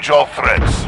engage all threats.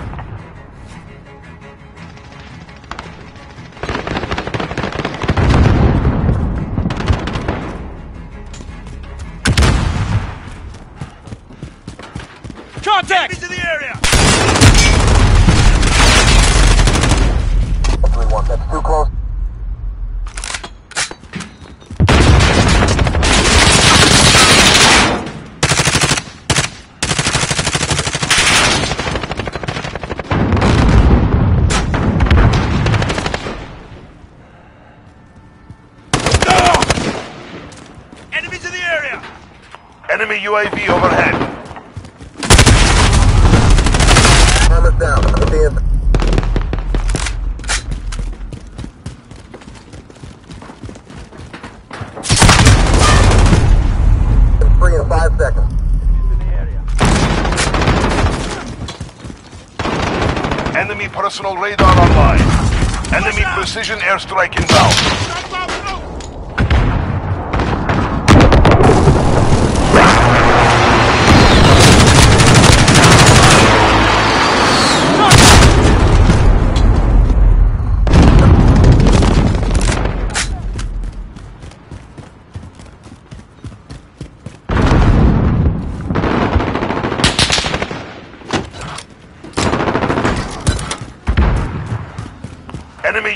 Enemy UAV overhead. Hammer's down. In. Free in five seconds. Enemy personal radar online. Enemy precision airstrike inbound.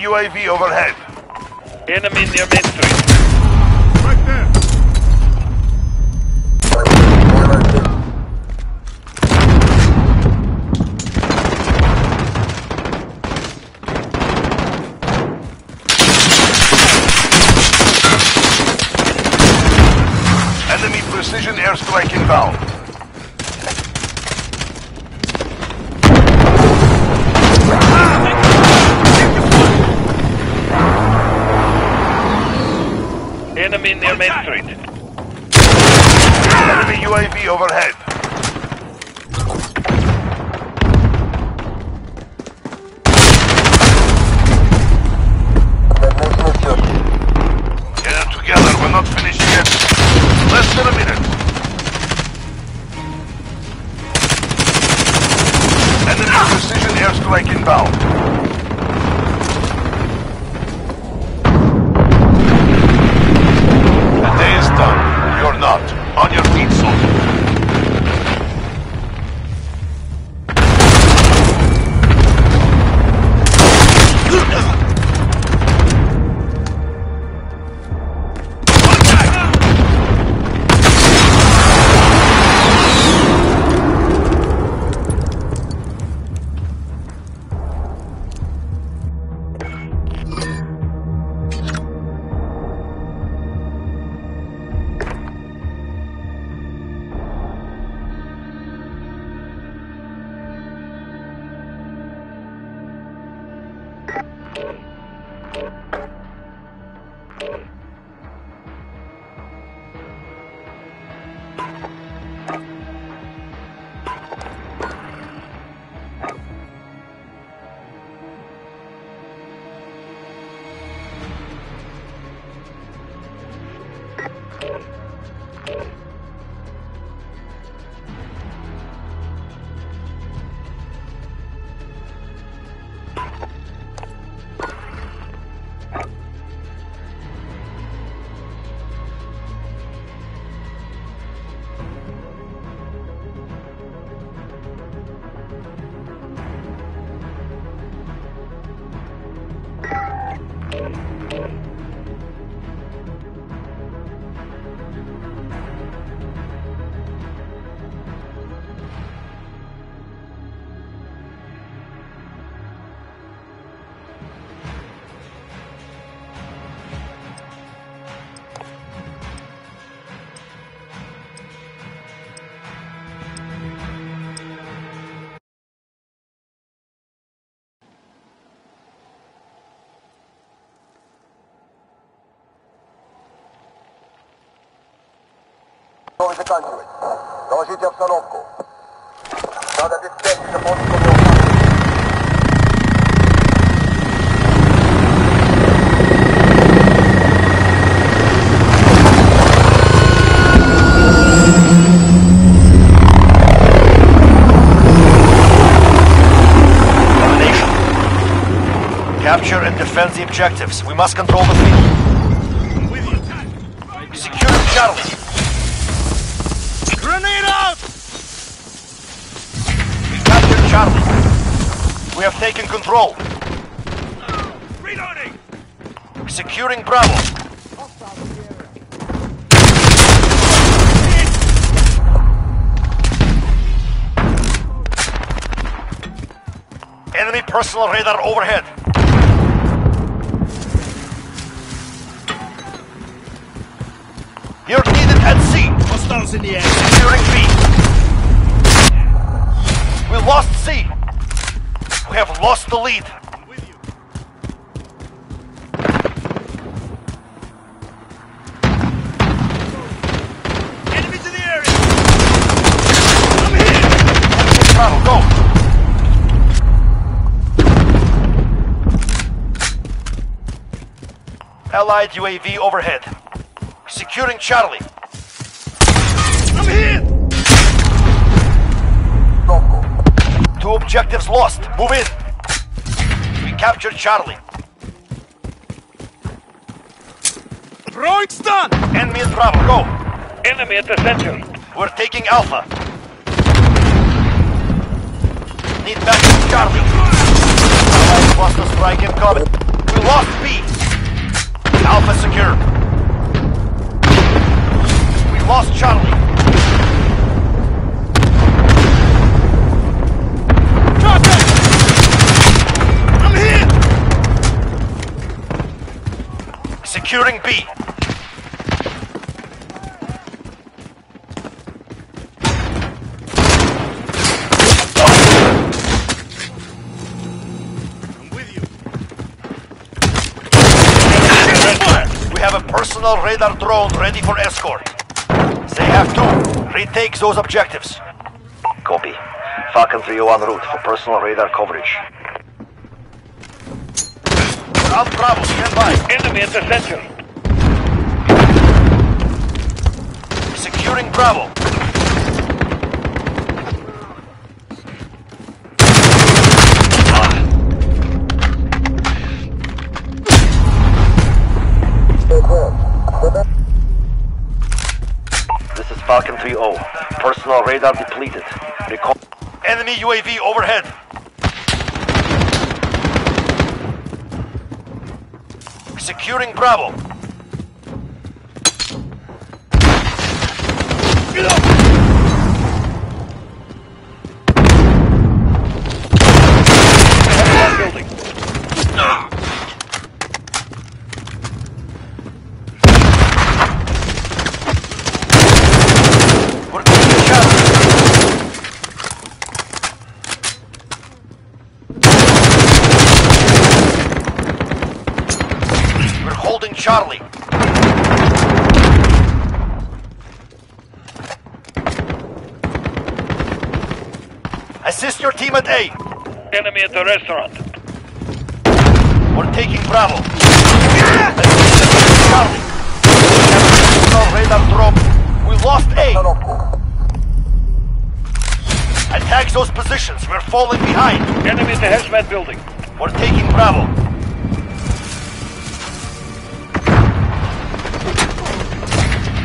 UAV overhead. Enemy near Main Street. Right there! Enemy precision airstrike inbound. Польского. Доложите обстановку. Надо обеспечить Capture and defend the objectives. We must control the field. Secure the Charlie. We have taken control. Reloading! Securing Bravo. Enemy personal radar overhead. You're needed at C. Hostiles in the air. Securing B. We lost C. Have lost the lead. Enemies in the area! I'm here! Bravo, go. Allied UAV overhead. Securing Charlie. Two objectives lost. Move in. We captured Charlie. Throwing stun! Enemy is Bravo. Go. Enemy at the center. We're taking Alpha. Need backup Charlie. Allied cluster strike incoming. We lost B. Alpha secure. We lost Charlie. Securing B. Personal radar drone ready for escort. They have to Retake those objectives. Copy. Falcon 3 en route for personal radar coverage. We're Bravo. Stand by. Enemy at the center. Securing Bravo. This is Falcon 3-0. Personal radar depleted. Recall. Enemy UAV overhead. Securing Bravo building. We're taking Charlie. We're holding Charlie. Assist your team at A. Enemy at the restaurant. We're taking Bravo. Charlie. Radar drop. We lost A. Attack those positions. We're falling behind. Enemy at the hazmat building. We're taking Bravo.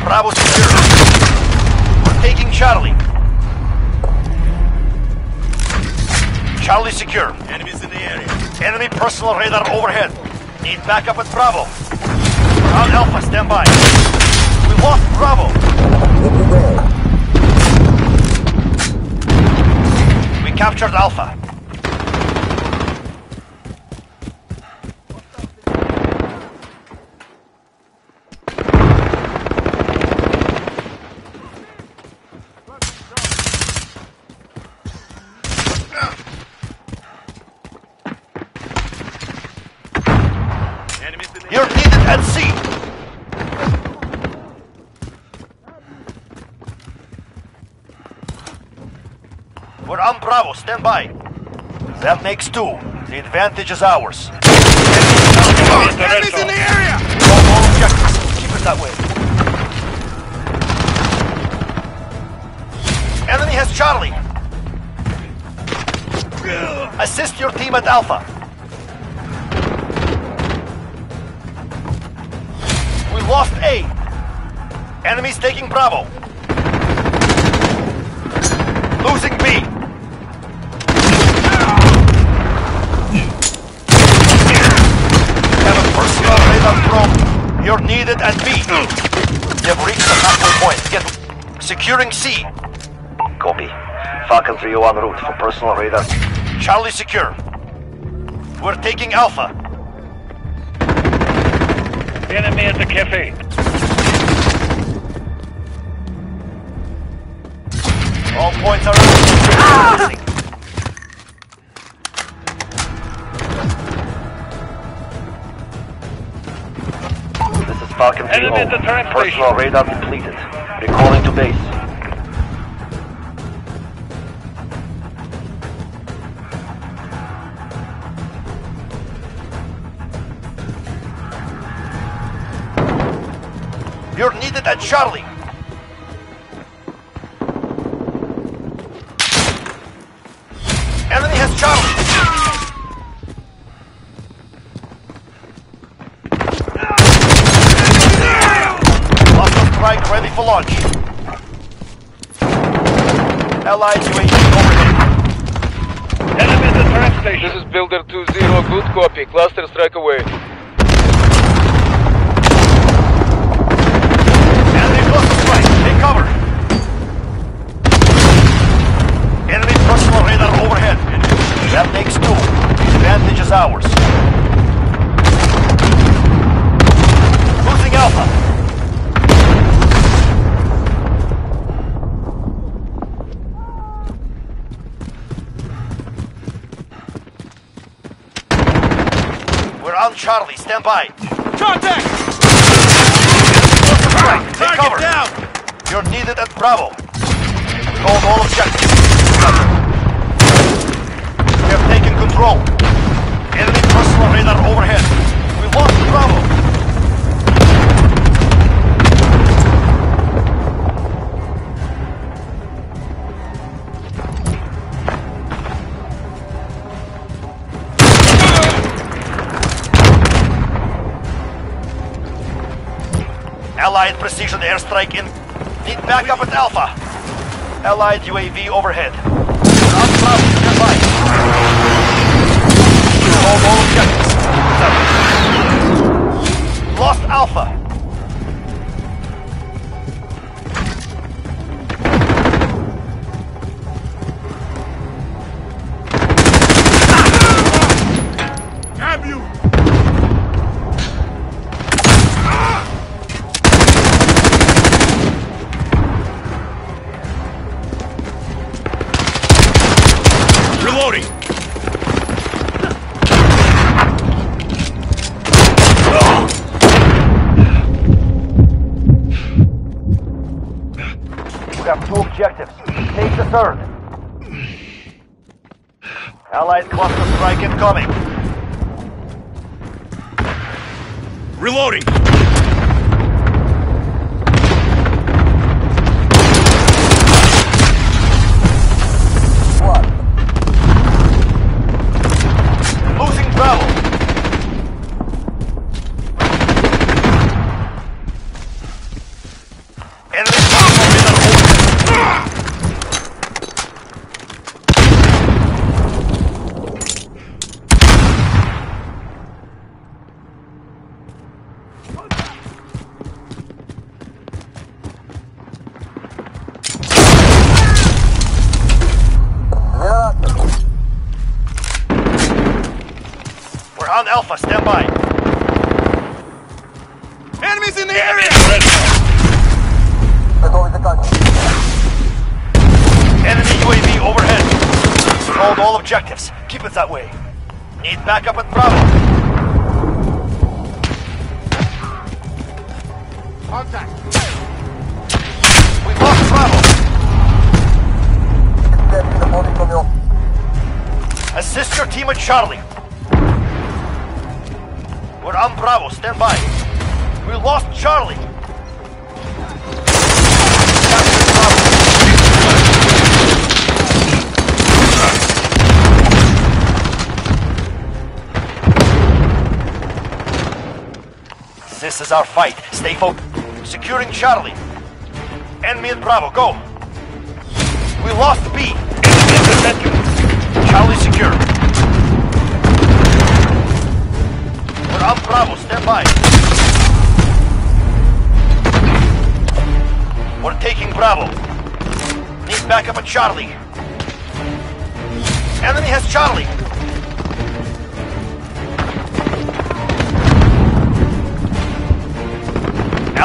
Bravo secure. We're taking Charlie. Charlie secure. Enemies in the area. Enemy personal radar overhead. Need backup at Bravo. On Alpha, stand by. We lost Bravo. We captured Alpha. by. That makes two. The advantage is ours. Enemies in the area! Keep it that way. Enemy has Charlie. Assist your team at Alpha. We lost A. Enemies taking Bravo. You're needed at B. You've reached the halfway point. Get securing C. Copy. Falcon 301 route for personal radar. Charlie secure. We're taking Alpha. Enemy at the cafe. All points are Enemy at the train Personal radar depleted. Recalling to base. You're needed at Charlie. Allied UAV overhead. Enemy at the train station. This is Builder 2-0, good copy. Cluster strike away. Stand by. Contact! Strike. Take cover. Down! You're needed at Bravo. Hold all objectives. Precision airstrike in. Need backup at Alpha. Allied UAV overhead. Lost Alpha. Our fight. Stay focused. Securing Charlie. Enemy at Bravo, go. We lost B. Charlie secure. We're up Bravo, stand by. We're taking Bravo. Need backup at Charlie. Enemy has Charlie.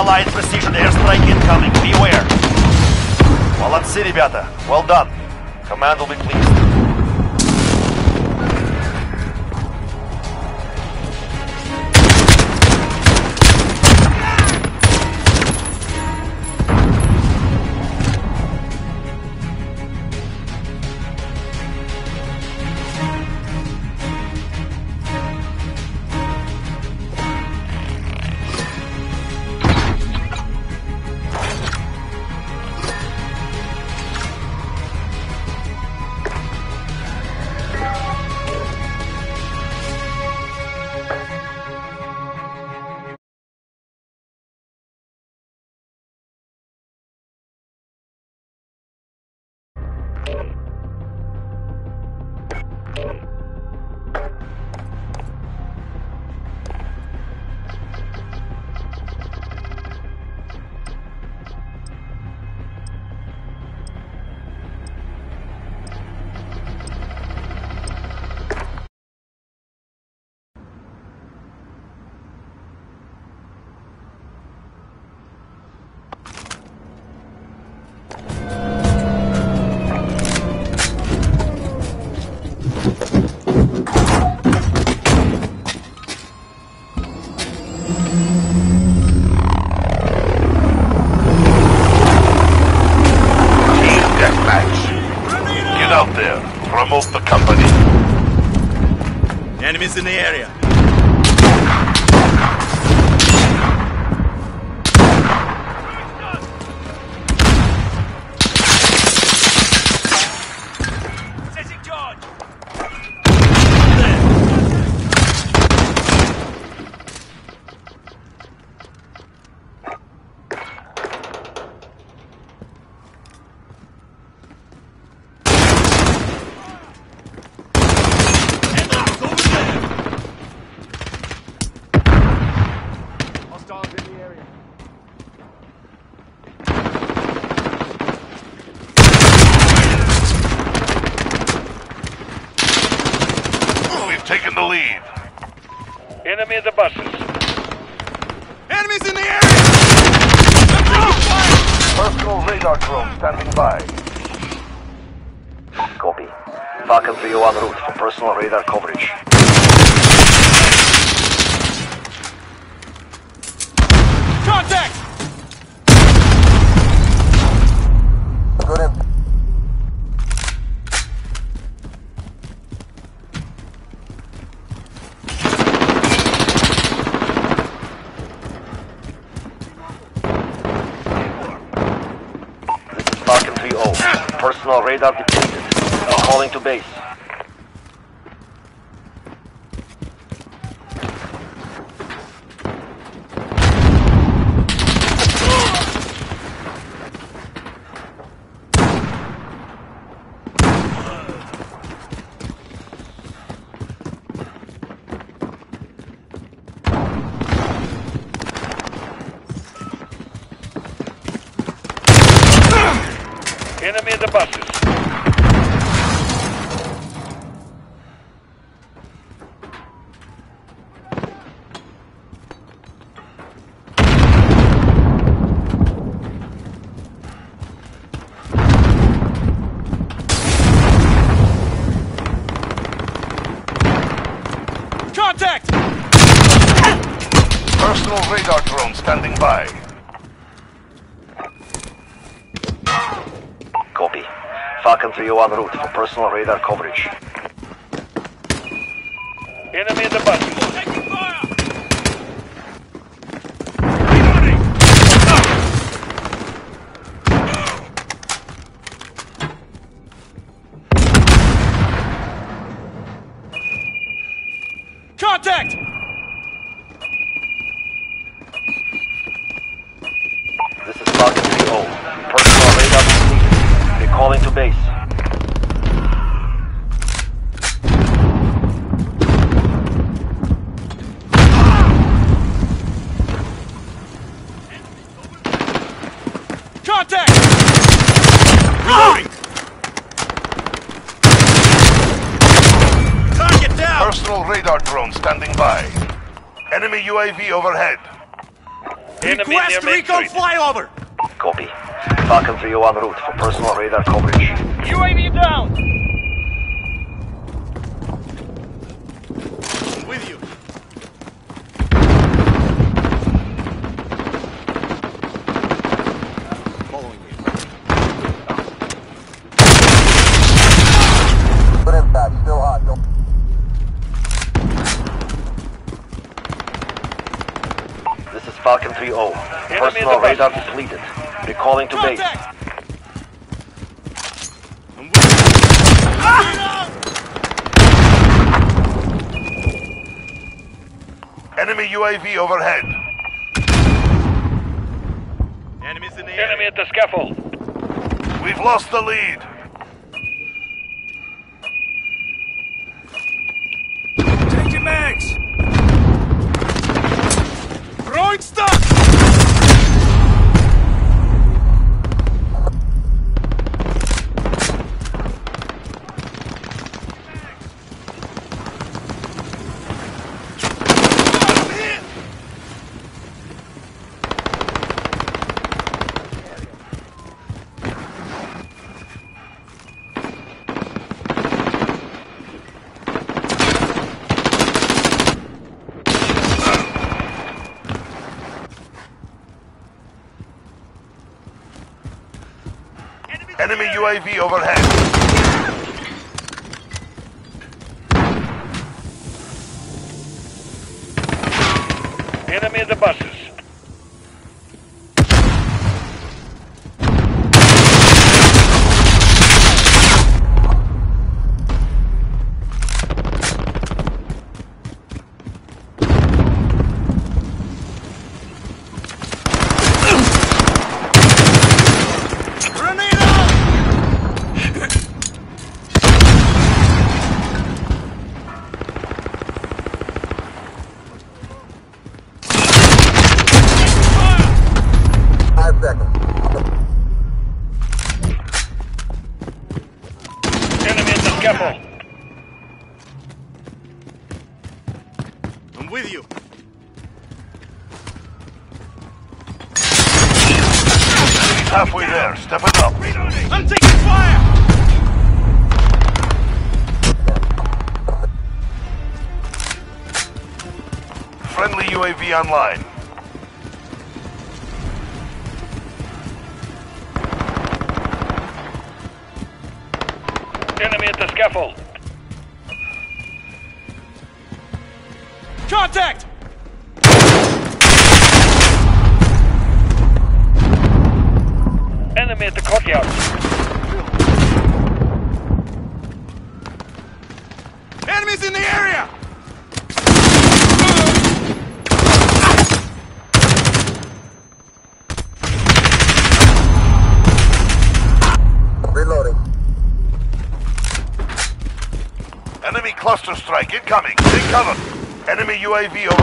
Allied precision airstrike incoming. Beware. Молодцы, ребята. Well done. Command will be pleased. Personal radar coverage. HIV over UAV overhead. Enemies in the Enemy at the scaffold. We've lost the lead. UAV overhead. UAV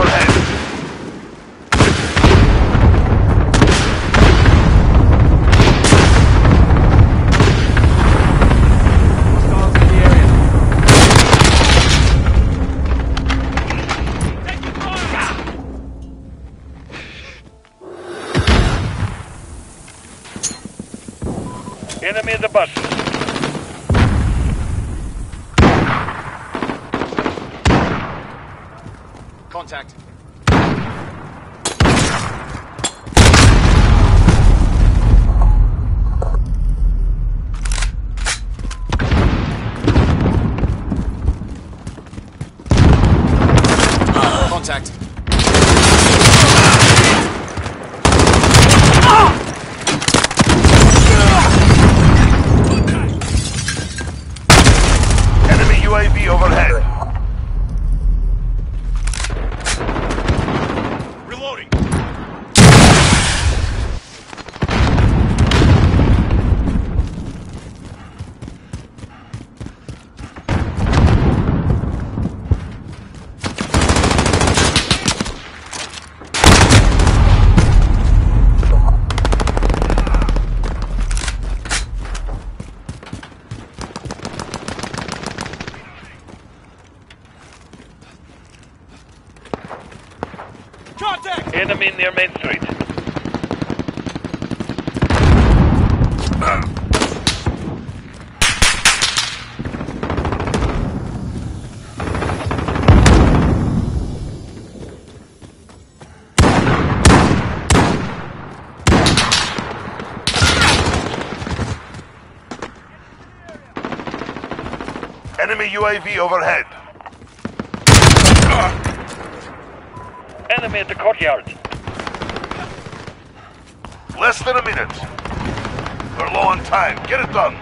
UAV overhead. Enemy at the courtyard. Less than a minute. We're low on time. Get it done.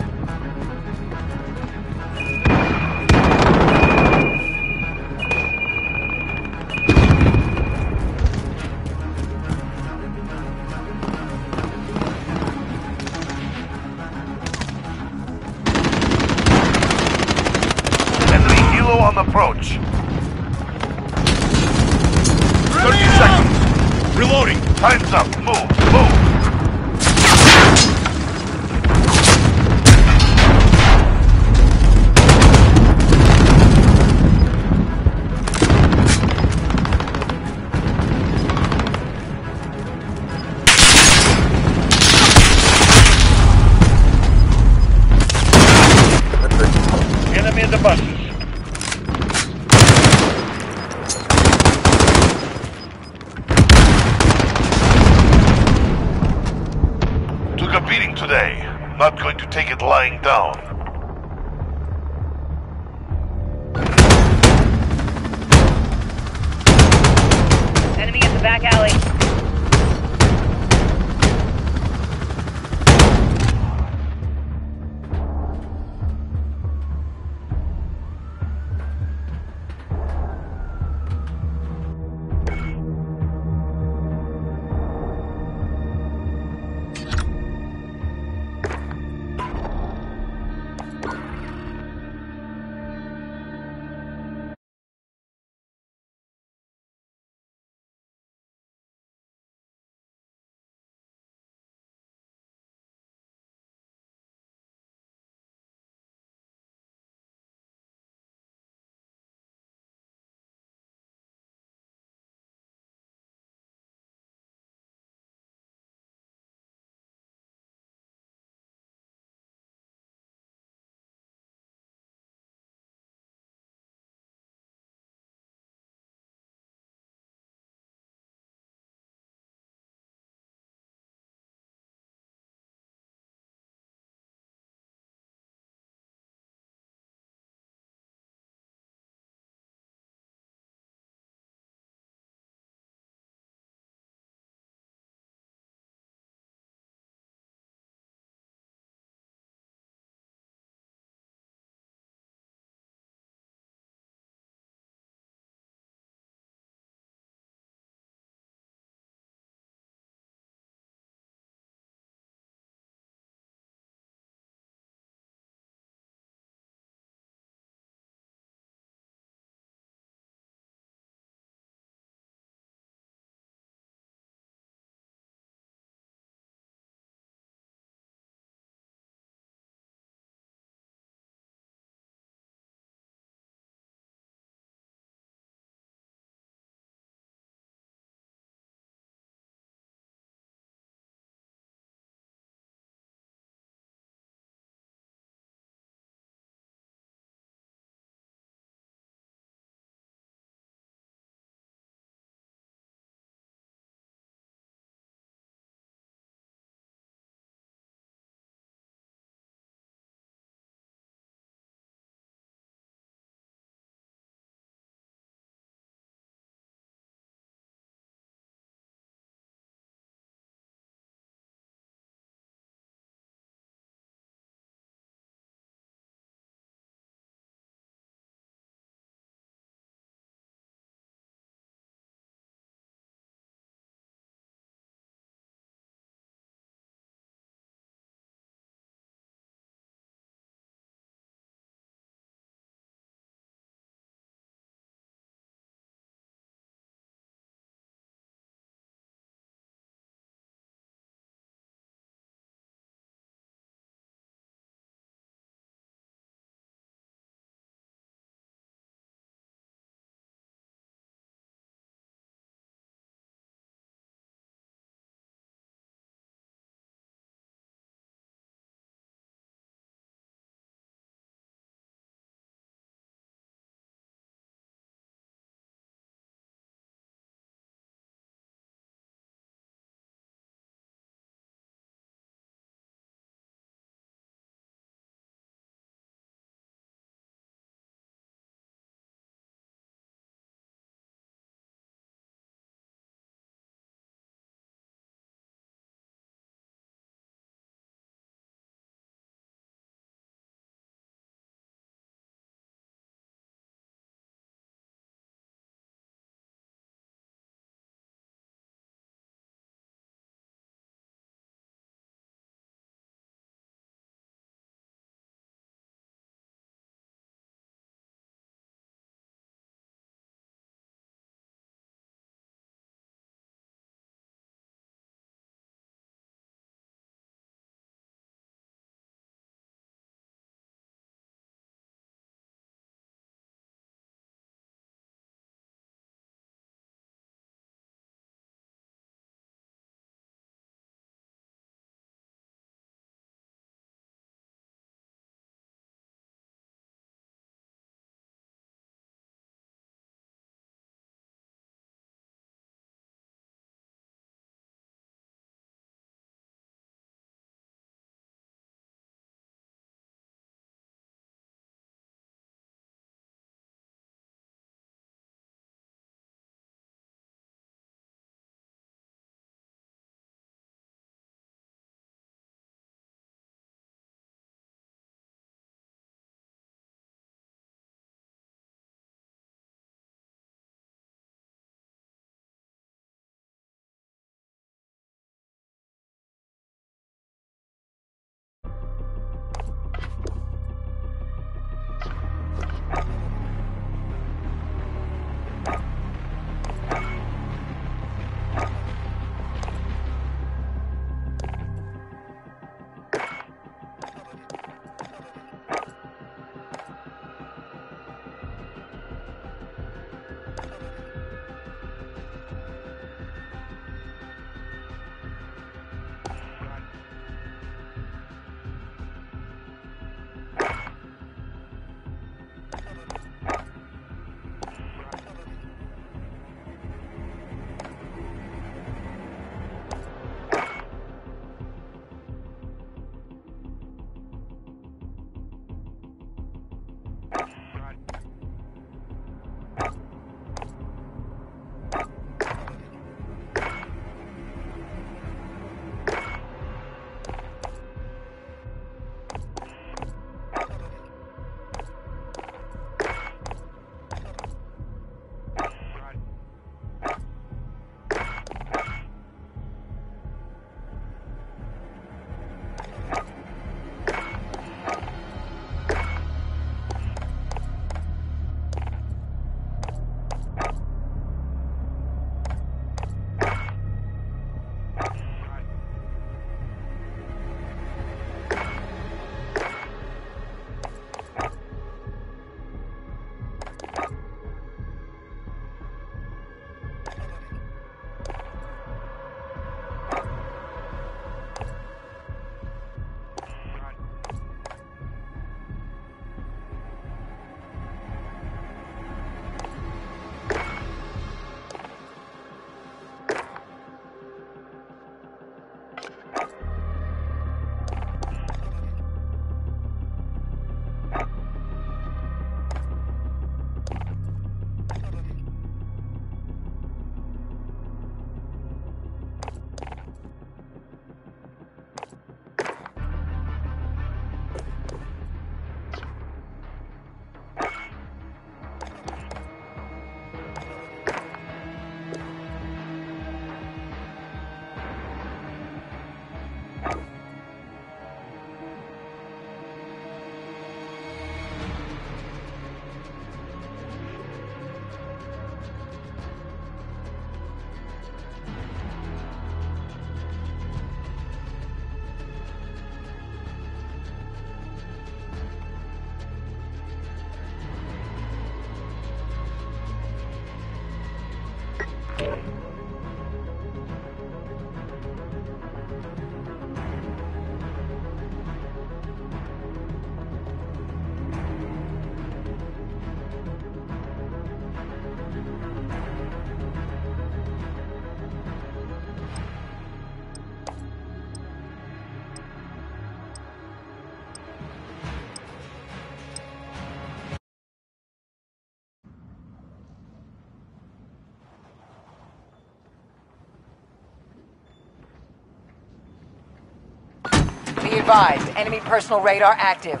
Be advised, enemy personal radar active.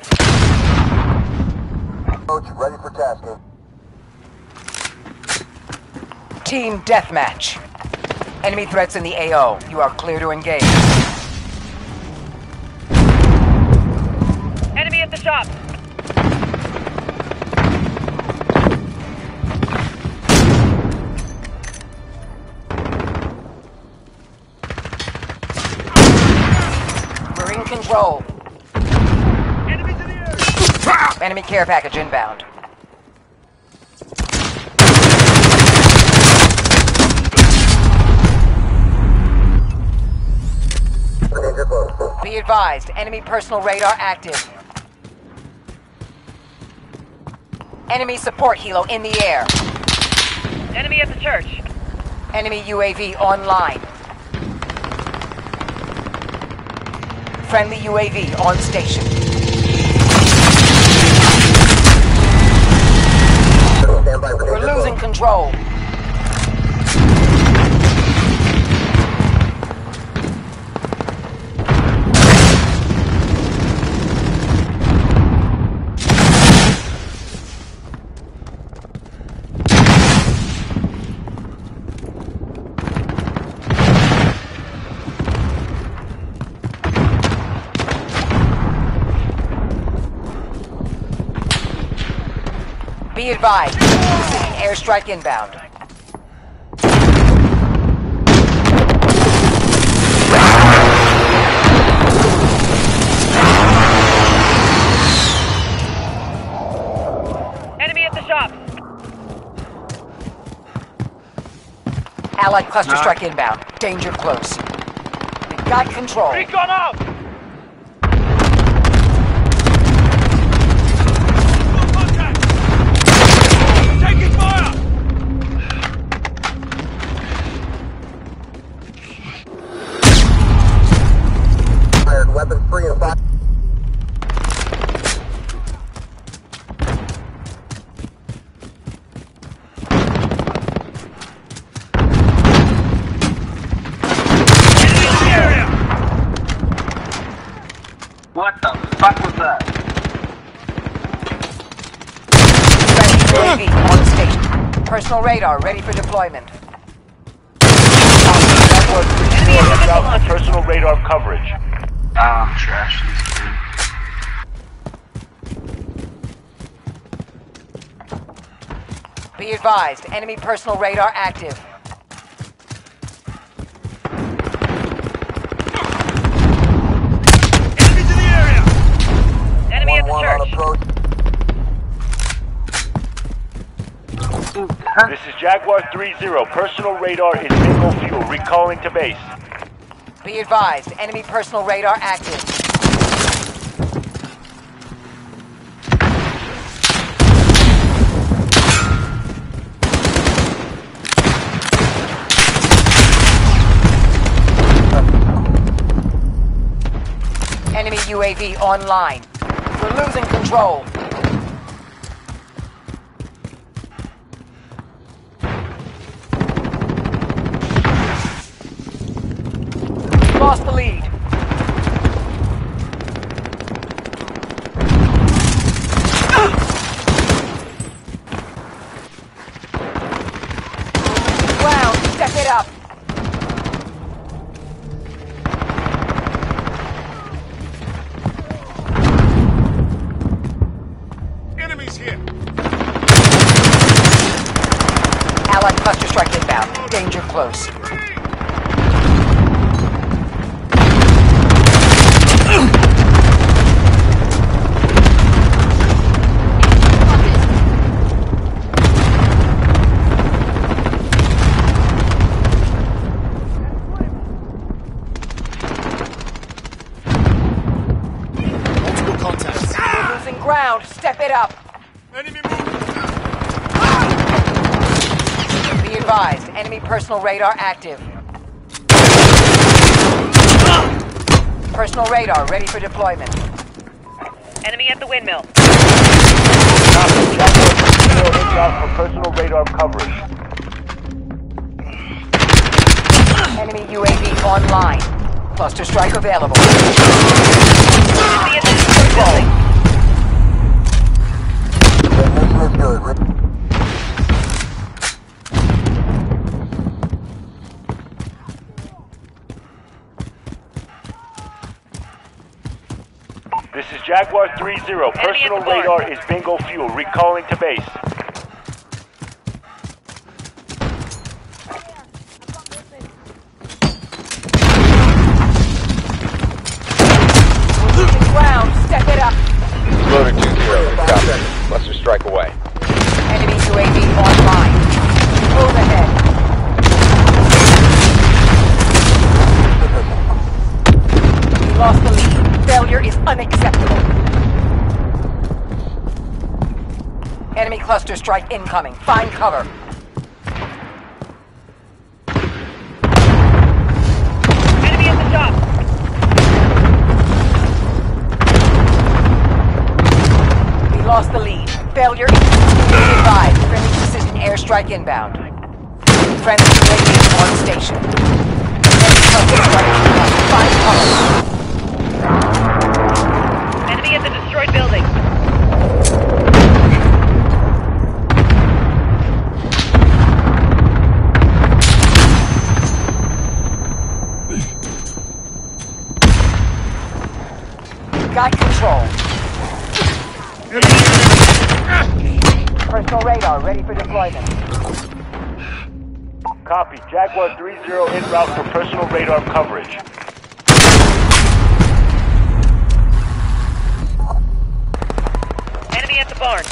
Coach, ready for tasking. Team deathmatch. Enemy threats in the AO. You are clear to engage. Enemy at the shop. Enemy care package inbound. Be advised, enemy personal radar active. Enemy support helo in the air. Enemy at the church. Enemy UAV online. Friendly UAV on station. Losing control. Be advised, airstrike inbound. Enemy at the shop. Allied cluster strike inbound. Danger close. We've got control. Recon out! Radar ready for deployment. Network 3 Enemy missile personal radar coverage. I'm trash. Be advised, enemy personal radar active. Enemies in the area! Enemy at the 1-1 on church. approach. This is Jaguar 3-0. Personal radar is bingo fuel. Recalling to base. Be advised, enemy personal radar active. Enemy UAV online. We're losing control. Personal radar active. Personal radar ready for deployment. Enemy at the windmill. Copy. Jaguar 3-0 en route for personal radar coverage. Enemy UAV online. Cluster strike available. Enemy at the church building. Transmission is good. Re- This is Jaguar 3-0. Personal at the barn. radar is bingo fuel. Recalling to base. Incoming. Find cover. Enemy at the shop. We lost the lead. Failure. Be advised. Friendly precision airstrike inbound. Friendly 3-0 en route for personal radar coverage. Enemy at the barn.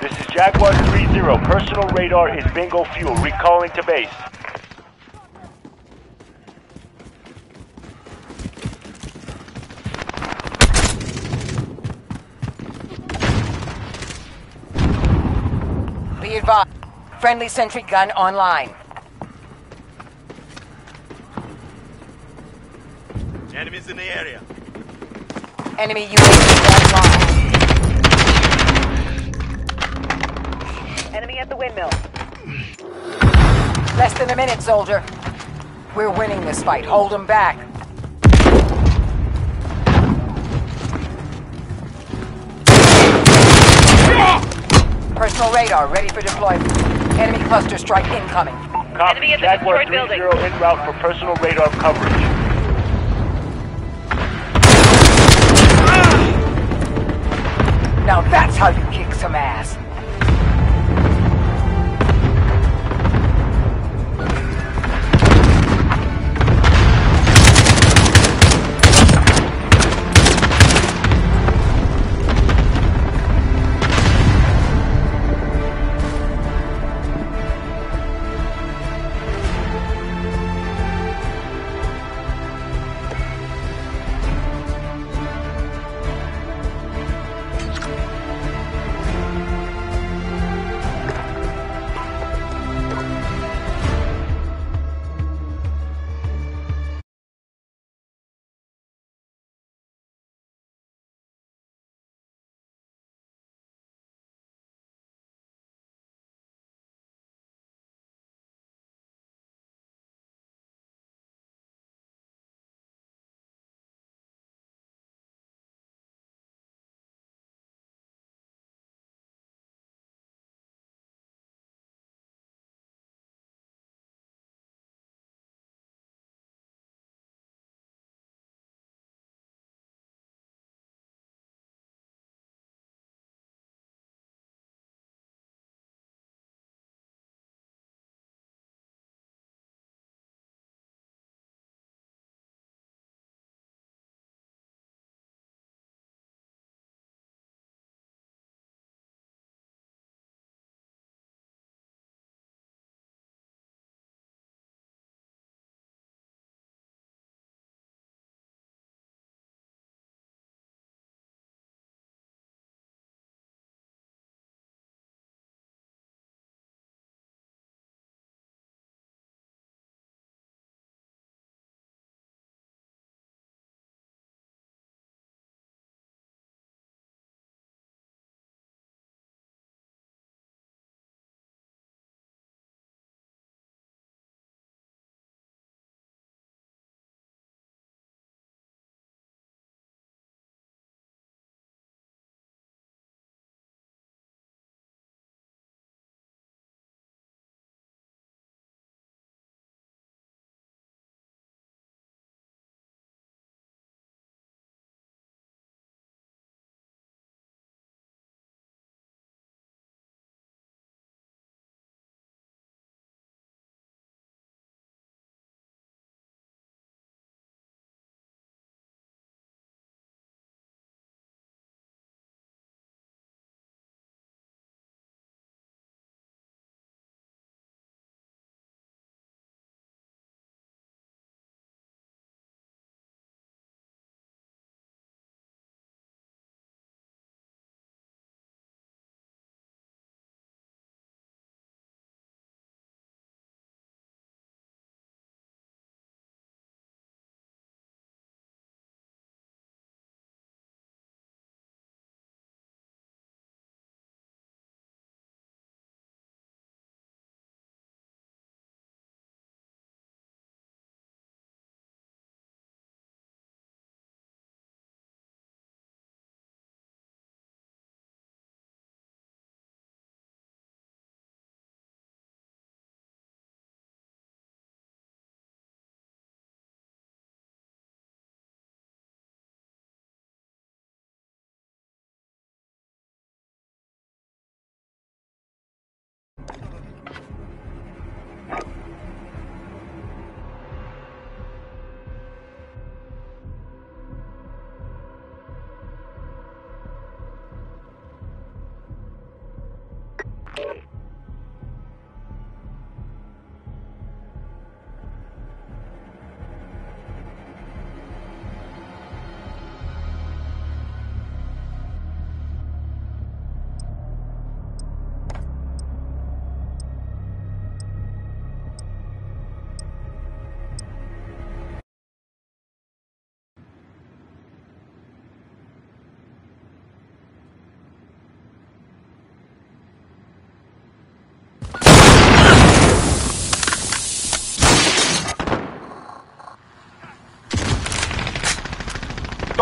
This is Jaguar 3-0. Personal radar is bingo fuel. Recalling to base. Be advised. Friendly sentry gun online. Enemies in the area. Enemy UAV online. Enemy at the windmill. Less than a minute, soldier. We're winning this fight. Hold them back. Personal radar ready for deployment. Enemy cluster strike incoming. Copy. Enemy at the Jaguar destroyed building. Zero in route for personal radar coverage. Now that's how you kick some ass.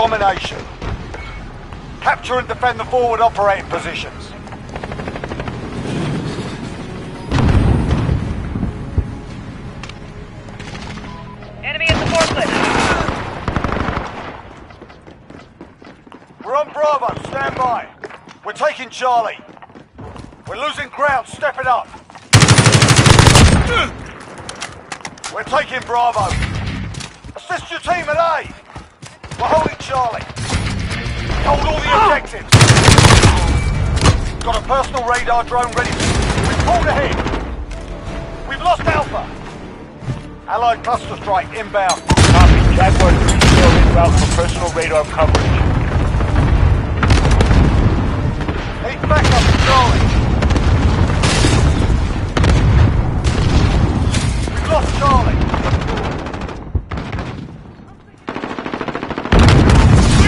domination. Capture and defend the forward operating positions. Enemy at the forklift. We're on Bravo, stand by. We're taking Charlie. We're losing ground, step it up. We're taking Bravo. Assist your team at A. We're holding Charlie. Hold all the ah! objectives. Got a personal radar drone ready. We've pulled ahead. We've lost Alpha. Allied cluster strike inbound. Copy. Jaguar 3-0 en route for personal radar coverage. Need backup Charlie. We've lost Charlie.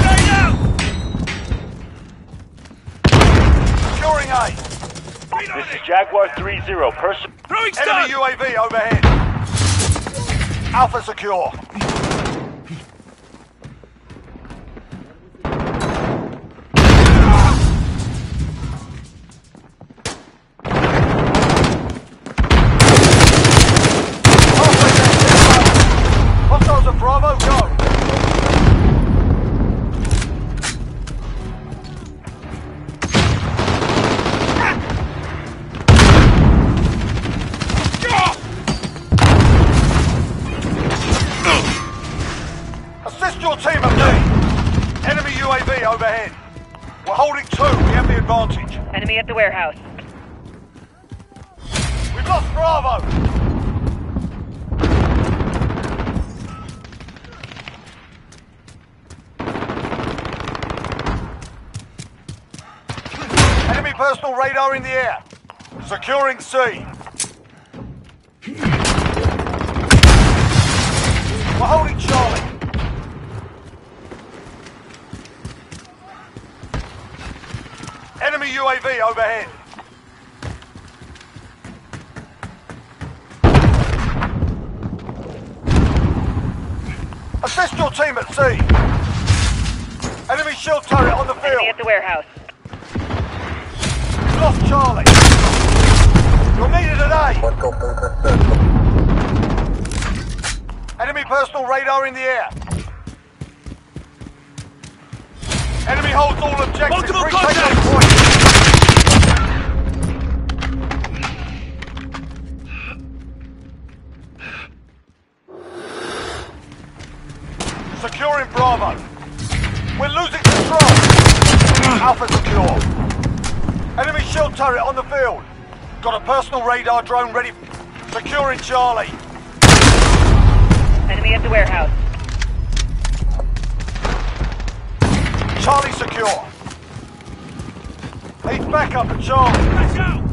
Grenade out! Securing A. This is Jaguar 3-0. Person... Throwing stun! Enemy UAV overhead. Alpha secure. Enemy personal radar in the air. Securing C. We're holding Charlie. Enemy UAV overhead. Assist your team at C. Enemy shield turret on the field. Enemy at the warehouse. Lost Charlie. You're needed at A. Hostile movement suspect. Enemy personal radar in the air. Enemy holds all objectives. Multiple Retake Got a personal radar drone ready. Securing Charlie. Enemy at the warehouse. Charlie secure. Need backup at Charlie. Back out!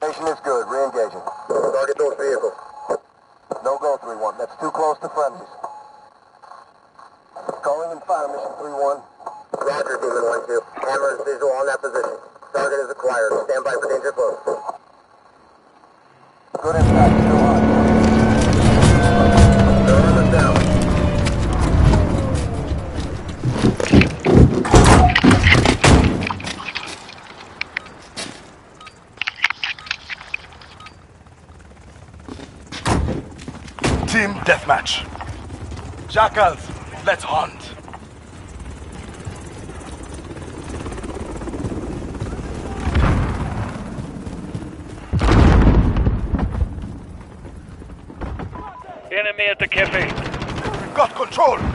Station is good. Re-engaging. Target those vehicles. No go, 3-1. That's too close to frenzies. Calling in fire, mission 3-1. Roger, Demon 1-2. Hammer is visual on that position. Target is acquired. Stand by for danger close. Good impact. Deathmatch. Jackals, let's hunt. Enemy at the cafe. We've got control.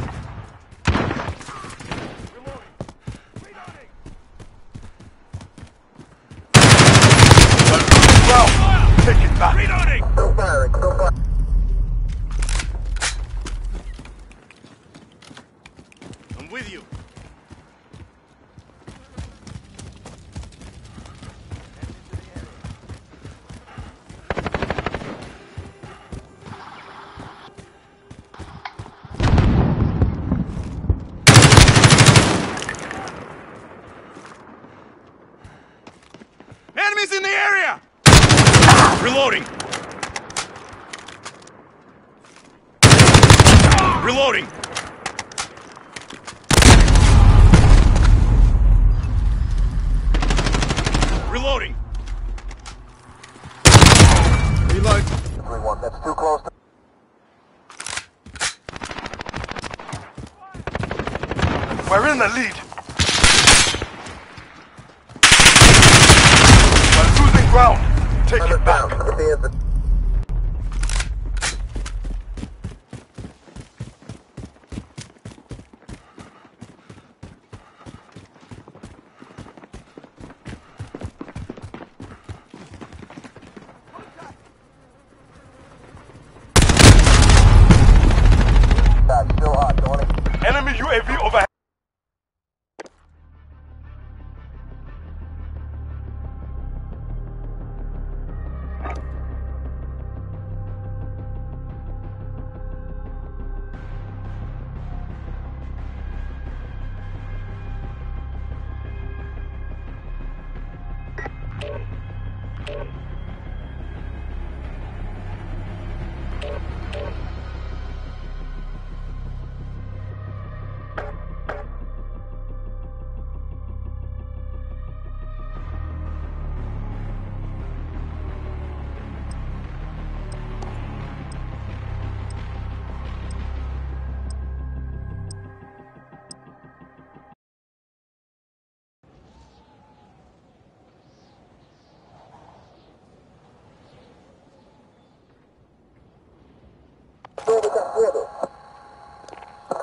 Готовы к отходу.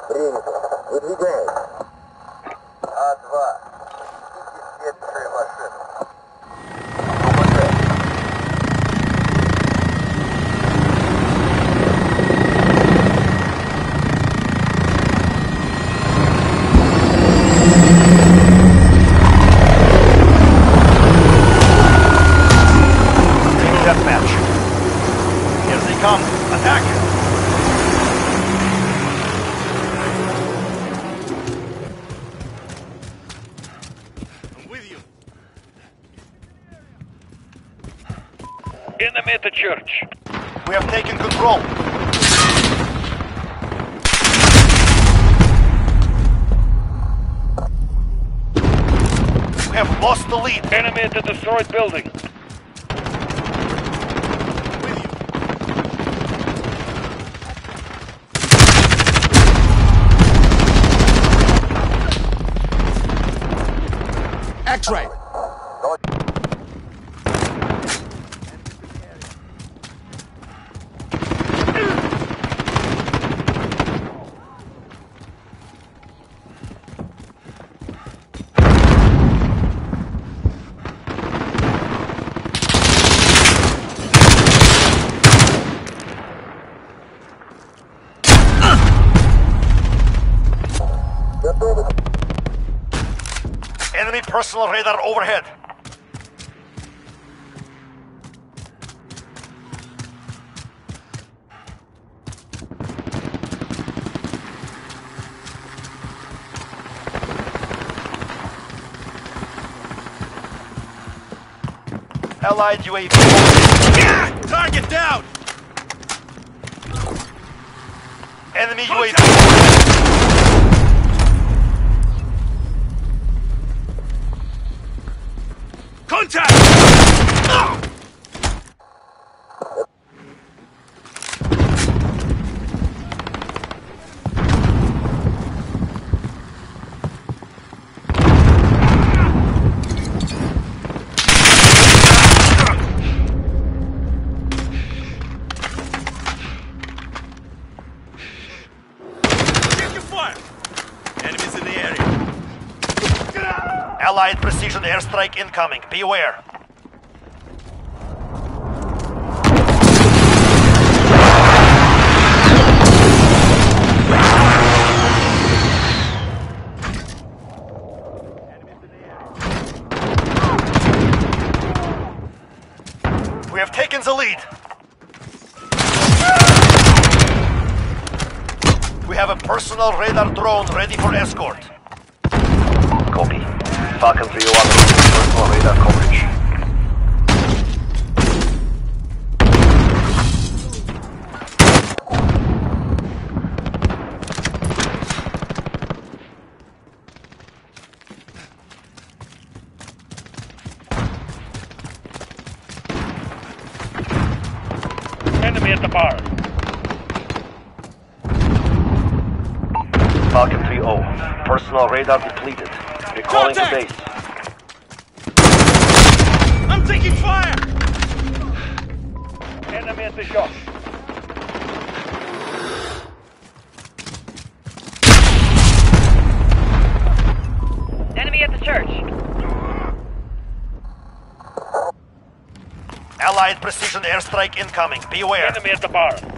Принято. Выдвигаем. Enemy at the destroyed building. missile radar overhead. Allied UAV. Target down! Enemy UAV. strike incoming. Be aware. strike incoming. Be aware. Enemy at the bar.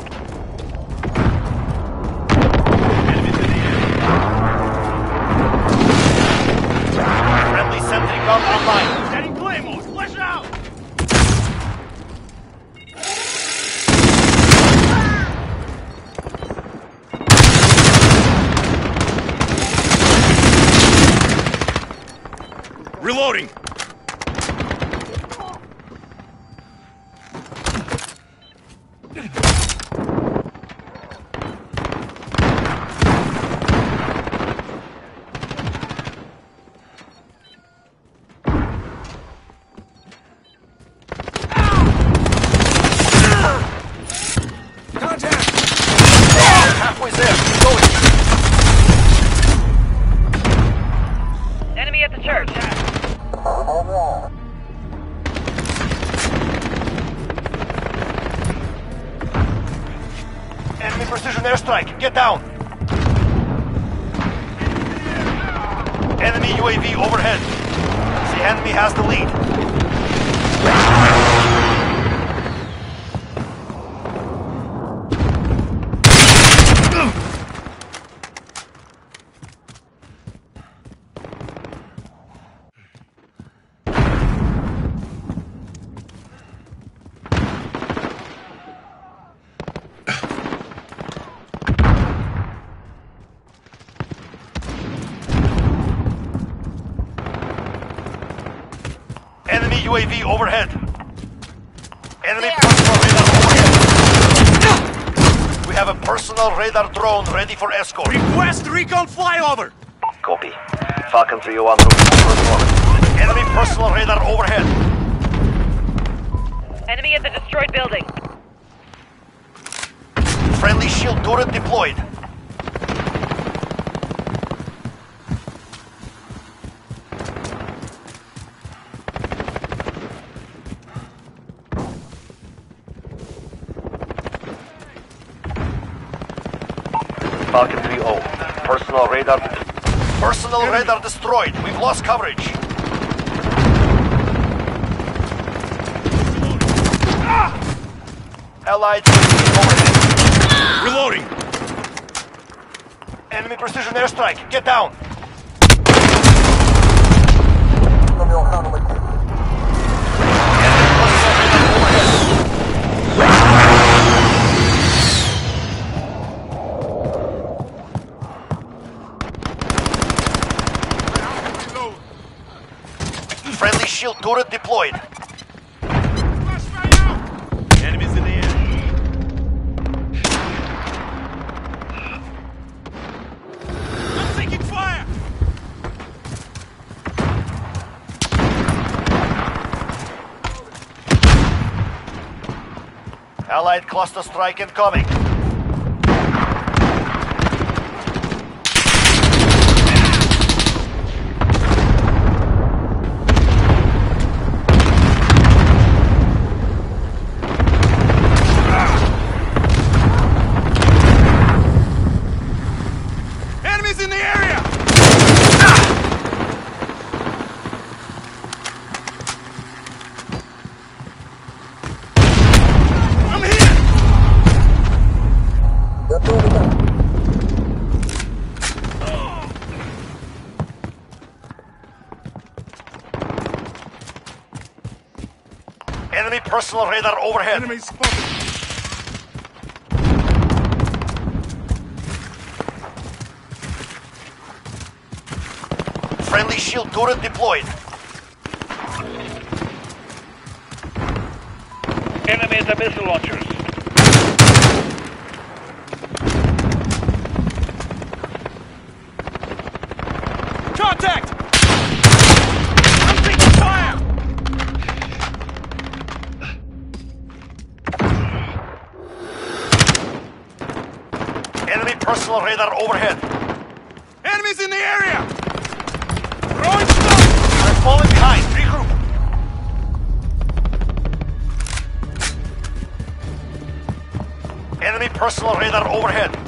Overhead. Enemy personal radar overhead. We have a personal radar drone ready for escort. Request recon flyover. Copy. Falcon 301 Allied. Reloading. Enemy precision airstrike. Get down. Friendly shield turret deployed. Allied cluster strike incoming. Enemies in the area. I'm here. That's all we got. Enemy personal radar Enemies spotted. Friendly shield turret deployed. Radar overhead. Enemies in the area. Throwing stuff. They're falling behind. Regroup. Enemy personal radar overhead.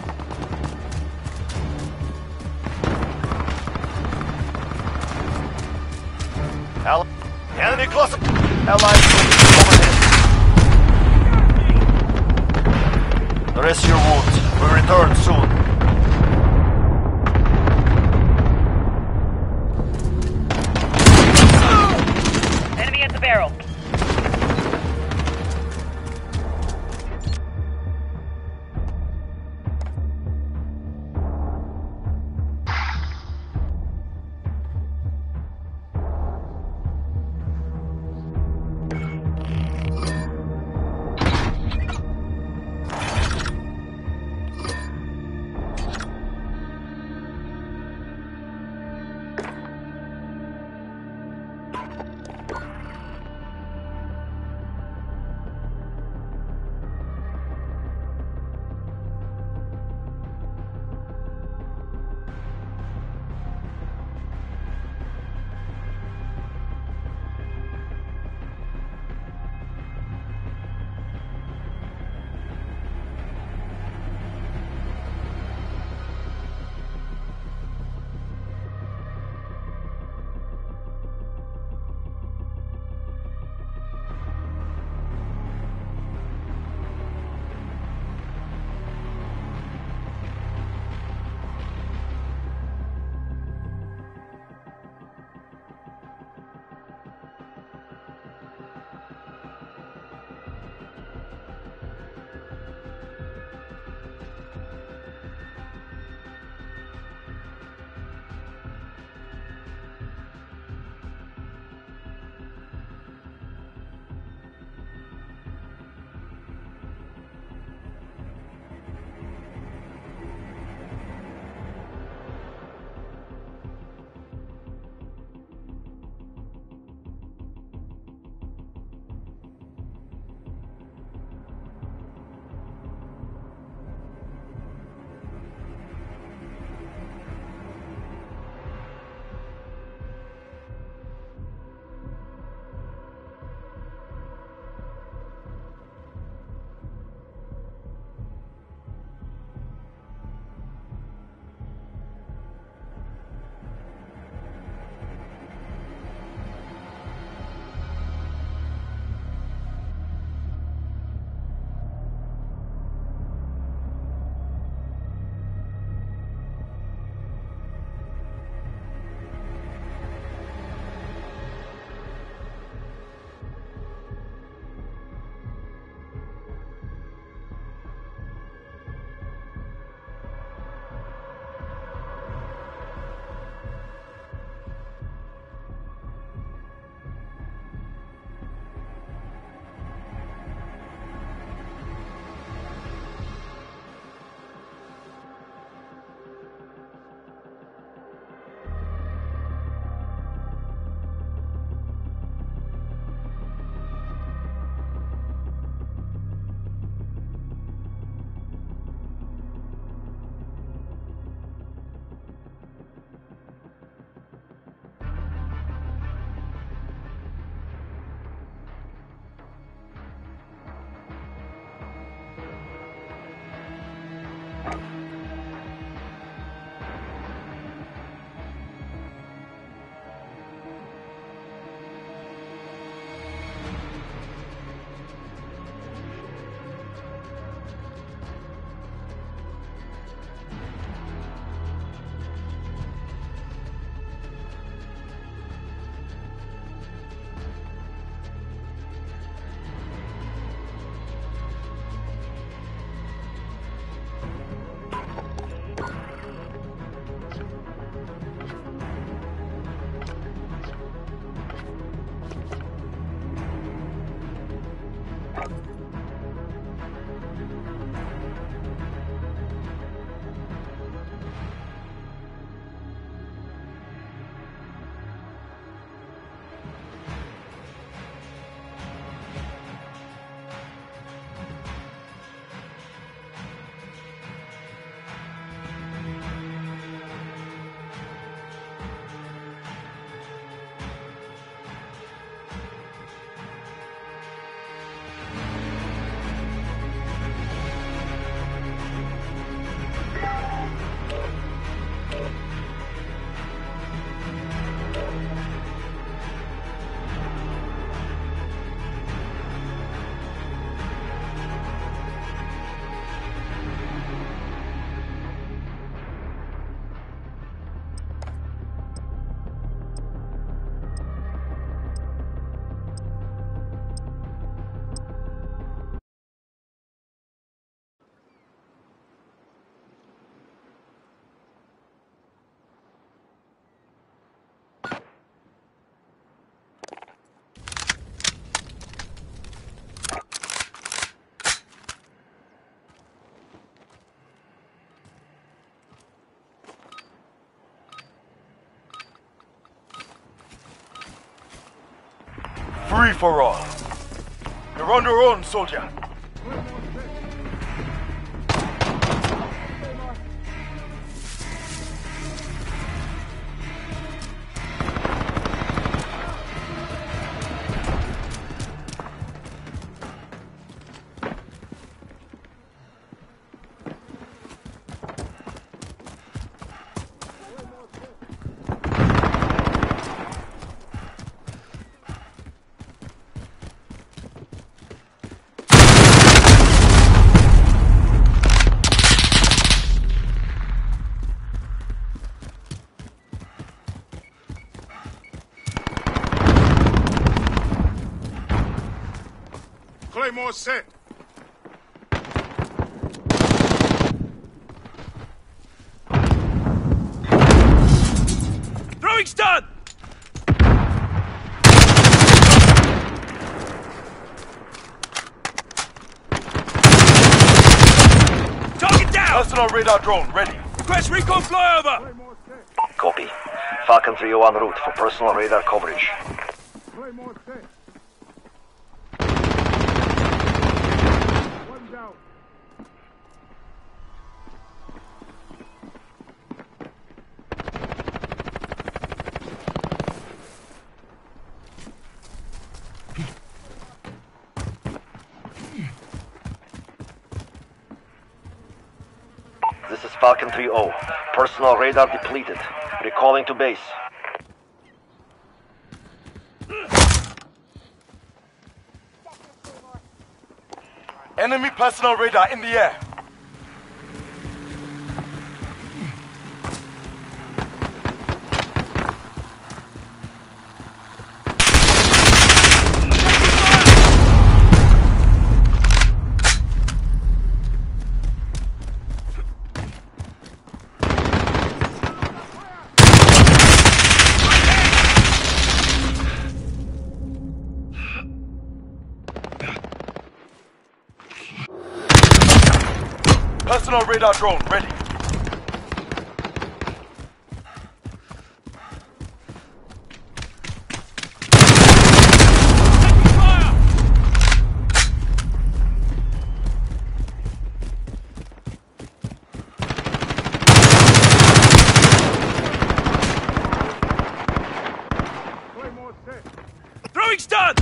Free for all. You're on your own, soldier. Claymore set. Throwing stun! Target down! Personal radar drone ready. Request recon flyover! Copy. Falcon 301 route for personal radar coverage. This is Falcon 3-0. Personal radar depleted. Recalling to base. Enemy personal radar in the air. Personal radar drone ready. Throwing stun!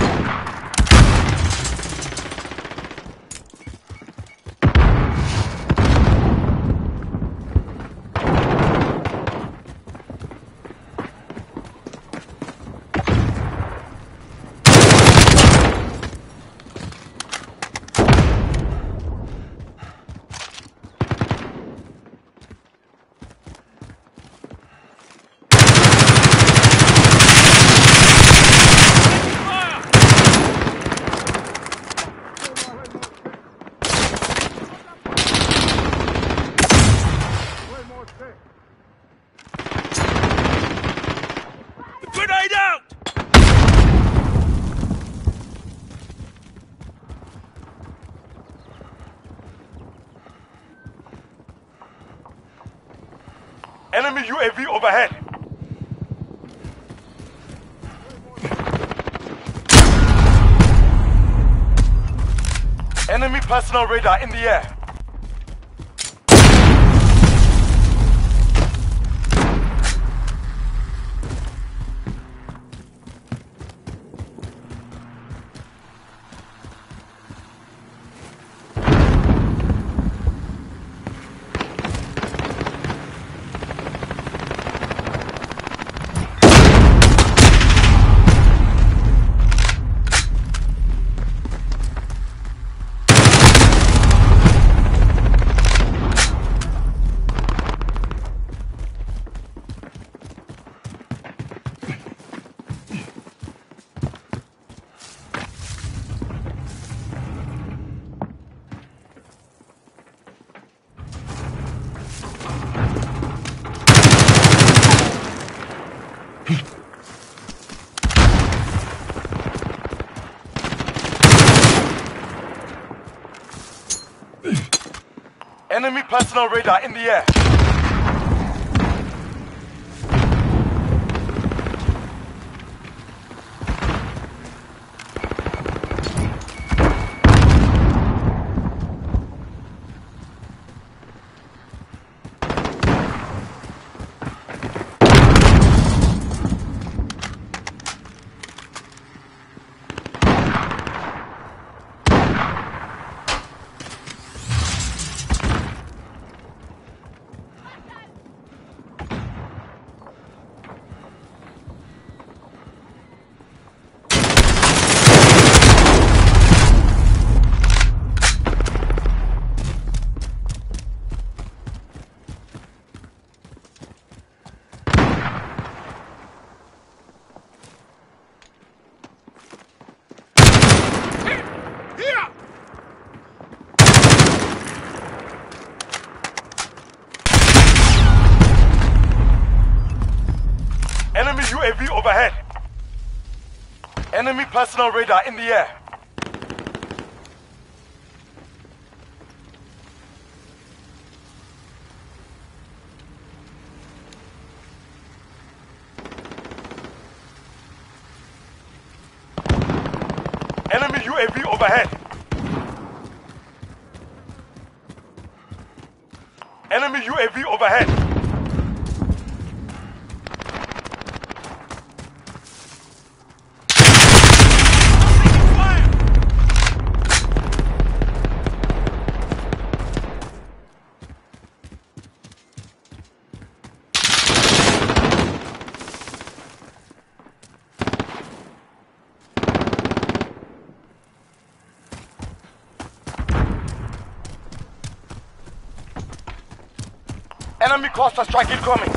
Grenade out! Enemy UAV overhead. Enemy personal radar Enemy personal radar in the air. UAV overhead. Enemy personal radar in the air. Enemy UAV overhead. Enemy UAV overhead. Enemy cluster strike incoming.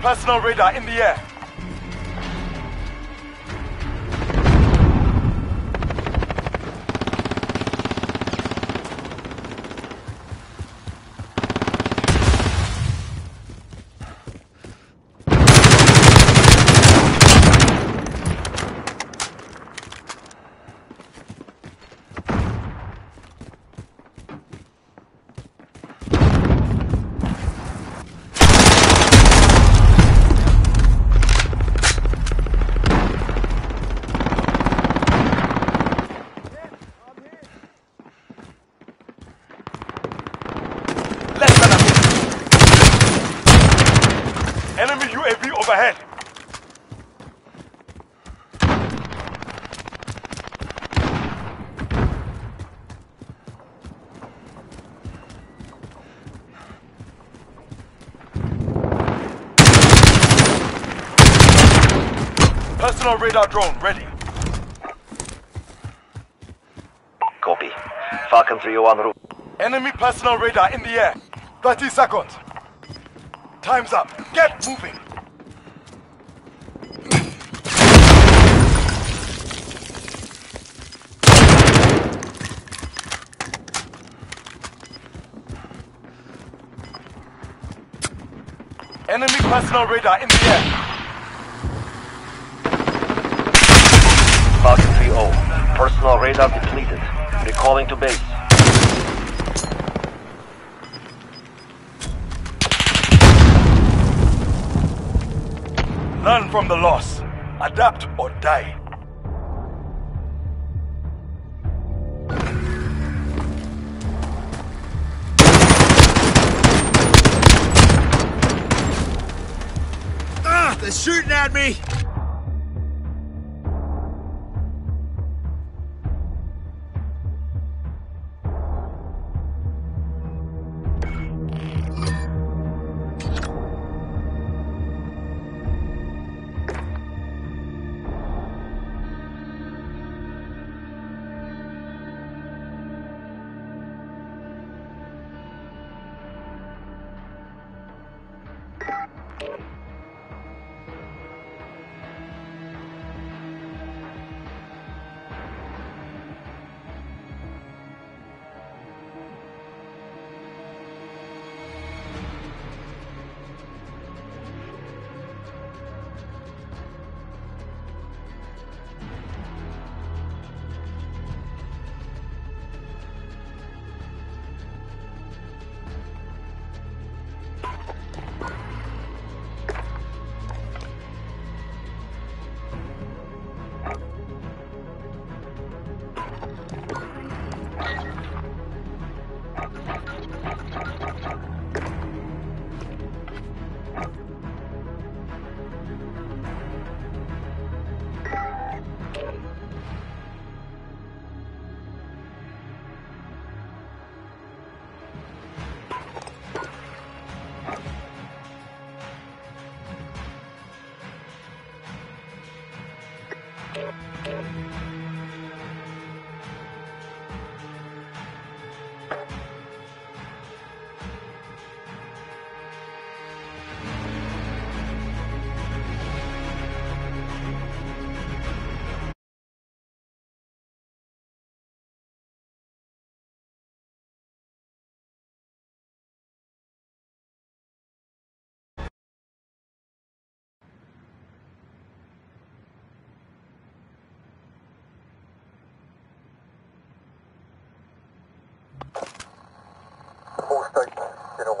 Personal radar in the air. Less than a minute. Enemy UAV overhead. Personal radar drone ready. Copy. Falcon 301 route. Enemy personal radar in the air. 30 seconds. Time's up. Get moving. Enemy personal radar in the air. Falcon 3-0. Personal radar depleted. Recalling to base. Learn from the loss. Adapt or die. Ah, they're shooting at me!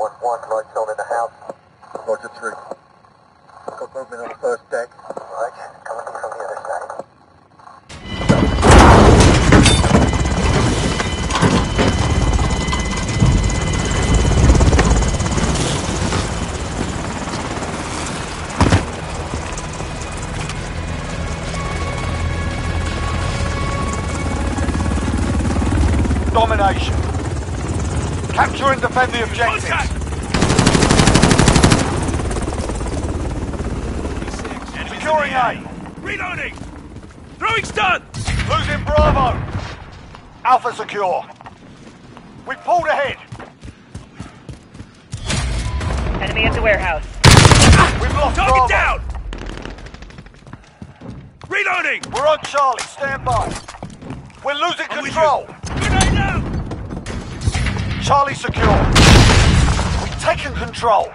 One one, lights on in the house. Roger three. Got movement on the first deck. Right, Capture and defend the objectives. Securing A. Reloading! Throwing stun! Losing Bravo. Alpha secure. We pulled ahead. Enemy at the warehouse. We've lost Target Bravo. down! Reloading! We're on Charlie. Stand by. We're losing I'm with control. Charlie secure. We've taken control.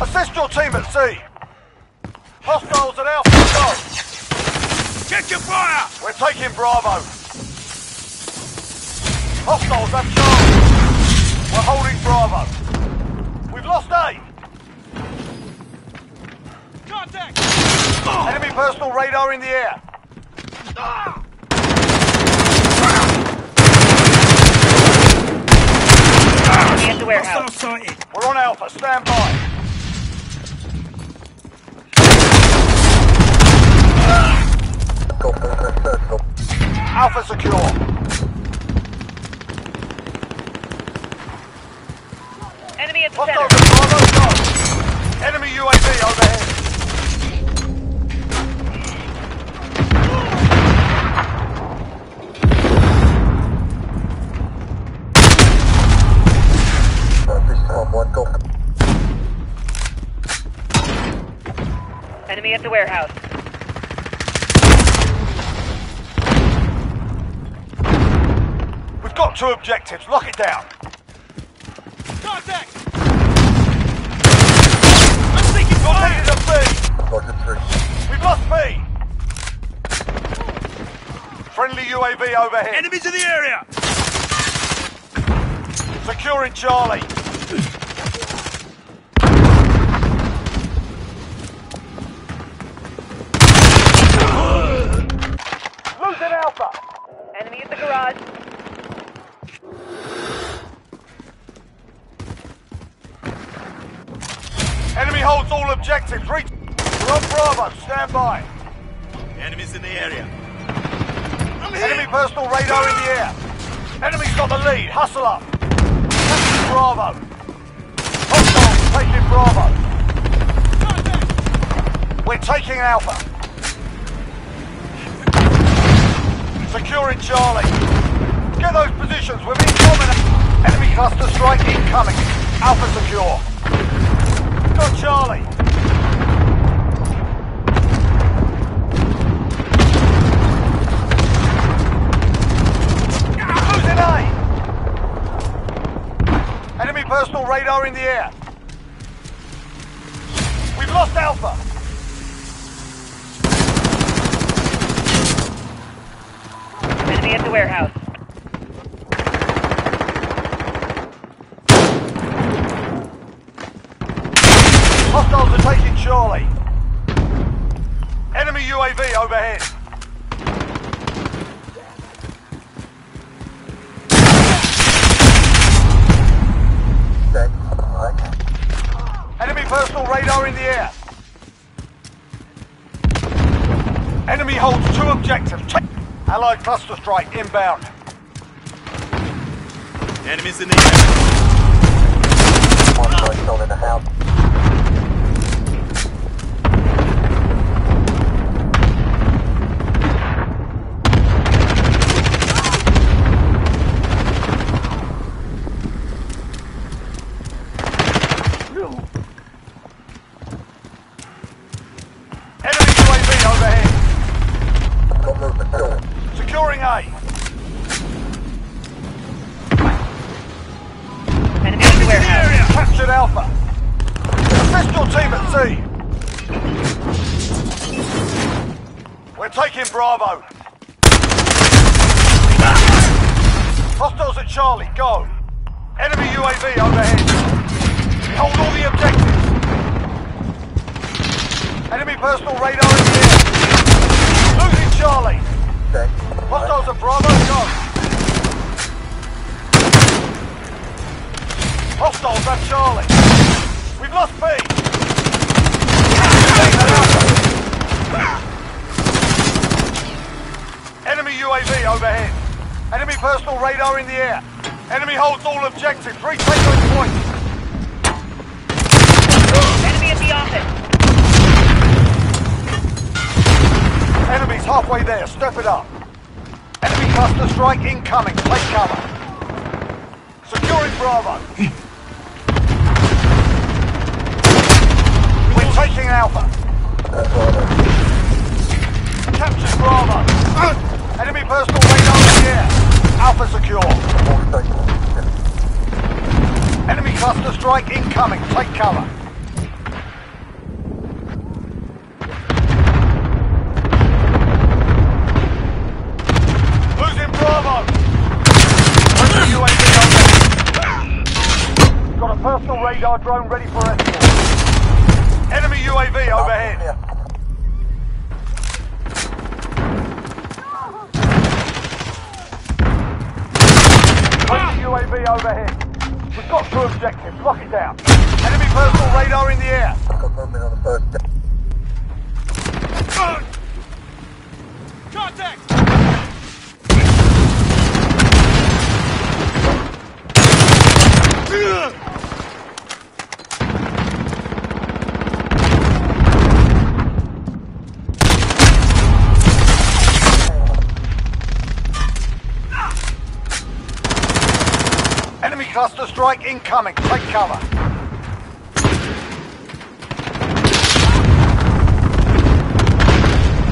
Assist your team at C. Hostiles at Alpha. Go. Check your fire! We're taking Bravo. Hostiles have Charlie. We're holding Bravo. We've lost A. Contact! Enemy personal radar in the air. Enemy at the warehouse. sighted! We're on Alpha. Stand by. Got movement circle. Alpha secure. Enemy at the center. Go. Enemy UAV overhead. This time one golf. Enemy at the warehouse. We've got two objectives. Lock it down. Contact! I'm taking fire! Located at B. Roger three. We've lost B. Friendly UAV overhead. Enemies in the area! Securing Charlie. Losing Alpha. Enemy at the garage. Enemy holds all objectives. Reach. We're on Bravo. Stand by. Enemies in the area. I'm Enemy personal radar in the air. Enemy's got the lead. Hustle up. Taking Bravo. Hostiles taking Bravo. We're taking Alpha. Securing Charlie. Get those positions. We're being dominated. Enemy cluster strike incoming. Alpha secure. Got Charlie. Ah, Losing A. Enemy personal radar in the air. We've lost Alpha. Enemy at the warehouse. Hostiles are taking Charlie. Enemy UAV overhead. Deck. Right. Enemy personal radar in the air. Enemy holds two objectives. Take- Allied cluster strike inbound. Enemies in the air. One strike zone in the house. Charlie, go. Enemy UAV overhead. Hold all the objectives. Enemy personal radar in air. Losing Charlie. Check. Hostiles at Bravo, go. Hostiles at Charlie. We've lost B. Take that Alpha. Enemy UAV overhead. Enemy personal radar in the air. Enemy holds all objectives. Retake those points. Enemy at the office. Enemies halfway there. Step it up. Enemy cluster strike incoming. Take cover. Securing Bravo. We're taking Alpha. That's Bravo. Enemy personal radar in the air. Alpha secure. Enemy cluster strike incoming. Take cover. Losing Bravo. UAV. Got a personal radar drone ready for escort. Enemy UAV overhead. UAV overhead. We've got two objectives. Lock it down. Enemy personal radar in the air. Movement on the first deck. Contact! Enemy strike incoming. Take cover.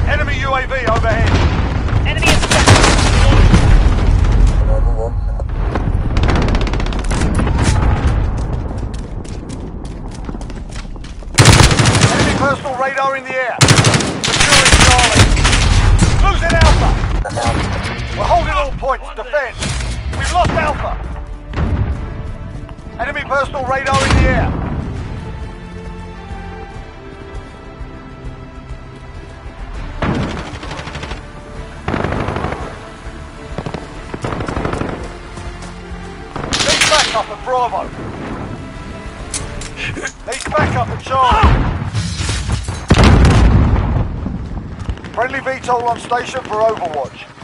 Enemy UAV overhead. Personal radar in the air. Need backup at Bravo. Need backup at Charlie. Friendly VTOL on station for Overwatch.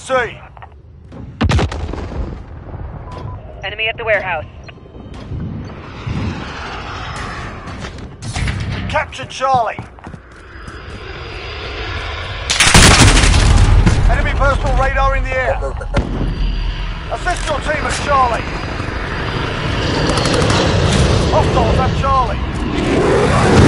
C. Enemy at the warehouse. Captured Charlie. Enemy personal radar in the air. Assist your team at Charlie. Hostiles at Charlie.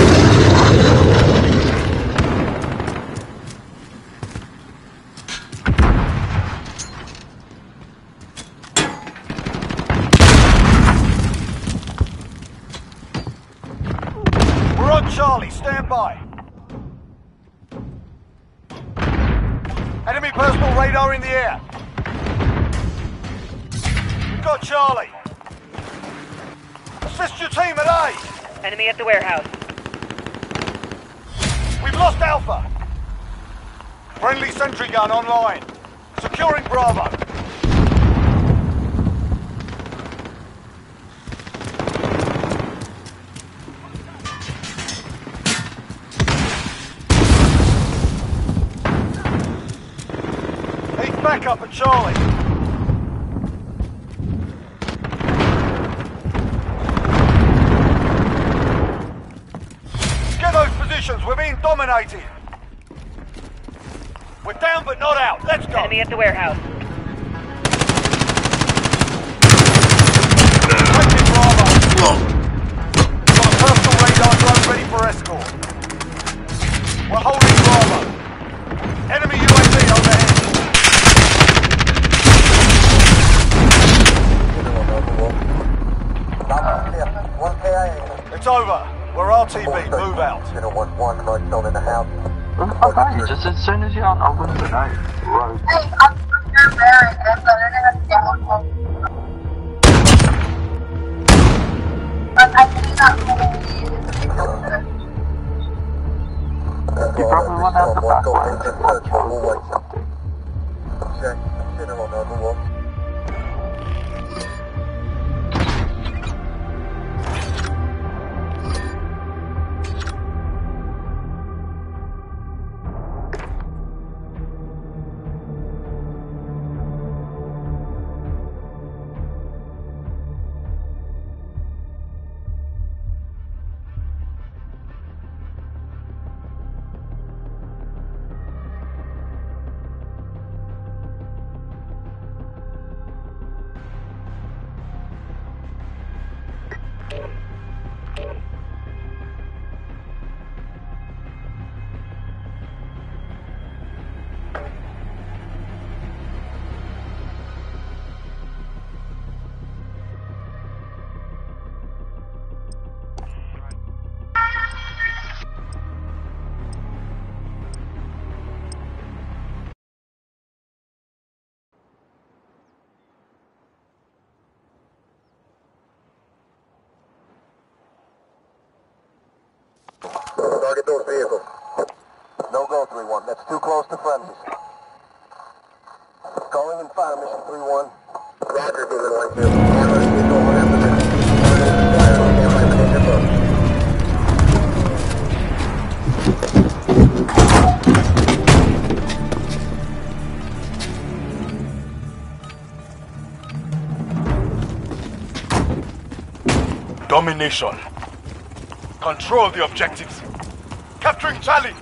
down online. controlar domination. Control the objectives. Capturing Charlie.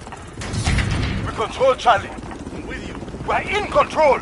We control Charlie. I'm with you. We're in control.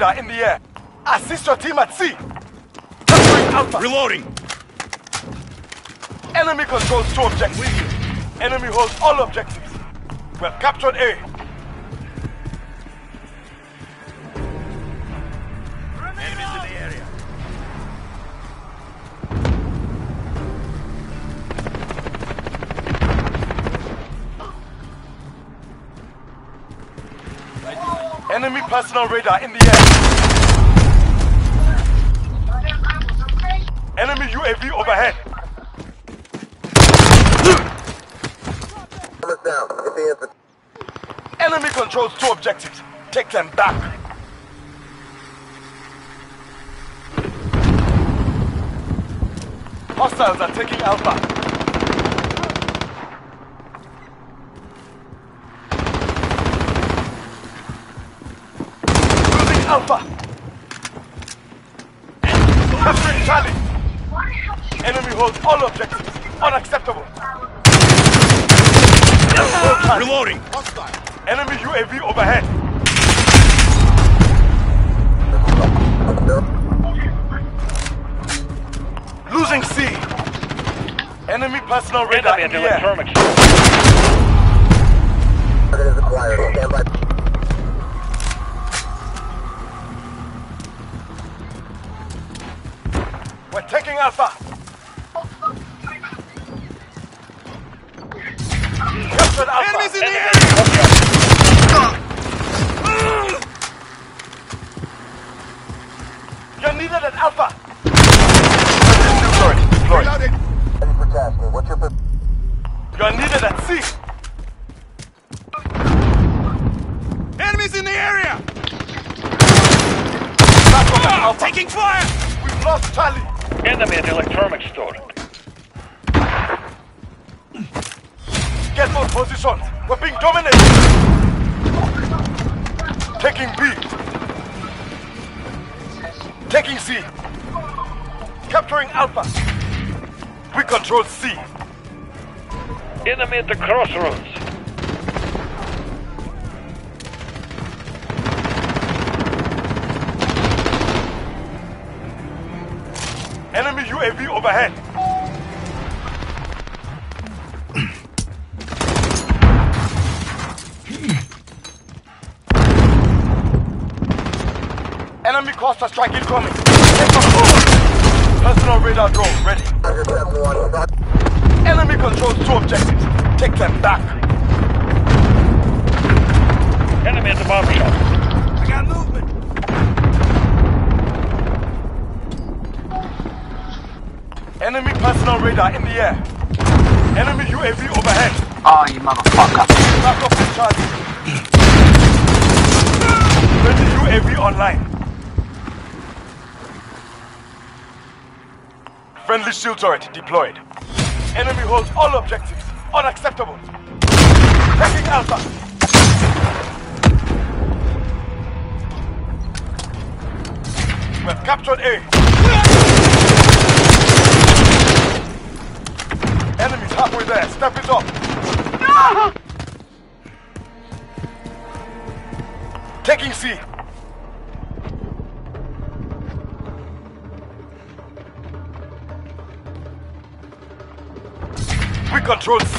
radar in the air. Assist your team at C. Alpha. Reloading. Enemy controls two objectives. Enemy holds all objectives. We have captured A. In the area. Enemy personal radar in the air. front and back. Hostiles are taking Alpha. Alpha. Capturing Charlie. Enemy holds all objectives. Unacceptable. Reloading. Hostile. Enemy UAV overhead. Personal radar in the air. Electronics. not going. the shield turret deployed. Enemy holds all objectives. Unacceptable. Taking Alpha. We have captured A. Enemies halfway there. Step it up. No! Taking C. Control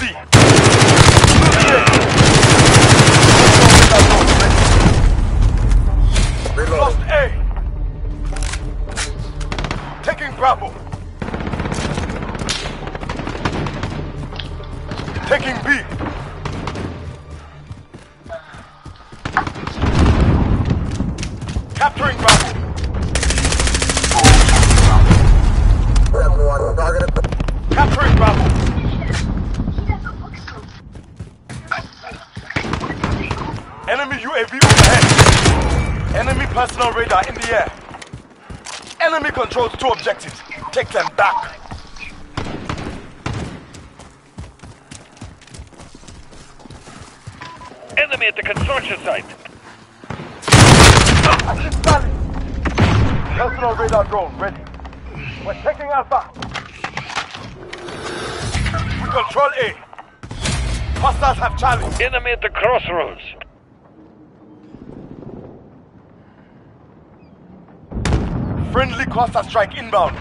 crossroads. Friendly cluster strike inbound.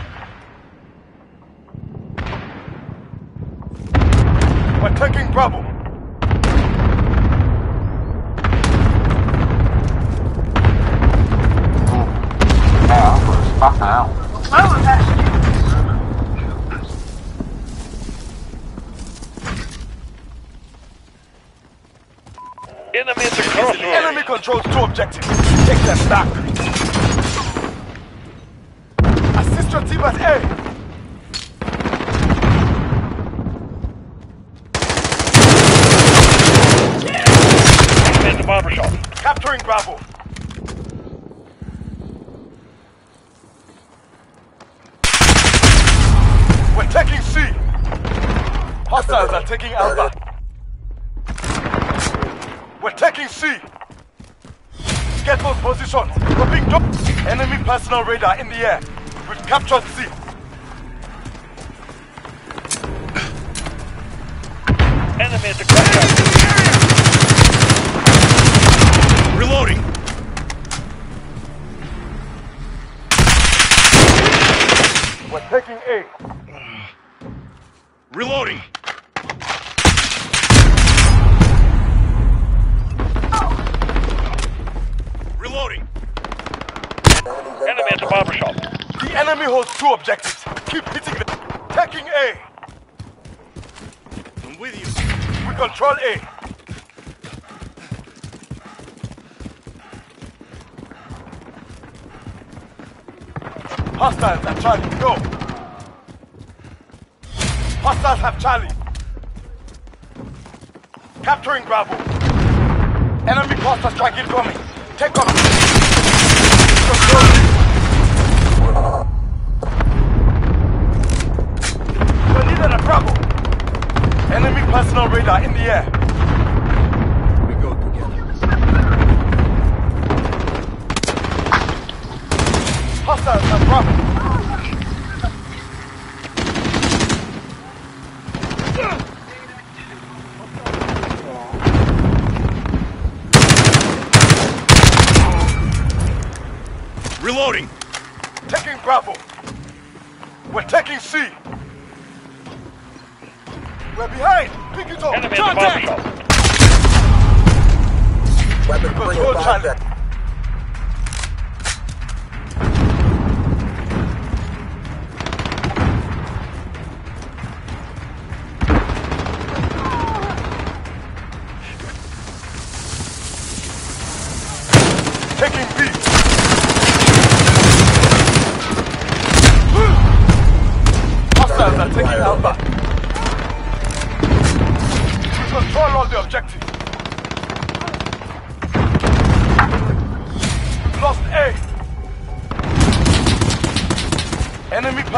Radar in the air. We've captured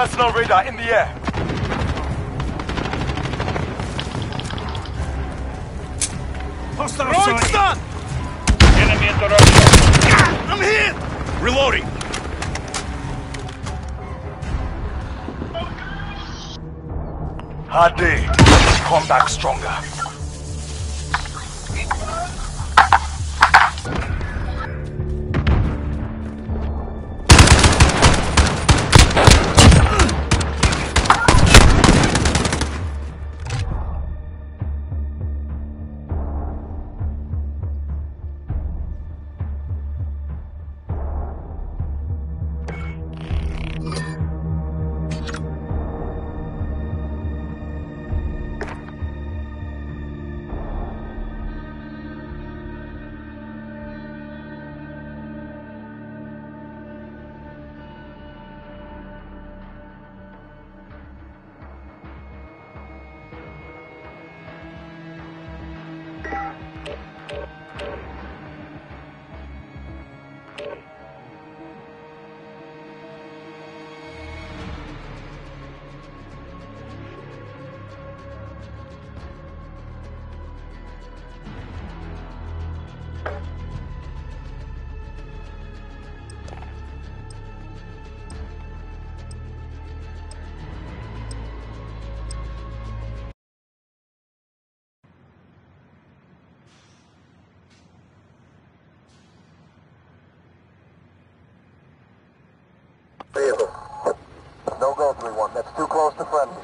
personal radar in the air. Hostile Throwing stun. Enemy at the road. I'm hit. Reloading. Hard day. Come back stronger. No 3-1. That's too close to friendlies.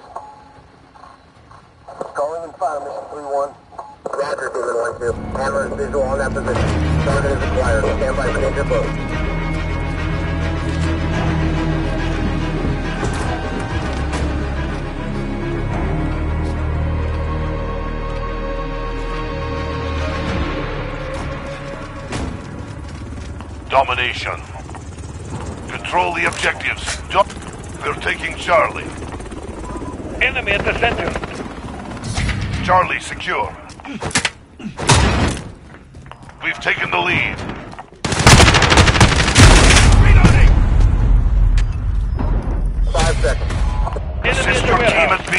Calling in fire, mission 3-1. Roger, Demon 1-2. Hammer is visual on that position. Target is acquired. Stand by for danger boat. Domination. Control the objectives. Do- They're taking Charlie. Enemy at the center. Charlie secure. We've taken the lead. Reloading. Five seconds. Enemy Assist at the your team warehouse. at B.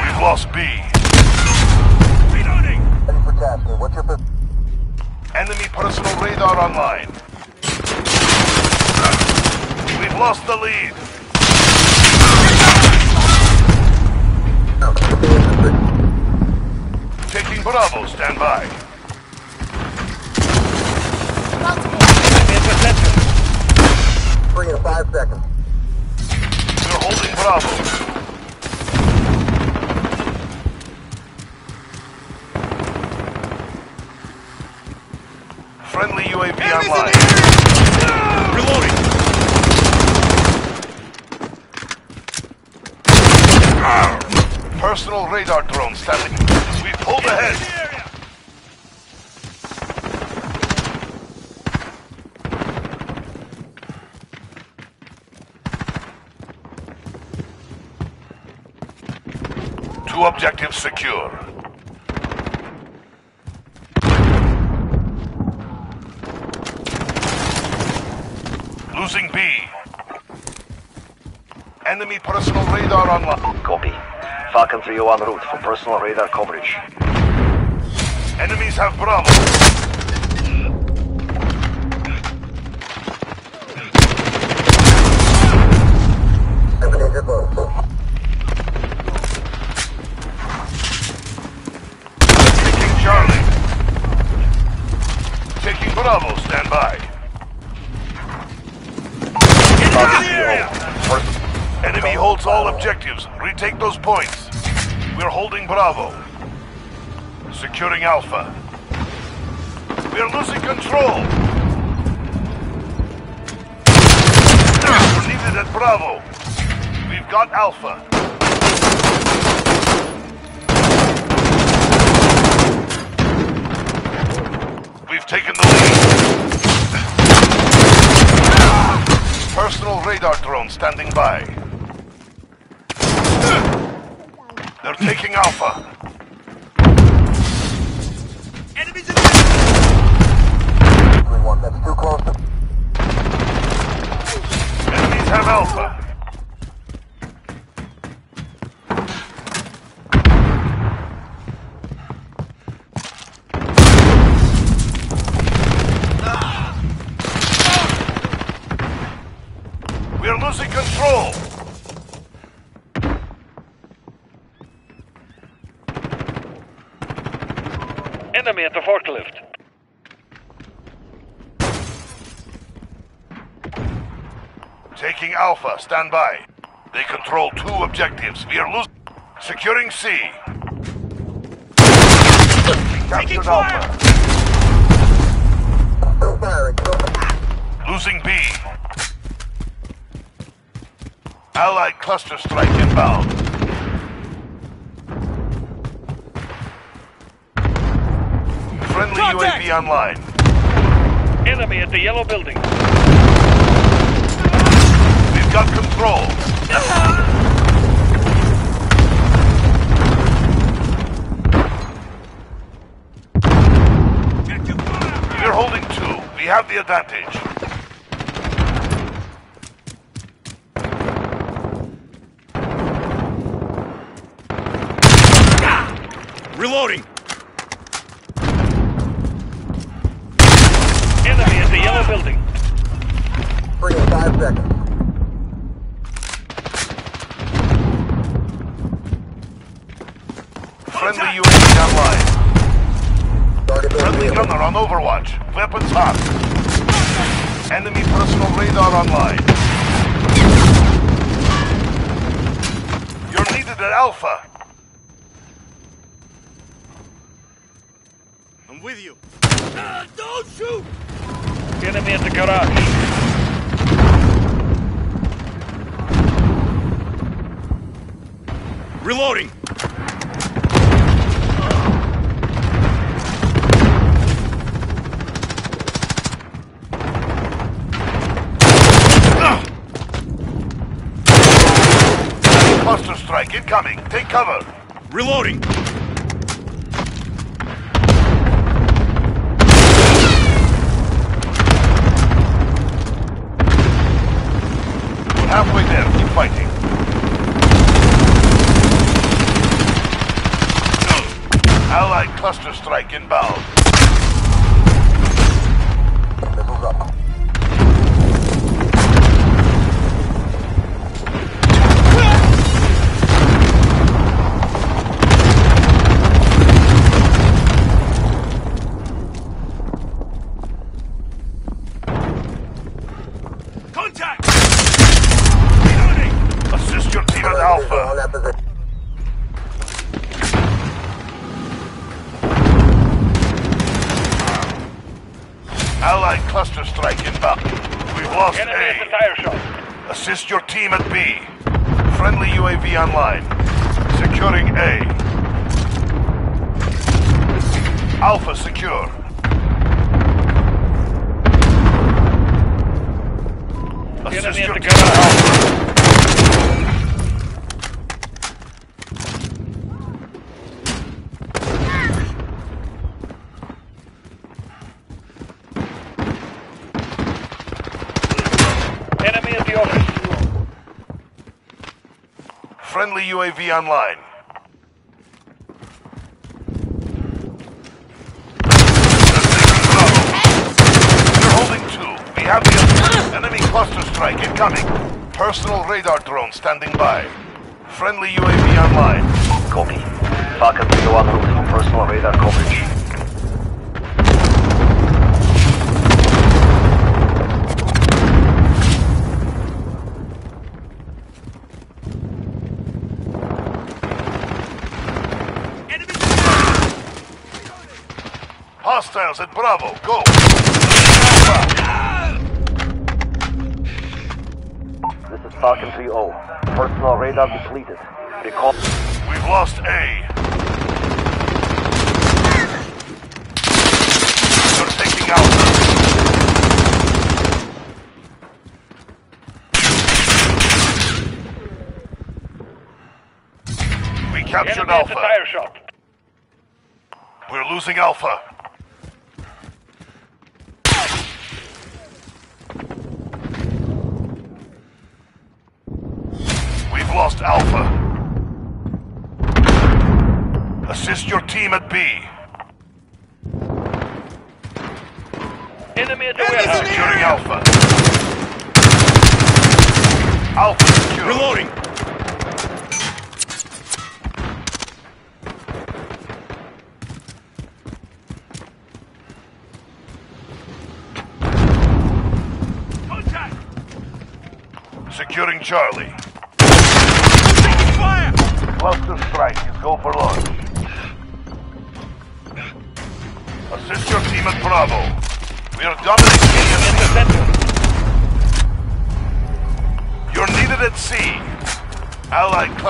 We've lost B. Enemy personal radar online. We've lost the lead. Taking Bravo, stand by. Three in five seconds. We're holding Bravo. Friendly UAV online. Reloading. Personal radar drone standing. We pulled ahead. Two objectives secure. Losing B. Enemy personal radar online. Copy. Falcon 301 en route for personal radar coverage. Enemies have Bravo. Alpha. We're losing control. We're needed at Bravo. We've got Alpha. We've taken the lead. Personal radar drone standing by. They're taking Alpha. Enemies in Three one. That's too close to. Enemies have Alpha. We're losing control. Enemy at the forklift. Taking Alpha, stand by. They control two objectives. We are losing. Securing C. Captured Alpha. Still firing. Still Losing B. Allied cluster strike inbound. Friendly Contact! UAV online. Enemy at the yellow building. Got control. We're holding two. We have the advantage. Reloading. Enemy at the yellow building. Three in five seconds. Friendly UAV online. Target Friendly vehicle. gunner on Overwatch. Weapons hot. Enemy personal radar online. You're needed at Alpha. I'm with you. Ah, don't shoot! Enemy at the garage. Reloading. Cluster strike incoming. Take cover. Reloading. Fighting. Allied cluster strike inbound. UAV online. We're holding two. We have the enemy cluster strike incoming. Personal radar drone standing by. Friendly UAV Bravo. Go. This is Falcon 3-0. Personal radar depleted. Recall... We've lost A. You're taking out... We captured Enemy at the Alpha. tire shop. We're losing Alpha.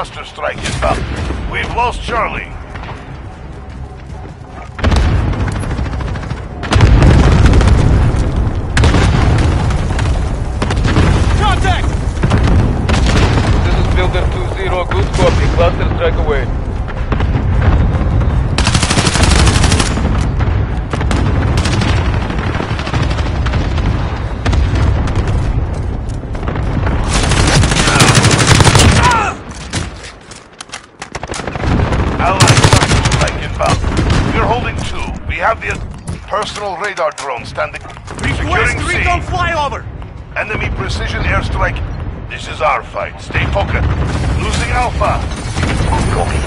Cluster strike inbound. We've lost Charlie. Radar drone standing. Request Securing C. recon flyover! Enemy precision airstrike. This is our fight. Stay focused. Losing Alpha. Copy.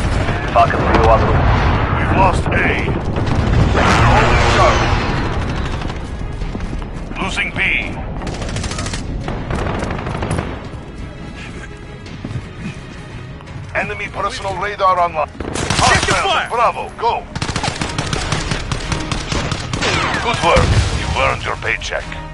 Falcon 3 en. We've lost A. We're holding Charlie. Losing B. Enemy personal radar online. Hostiles fire! Bravo, go! Good work. Earned your paycheck.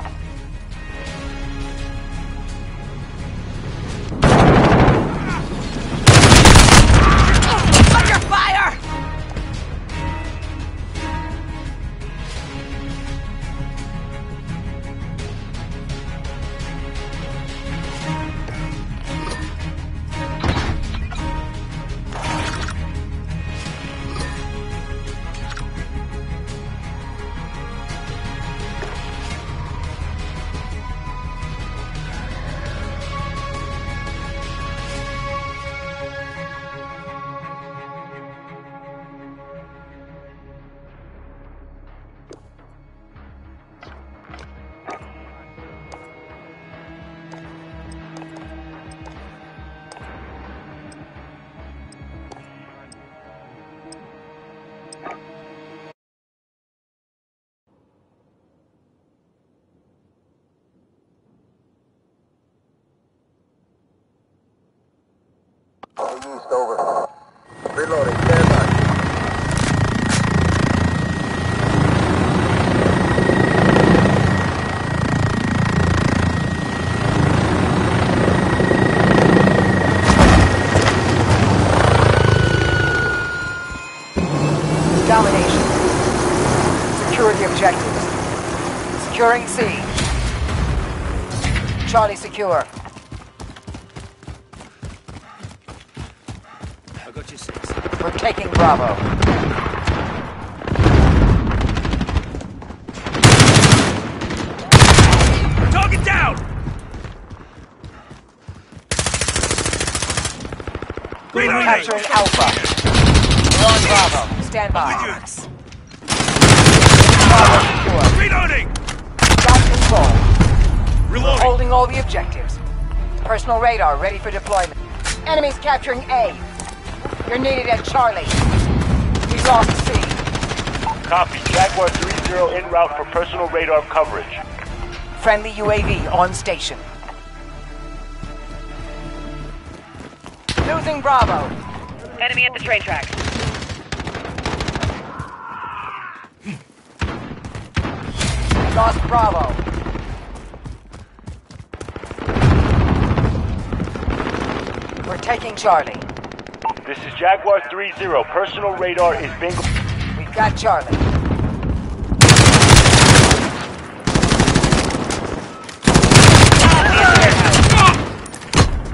Bravo. Stand by. Bravo secure. Reloading! Got control. We're Reloading! holding all the objectives. Personal radar ready for deployment. Enemies capturing A. You're needed at Charlie. We lost C. Copy. Jaguar 3-0 en route for personal radar coverage. Friendly UAV on station. Losing Bravo. Enemy at the train tracks. Lost Bravo. We're taking Charlie. This is Jaguar 3-0. Personal radar is bingo. We've got Charlie.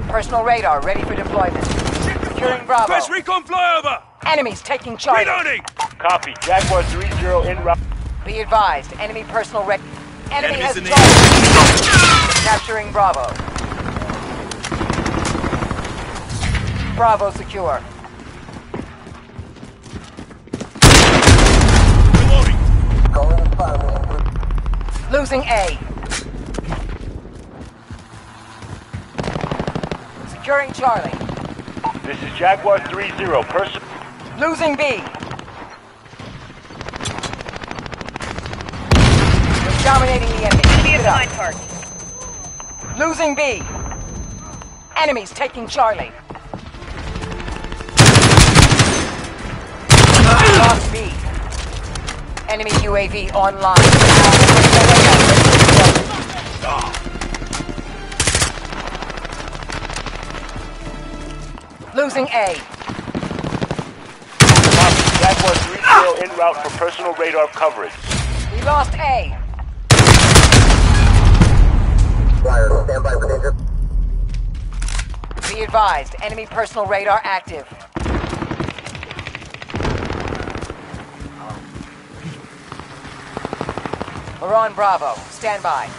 Personal radar ready for deployment. Securing Bravo. Press recon flyover! Enemies taking Charlie. Reloading! Copy. Jaguar 3-0 en route. Be advised, enemy personal rec. Enemy Enemies has in the Charlie. Capturing Bravo. Bravo secure. Reloading! Calling in fire mission. Losing A. Securing Charlie. This is Jaguar 3-0. Person. Losing B. dominating the enemy. Enemy Keep at it the up. mine park. Losing B. Enemies taking Charlie. Lost B. Enemy UAV online. Losing A. Copy. Jaguar 3-0 en route for personal radar coverage. We lost A. Fire, stand by with danger. Be advised, enemy personal radar active. We're on Bravo. Stand by.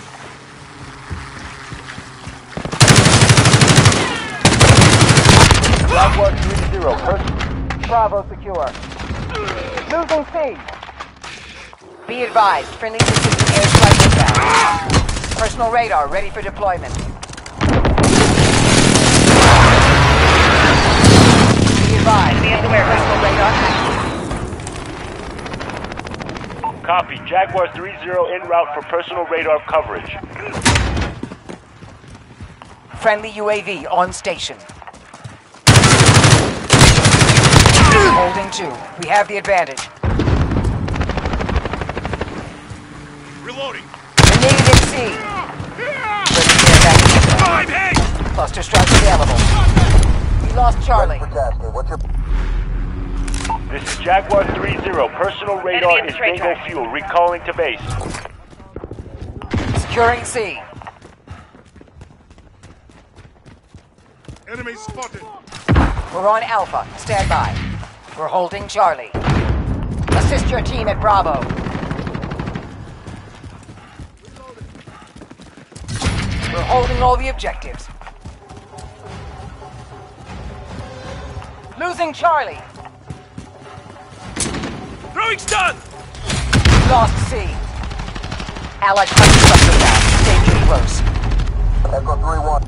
Jaguar 3-0. Person. Bravo secure. Losing C. Be advised, friendly precision airstrike inbound. Personal radar ready for deployment. Be advised, Enemy at the enemy warehouse. personal radar active. Copy. Jaguar 3-0 en route for personal radar coverage. Friendly UAV on station. Holding two. We have the advantage. Reloading! We're at C. Ready to evacuate. I'm hit! Cluster strike available. We lost Charlie. For what's your... This is Jaguar 3-0. Personal radar Enemy at the is train bingo fuel. Recalling to base. Securing C. Enemy spotted! We're on Alpha. Stand by. We're holding Charlie. Assist your team at Bravo. We're holding all the objectives. Losing Charlie. Throwing stun! Lost C. Allied constructor down. Stay close. Echo 3-1.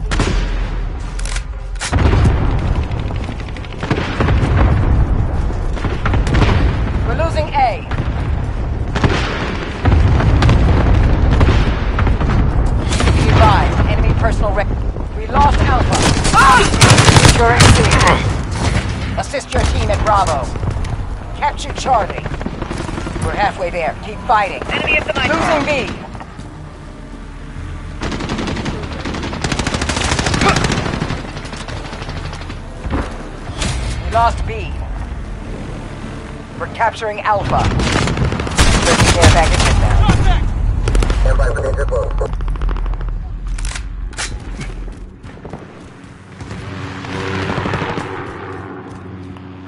We're losing A. personal rec. We lost Alpha. Ah! Securing C. Assist your team at Bravo. Capture Charlie. We're halfway there. Keep fighting. Enemy at the mine. Losing B. We lost B. We're capturing Alpha. Breaking care package inbound. Stand by for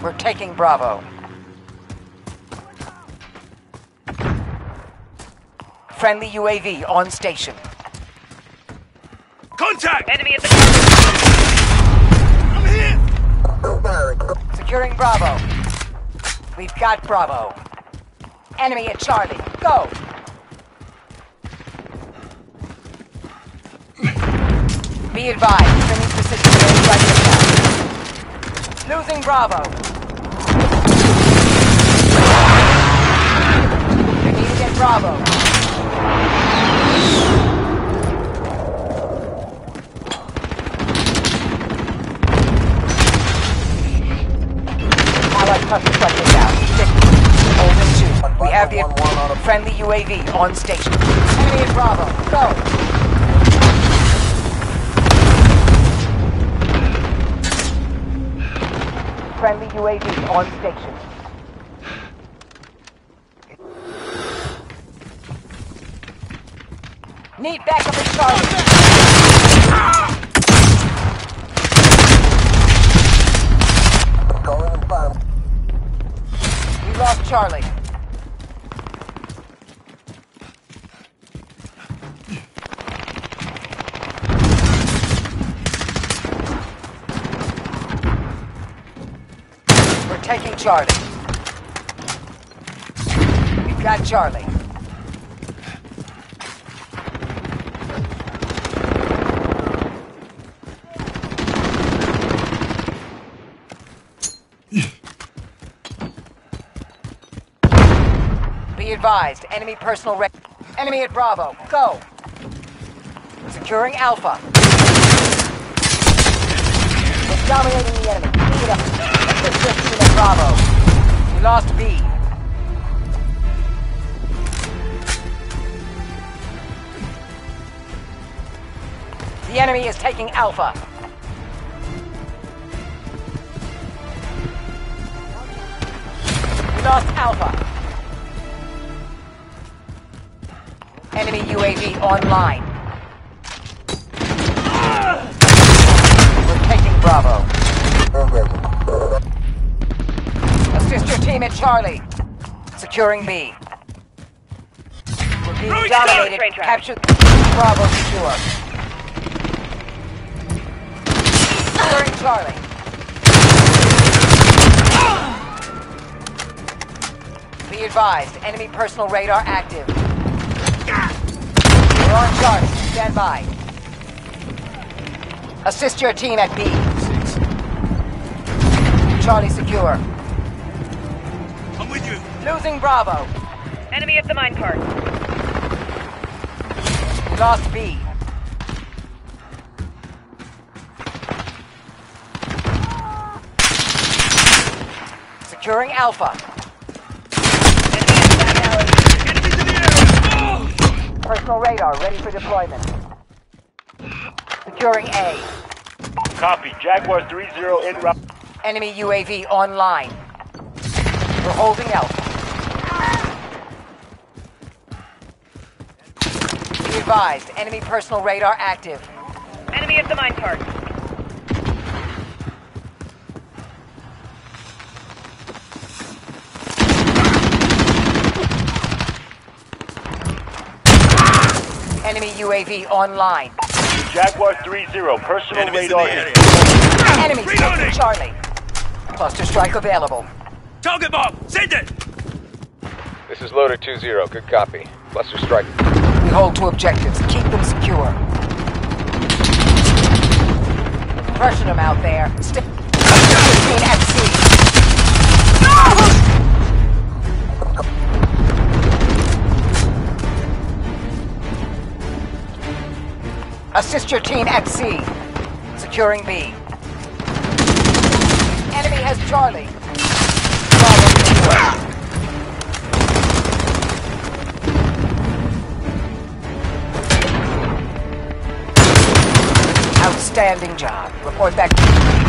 We're taking Bravo. Friendly UAV on station. Contact! Enemy at the. I'm here! Securing Bravo. We've got Bravo. Enemy at Charlie. Go! Be advised, friendly precision airstrike inbound. Losing Bravo. Bravo. Allied cluster strike inbound. Six. Golden two. We have the friendly UAV on station. Enemy at Bravo. Go! Friendly UAV on station. Need backup. Calling and firing. We lost Charlie. We're taking Charlie. We've got Charlie. Be advised, enemy personal rec. Enemy at Bravo. Go. Securing Alpha. We're dominating the enemy. Keep it up. Team at Bravo. We lost B. The enemy is taking Alpha. We lost Alpha. Enemy UAV online. We're taking Bravo. Assist your team at Charlie. Securing B. We're being Throwing dominated. train. Capture Bravo secure. Securing Charlie. Be advised, enemy personal radar active. We're on Charlie. Stand by. Assist your team at B. Charlie secure. I'm with you. Losing Bravo. Enemy at the minecart. We lost B. Securing Alpha. Personal radar ready for deployment. Securing A. Copy. Jaguar 3-0 in route. Enemy UAV online. We're holding out. Be advised, enemy personal radar active. Enemy at the minecart. Enemy UAV online. Jaguar 3-0. Personal Enemies in radar the is area. Enemies Reloading. taking Charlie. Cluster strike available. Target bomb! Send it! This is Loader 2-0. Good copy. Cluster strike. We hold two objectives. Keep them secure. Crushing them out there. Stay. Assist your team at C. Securing B. Enemy has Charlie. Outstanding job. Report back.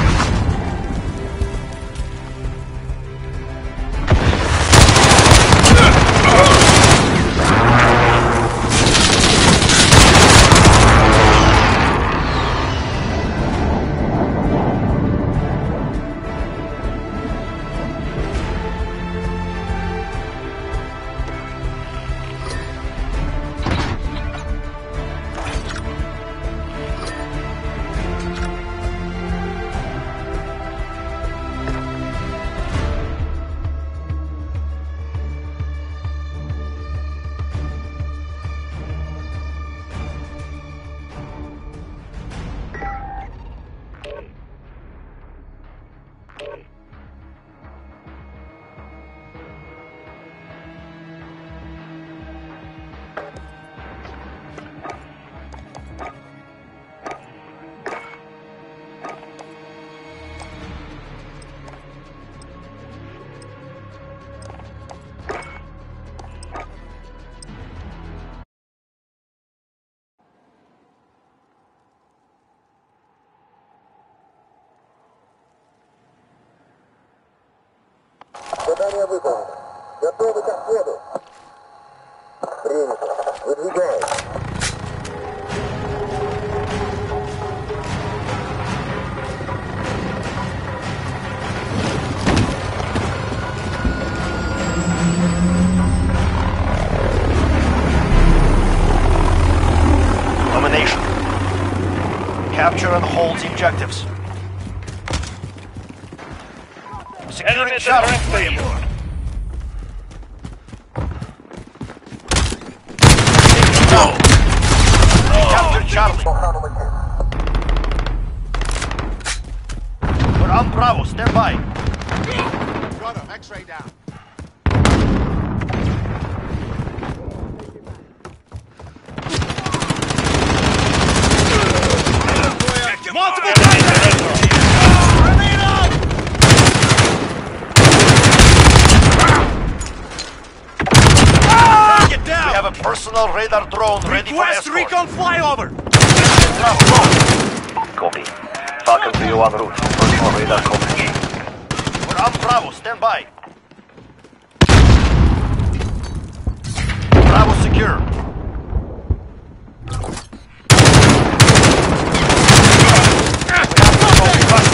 Задание выполнено. Готовы к отходу. Принято. Выдвигаем. Domination. Capture and hold the objectives. Securing Enemy Radar drone ready for Request escort. recon flyover! Copy. Falcon 301 route. Personal radar coverage. We're on Bravo. Stand by. Bravo secure. We have to go fast.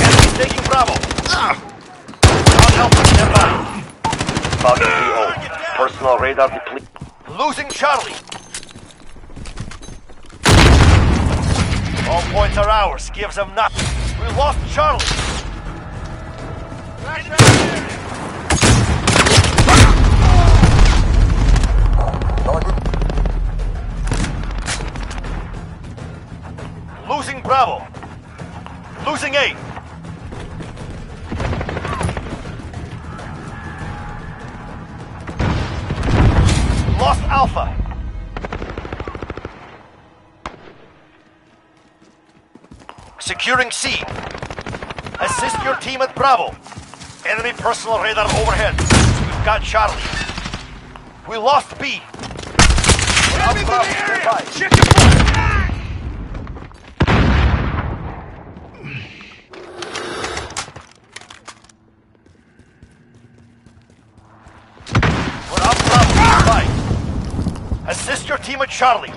Enemy's taking Bravo. On Alpha. Stand by. Falcon 3 Radar deplete. Losing Charlie. All points are ours. Gives them nothing. We lost Charlie. Team at Bravo. Enemy personal radar overhead. We've got Charlie. We lost B. We're up Bravo. Stand by. Check your fire! We're up Bravo. Stand by. Assist your team at Charlie.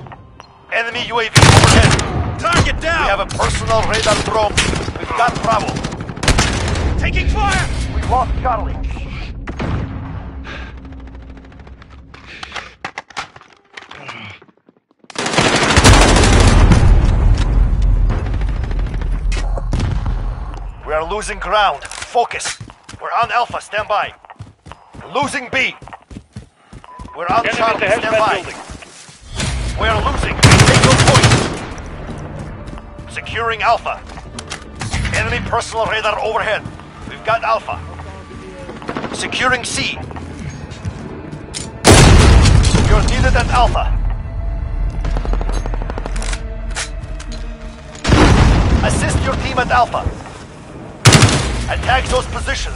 Enemy UAV overhead. Target down! We have a personal radar drone. We've got Bravo. Taking fire! We lost Charlie. We are losing ground. Focus. We're on Alpha. Stand by. Losing B. We're on Enemy Charlie. the Stand by. building. We are losing. Take those points. Securing Alpha. Enemy personal radar overhead. We've got Alpha. Securing C. You're needed at Alpha. Assist your team at Alpha. Attack those positions.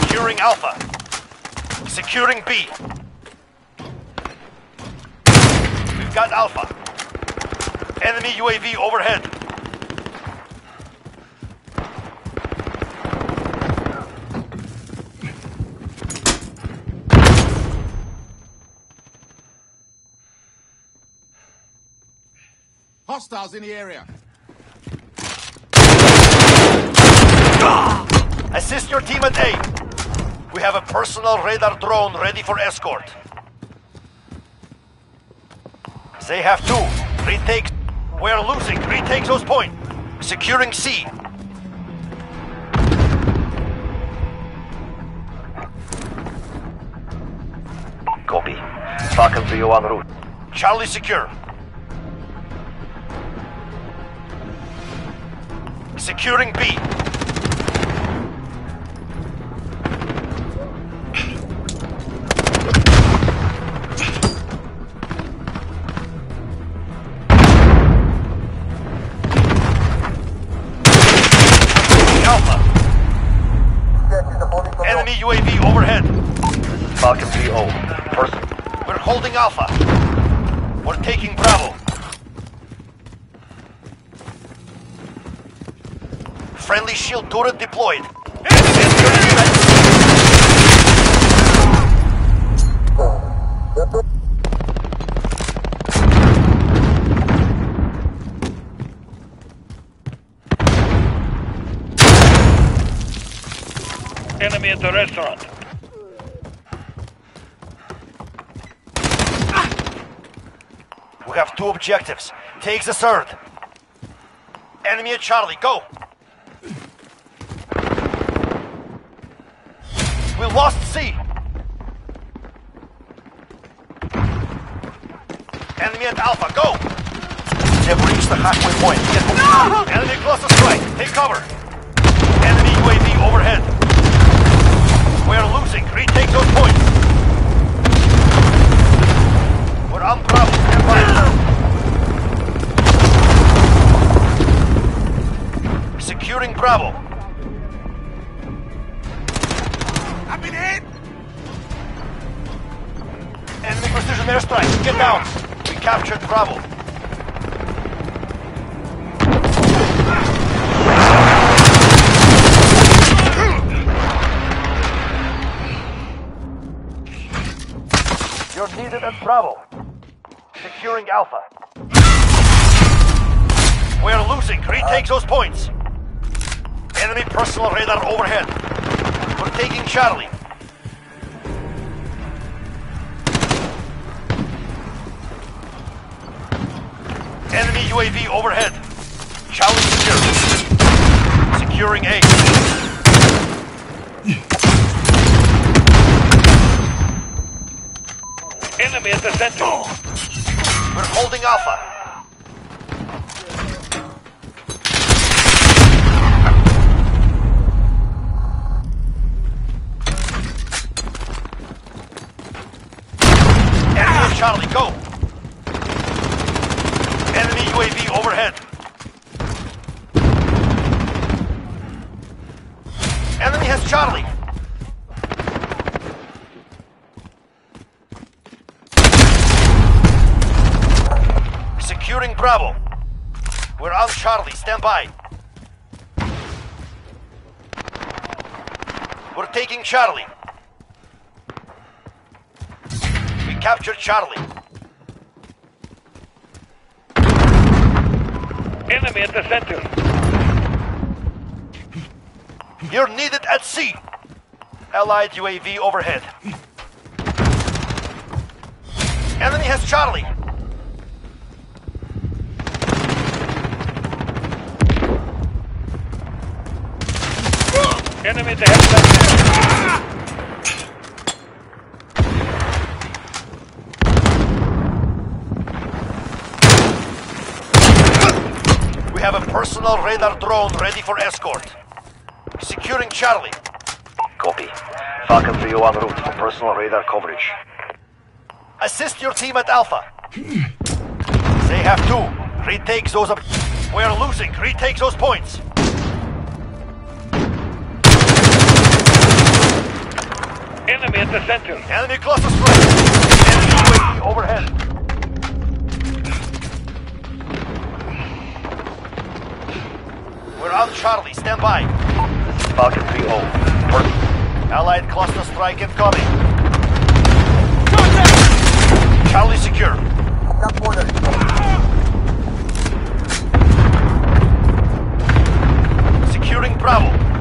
Securing Alpha. Securing B. We've got Alpha. Enemy UAV overhead. Hostiles in the area. Ah! Assist your team at 8. We have a personal radar drone ready for escort. They have two. Retake. We're losing. Retake those points. Securing C. Copy. Falcon 3 en route. Charlie secure. Securing B. shield turret deployed. Enemy at the restaurant. We have two objectives. Take the third. Enemy at Charlie, go! The halfway point. Get moving. Enemy cluster strike. Take cover. Enemy UAV overhead. We're losing. Retake those points. We're on Bravo. Stand by. Securing Bravo. I've been hit! Enemy precision airstrike. Get down. We captured Bravo. Needed at Bravo. Securing Alpha. We're losing. Retake uh. those points. Enemy personal radar overhead. We're taking Charlie. Enemy UAV overhead. Charlie secure. Securing A. Enemy at the center. We're holding Alpha. Charlie, go! Enemy UAV overhead. Enemy has Charlie. Securing Bravo. We're on Charlie. Stand by. We're taking Charlie. We captured Charlie. Enemy at the center. You're needed at C. Allied UAV overhead. Enemy has Charlie. Enemy at the head center. We have a personal radar drone ready for escort. Securing Charlie. Copy. Falcon 3 en route for personal radar coverage. Assist your team at Alpha. They have two. Retake those. We're losing. Retake those points. Enemy at the center. Enemy cluster strike. Enemy UAV overhead. We're on Charlie. Stand by. This is Falcon 3-0. Per- Allied cluster strike incoming. Charlie secure. Got border. Securing Bravo.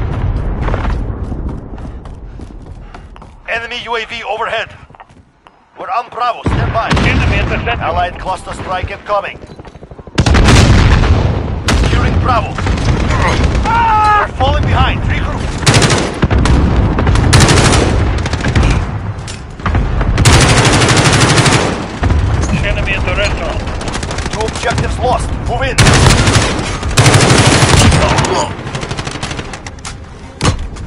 Enemy UAV overhead. We're on Bravo. Stand by. Enemy center. Allied cluster strike incoming. Securing Bravo. We're falling behind. Regroup. Enemy at the restaurant. Two objectives lost. Move in.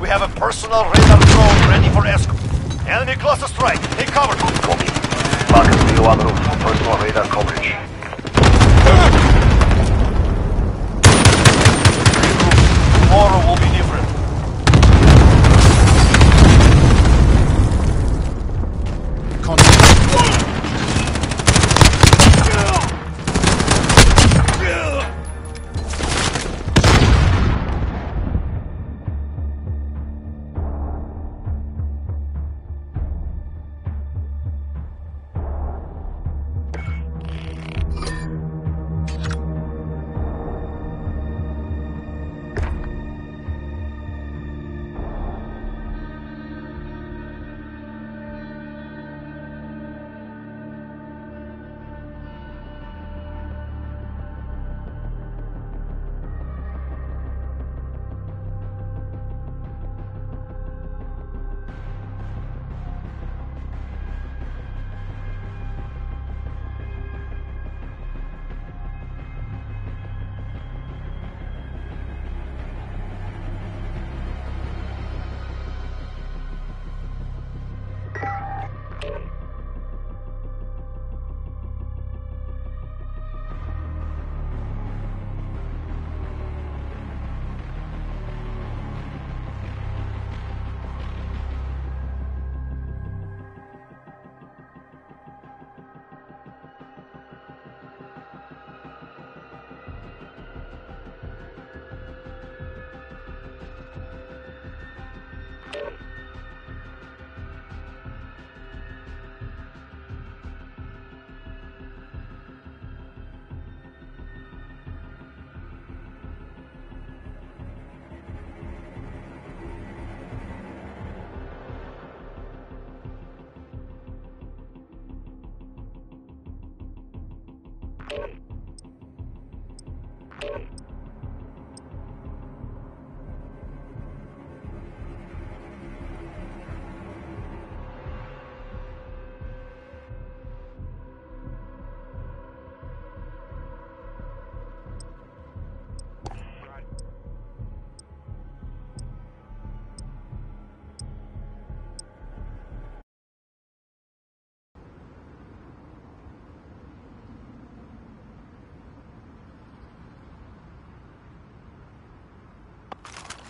We have a personal radar drone ready for escort. Enemy cluster strike. Take cover. Copy. Falcon 3 en route for personal radar coverage. Tomorrow will be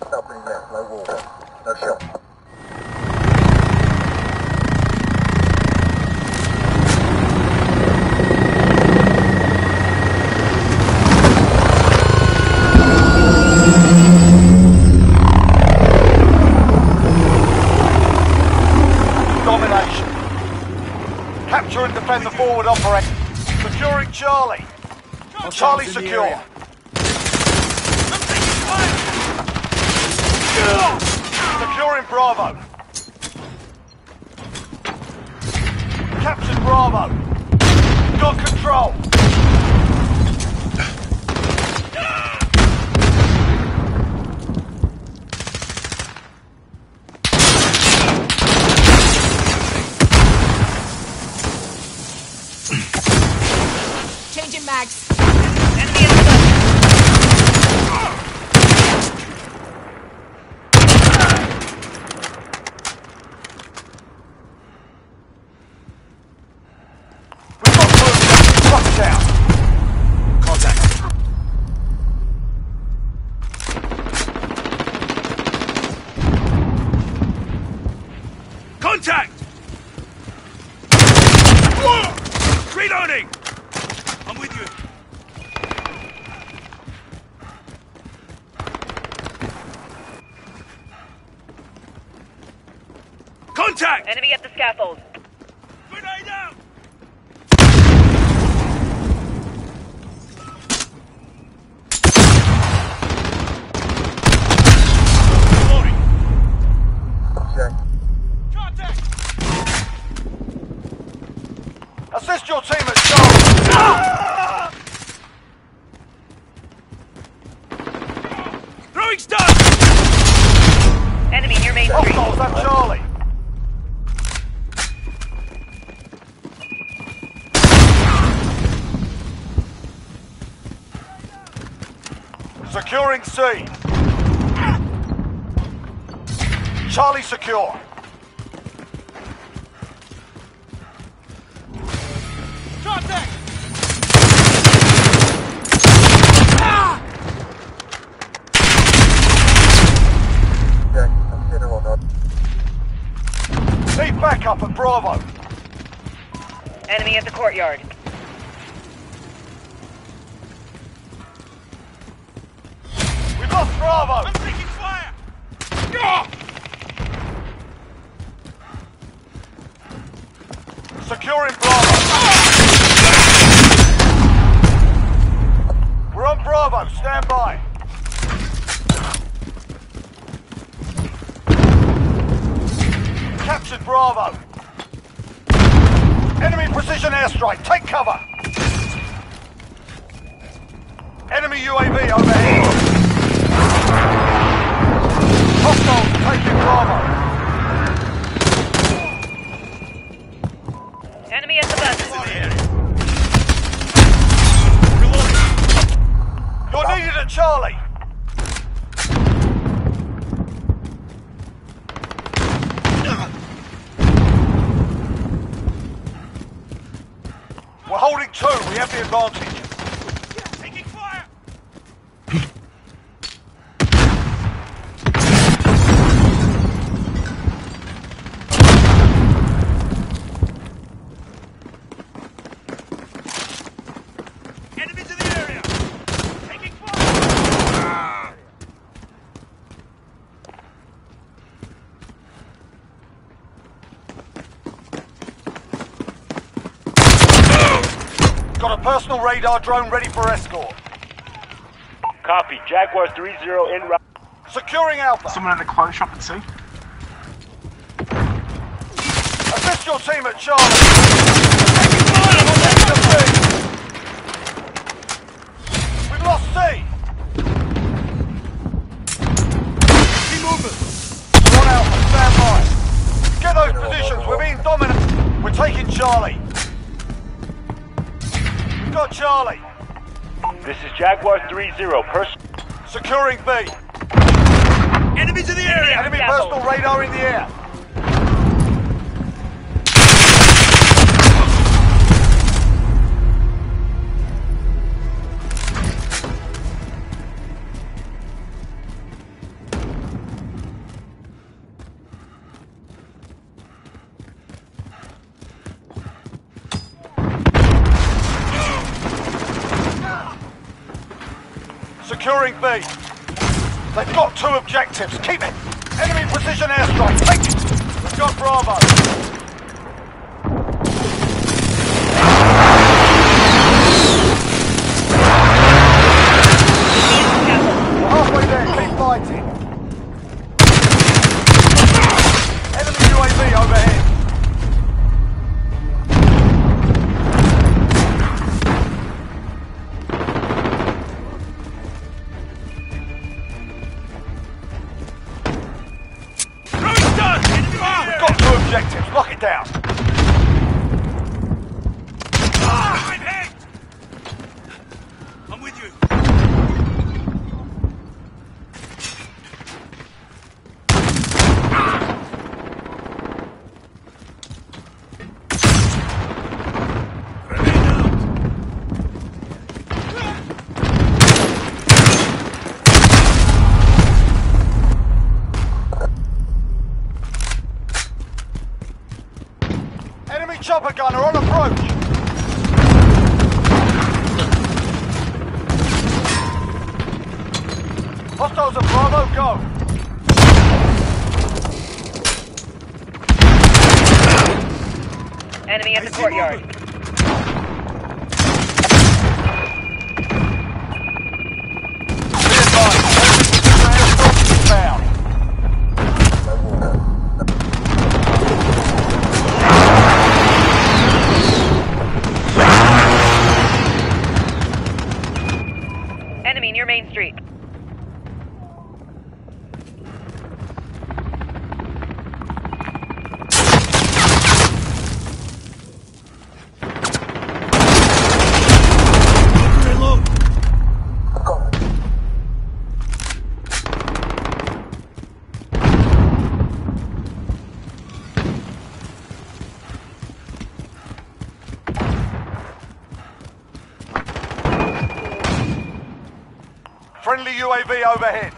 different. Opening left, no water. No shot. Domination. Capture and defend the forward operation. Securing Charlie. Charlie secure. Securing Bravo. apples. C. Charlie secure. Radar drone ready for escort. Copy. Jaguar 30 in route. Securing Alpha. Someone in the close shop and see. Assist your team at Charlie. 30 person. Securing B. We've got two objectives. Keep it. Enemy precision airstrike. Take it. We've got Bravo. UAV overhead.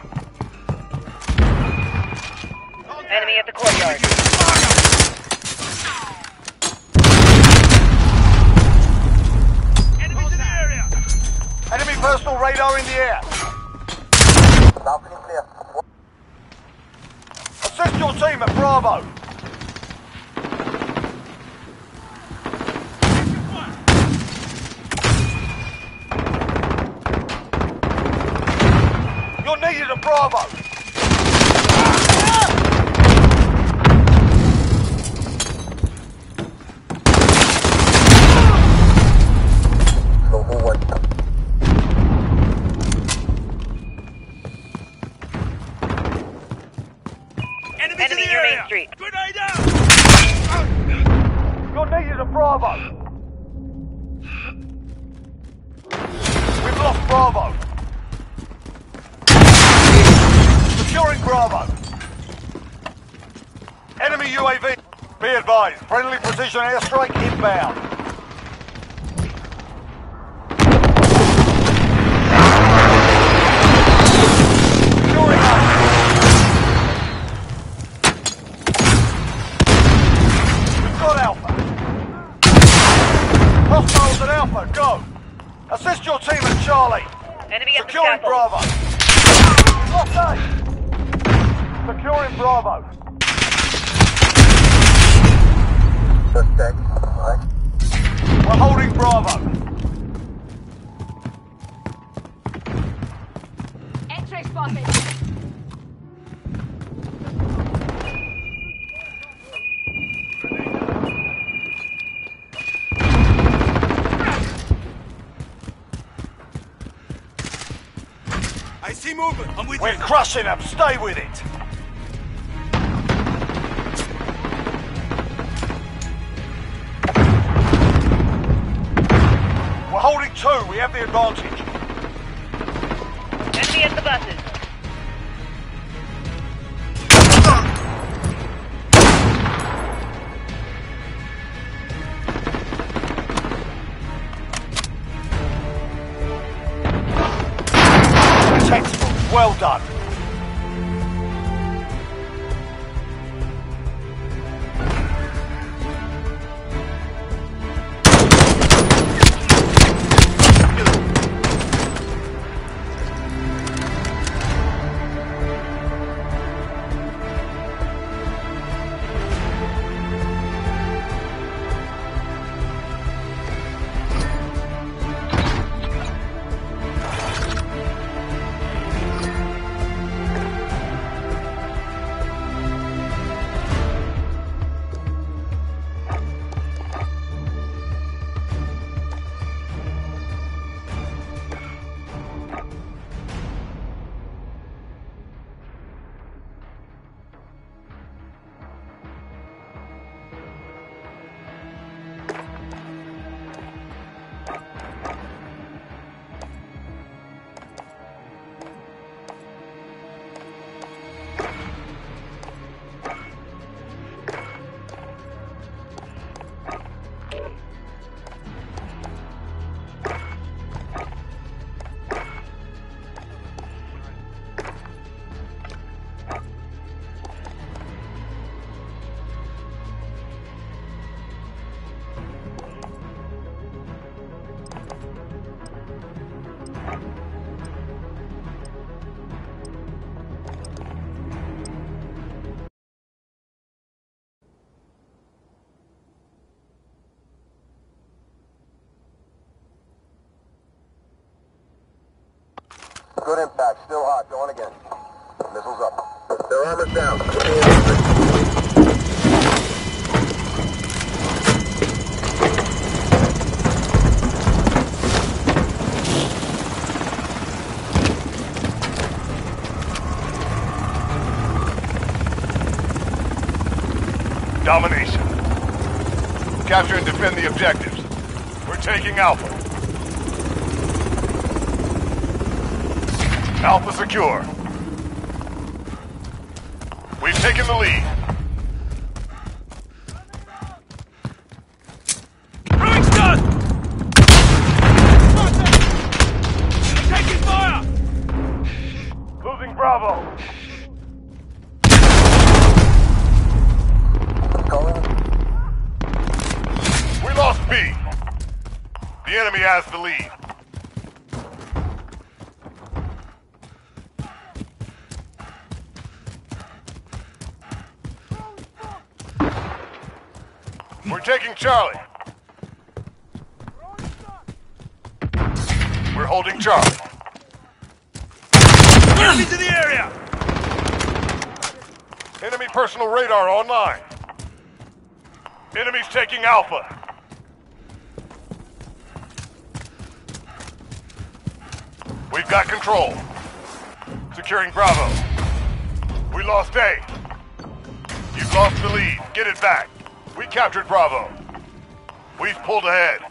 chin up. Stay with it. We're holding two. We have the advantage. Defend the objectives. We're taking Alpha. Alpha secure. We've taken the lead. We're taking Charlie. We're holding Charlie. Enemies in the area! Enemy personal radar online. Enemy's taking Alpha. We've got control. Securing Bravo. We lost A. You've lost the lead. Get it back. We captured Bravo. We've pulled ahead.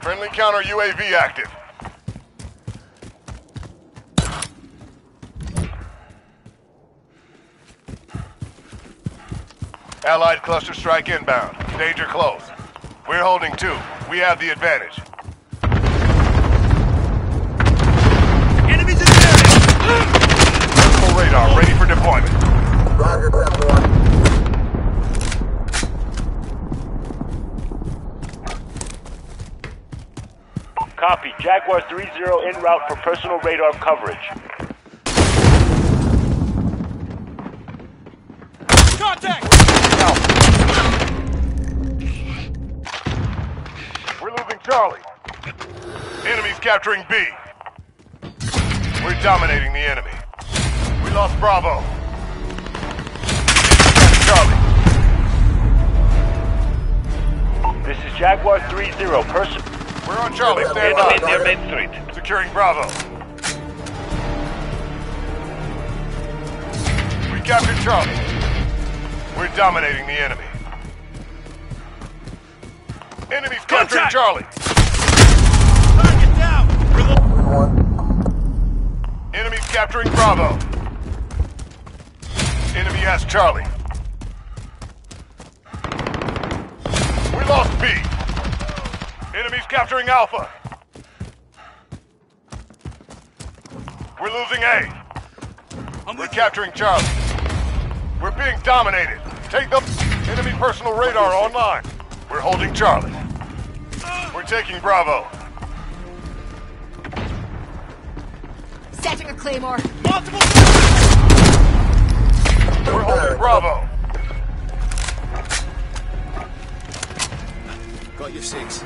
Friendly counter UAV active. Allied cluster strike inbound. Danger close. We're holding two. We have the advantage. Enemies in the area! Full radar ready for deployment. Roger, Pepper One. Copy. Jaguar 3-0 en route for personal radar coverage. Charlie. Enemy's capturing B. We're dominating the enemy. We lost Bravo. Charlie. This is Jaguar 3-0. Person... We're on Charlie. Stand Enemy by. near Main Street. Securing Bravo. We captured Charlie. We're dominating the enemy. Enemy's capturing Charlie. Target down! Relo- Enemy's capturing Bravo. Enemy has Charlie. We lost B. Enemy's capturing Alpha. We're losing A. I'm We're capturing Charlie. We're being dominated. Take the enemy personal radar online. We're holding Charlie. We're taking Bravo. Setting a claymore. Multiple... We're holding Bravo. Got your six.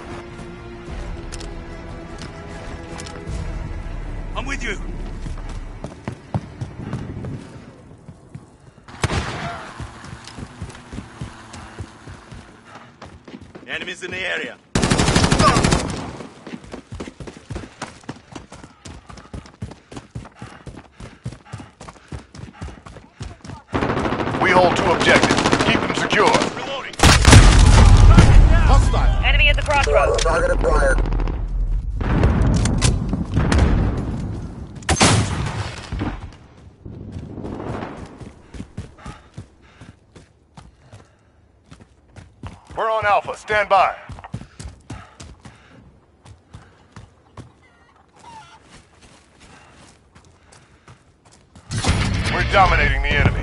I'm with you. Enemies in the area. We hold two objectives. Keep them secure. Reloading. Target down! Hostile. Enemy at the crossroads. Target acquired. We're on Alpha. Stand by. We're dominating the enemy.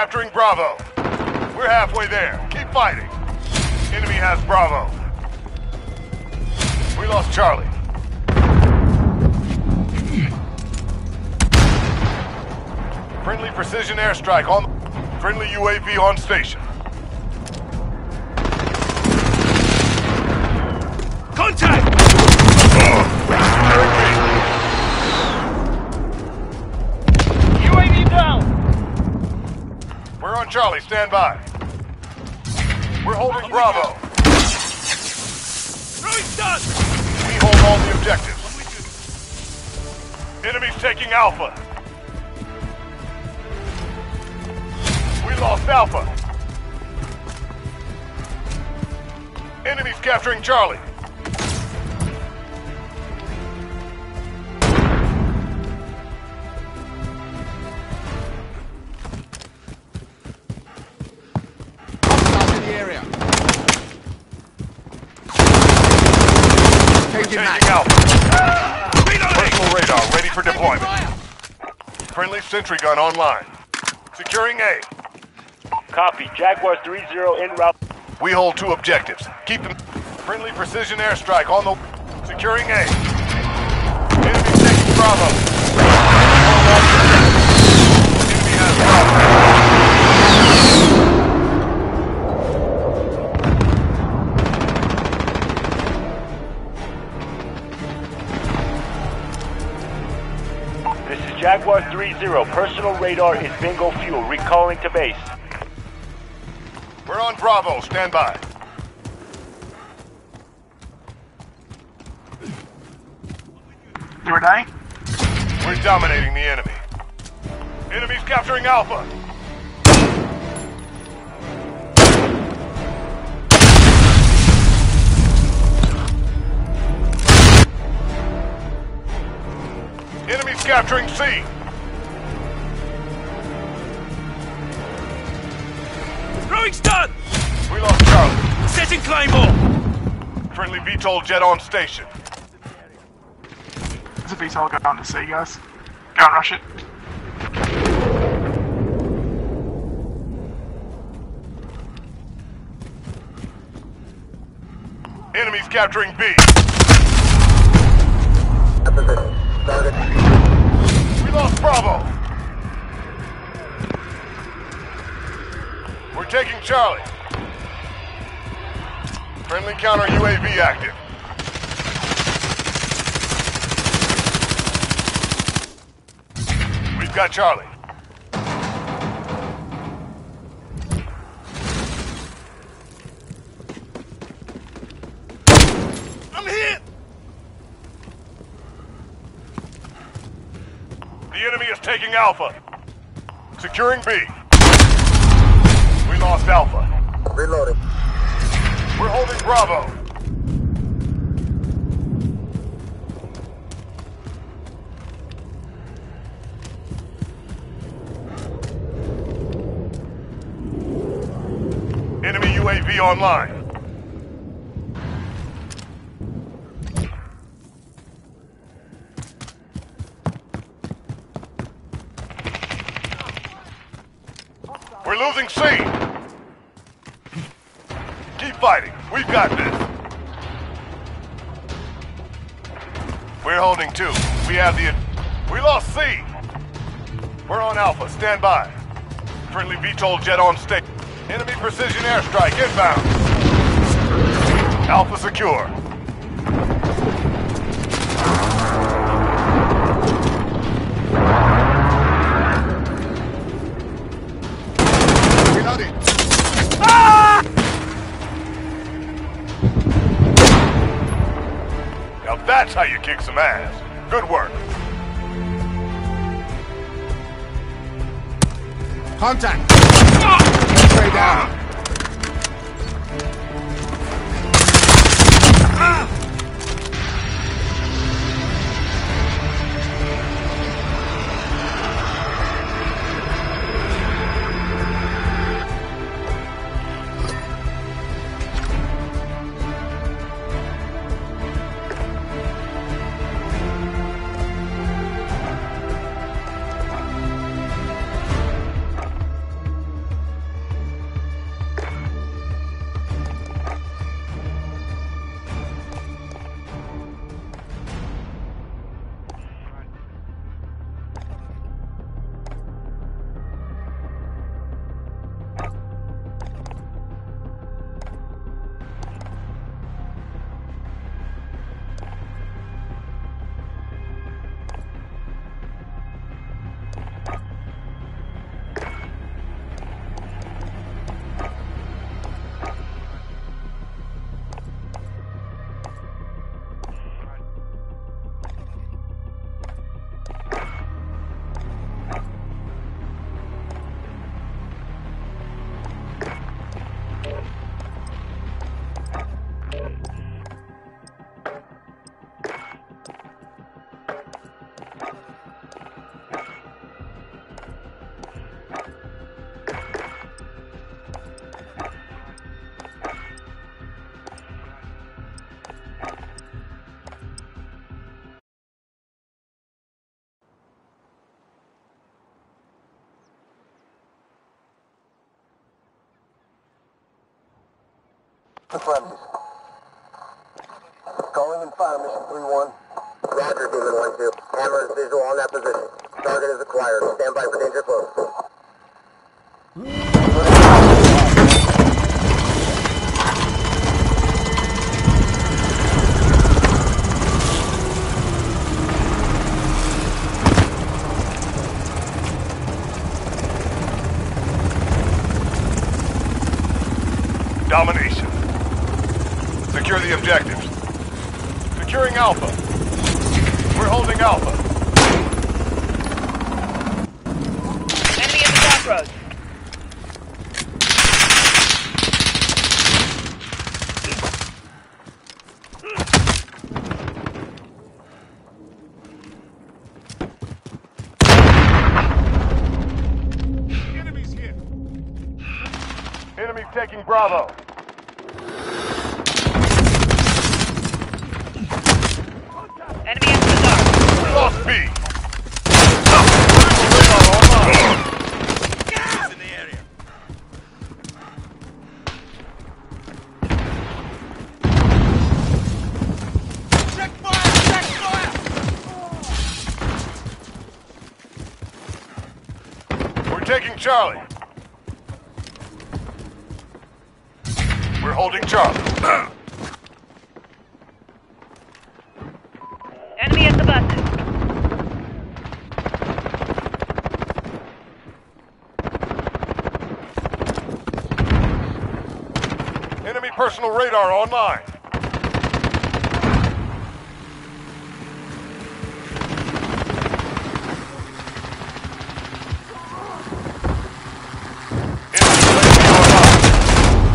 Capturing Bravo. We're halfway there. Keep fighting. Enemy has Bravo. We lost Charlie. Friendly precision airstrike on... Friendly UAV on station. Charlie. Stand by. We're holding Bravo. Throwing stun! We hold all the objectives. Enemies taking Alpha. We lost Alpha. Enemies capturing Charlie. Taking Alpha. Personal radar ready for deployment. Friendly sentry gun online. Securing A. Copy. Jaguar 3-0 en route. We hold two objectives. Keep them. Friendly precision airstrike on the. Securing A. Enemy taking Bravo. Jaguar 3-0. Personal radar is bingo fuel. Recalling to base. We're on Bravo. Stand by. You ready? We're dominating the enemy. Enemies capturing Alpha. Capturing C. Throwing stun! We lost Charlie. Setting Claymore! Friendly VTOL jet on station. There's a VTOL going to see, guys. Go and rush it. Enemies capturing B. We lost Bravo. We're taking Charlie. Friendly counter UAV active. We've got Charlie. Taking Alpha. Securing B. We lost Alpha. Reloading. We're holding Bravo. Enemy UAV online. Have the... We lost C. We're on Alpha. Stand by. Friendly VTOL jet on station. Enemy precision airstrike inbound. Alpha secure. Reloading. Now that's how you kick some ass. Good work. Contact! X-ray down. Affirmative. Calling in fire, mission 3-1. Roger, Demon 1-2. Hammer is visual on that position. Target is acquired. Stand by for danger close. Domination. Secure the objectives. Securing Alpha. We're holding Alpha. Enemy at the crossroads. Enemies here. Enemies taking Bravo. Enemy at the dark. We lost B. Radar online. Gas in the area. Check fire! Check fire! We're taking Charlie. We're holding Charlie. Enemy at the buses. Enemy personal radar online. Enemy radar online.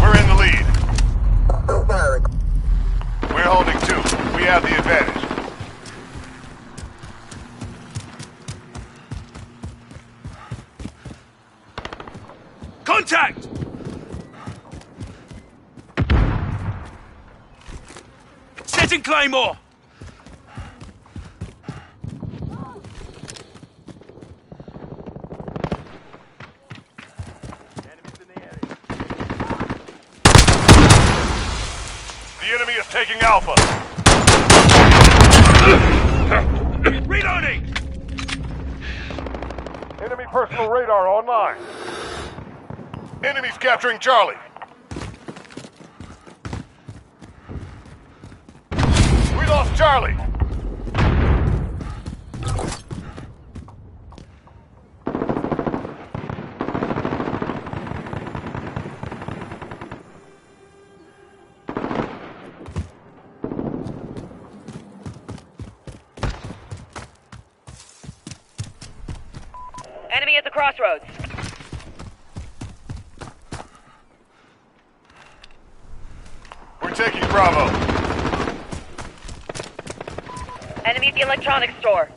We're in the lead. Still firing. We're holding two. We have the advantage. Contact! Setting Claymore! The enemy is taking Alpha. Reloading! Enemy personal radar online. Enemies capturing Charlie. We lost Charlie. Enemy at the crossroads. We're taking Bravo. Enemy at the electronics store.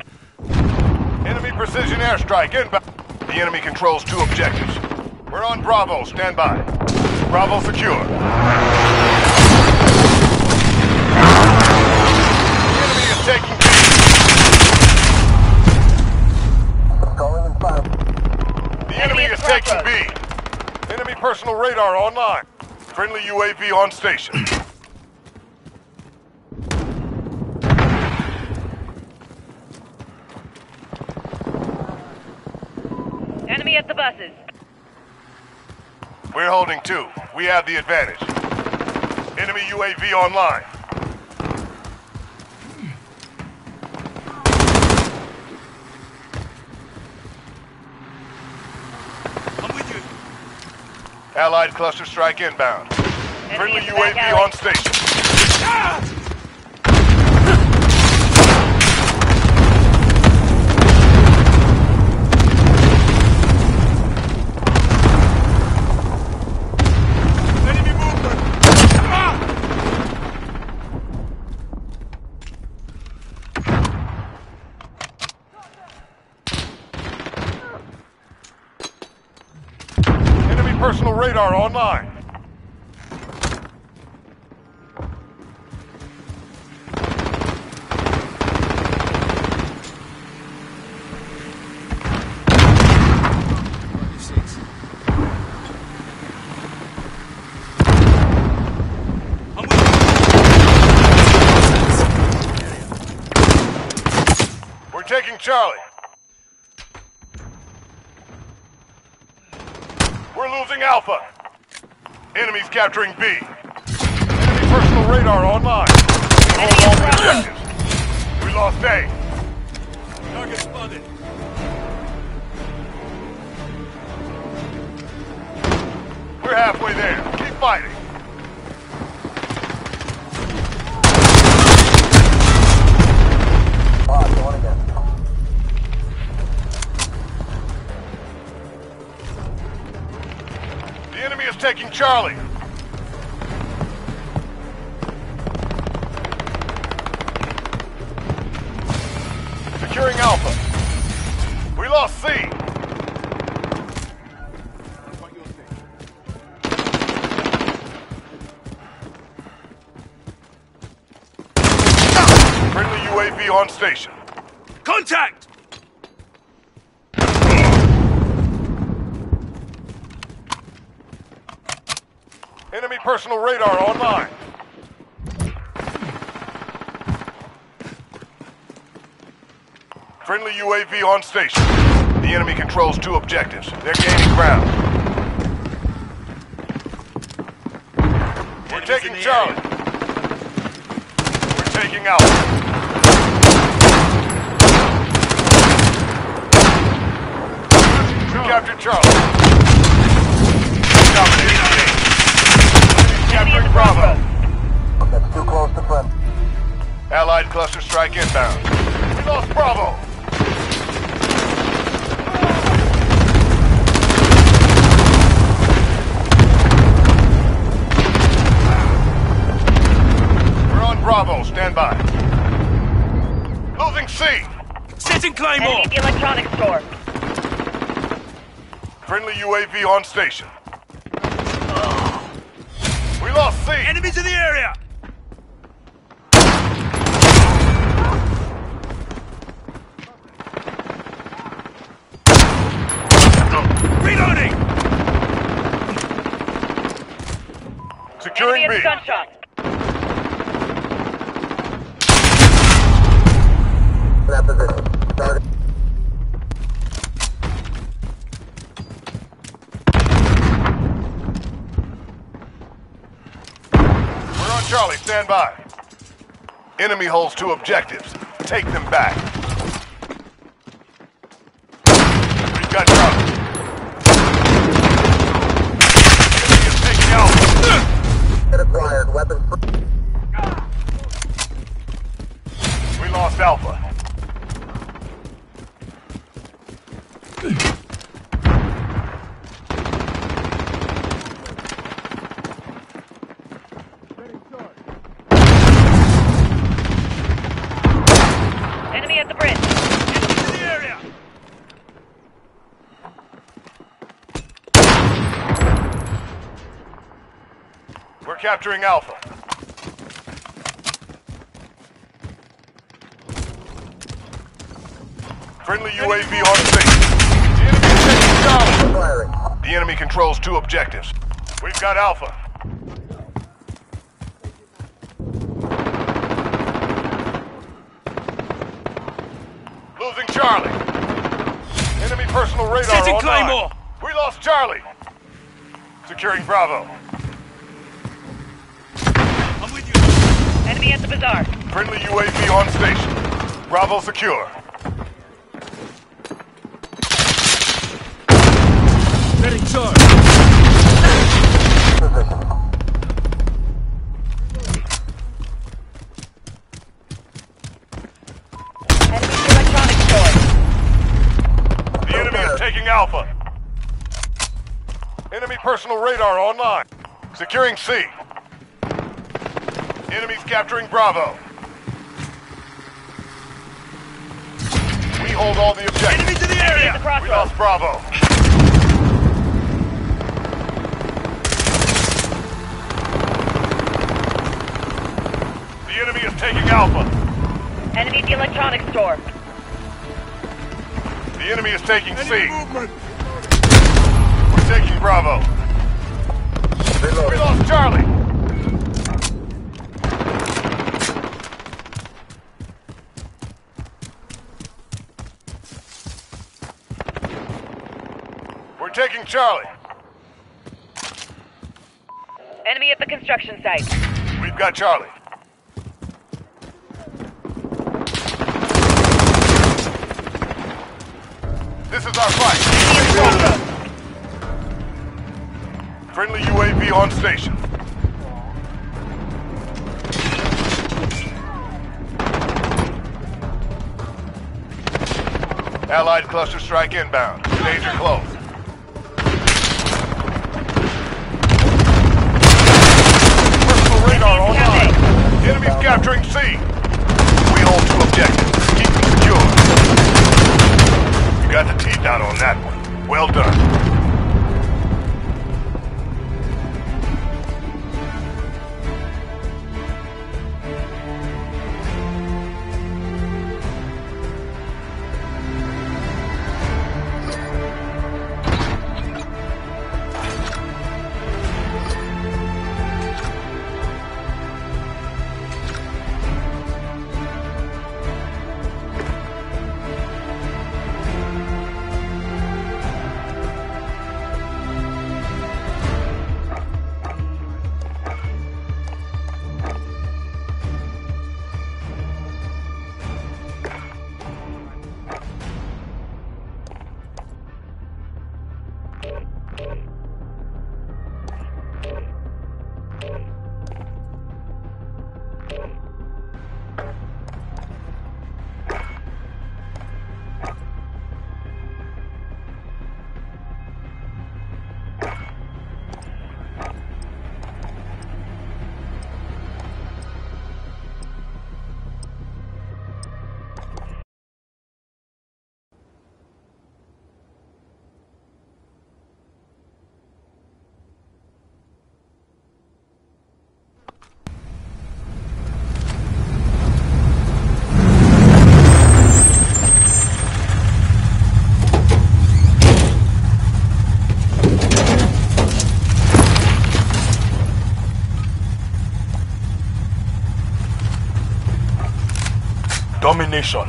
Enemy precision airstrike inbound. The enemy controls two objectives. We're on Bravo. Stand by. Bravo secure. The enemy is taking B. Calling in fire. The enemy at is the taking B. crossroads. Enemy personal radar online. Friendly UAV on station. Enemy at the buses. We're holding two. We have the advantage. Enemy UAV online. Allied cluster strike inbound. Friendly UAV on station. Ah! online. We're taking Charlie. We're losing Alpha. Enemies capturing B. Enemy personal radar online. We all. We lost A. Target spotted. We're halfway there. Keep fighting. Taking Charlie. Securing Alpha. We lost C. Friendly UAV on station. Contact! Enemy personal radar online. Friendly UAV on station. The enemy controls two objectives. They're gaining ground. We're taking Charlie. We're taking Alpha. Captured Charlie. Dominating the game. Capturing Bravo. That's too close to friend. Allied cluster strike inbound. We lost Bravo. We're on Bravo. Stand by. Losing C. Setting Claymore! Enemy at the electronics store. Friendly UAV on station. Lost Enemies in the area! Reloading! Securing Enemy B. gunshot. That position. Target. We're on Charlie. Stand by. Enemy holds two objectives. Take them back. We've got Charlie. Enemy is taking Alpha. Hit acquired. Weapon free. We lost Alpha. Enemy at the bridge. Enemies in the area! We're capturing Alpha. Friendly UAV on station. The enemy taking. The enemy controls two objectives. We've got Alpha. Losing Charlie. Enemy personal radar Setting. Claymore. We lost Charlie. Securing Bravo. I'm with you. Enemy at the bazaar. Friendly UAV on station. Bravo secure. Setting charge. Enemy at the. The enemy is taking Alpha. Enemy personal radar online. Securing C. Enemies capturing Bravo. We hold all the objectives. Enemies in the Enemy area! the We lost Bravo. The enemy is taking Alpha. Enemy at the electronics store. The enemy is taking C. Enemy movement! We're taking Bravo. We lost Charlie. Charlie. Enemy at the construction site. We've got Charlie. This is our fight. Friendly UAV on station. Allied cluster strike inbound. Danger close. Personal radar online. Enemies capturing C. We hold two objectives. Keep them secure. You got the teeth out on that one. Well done. Domination.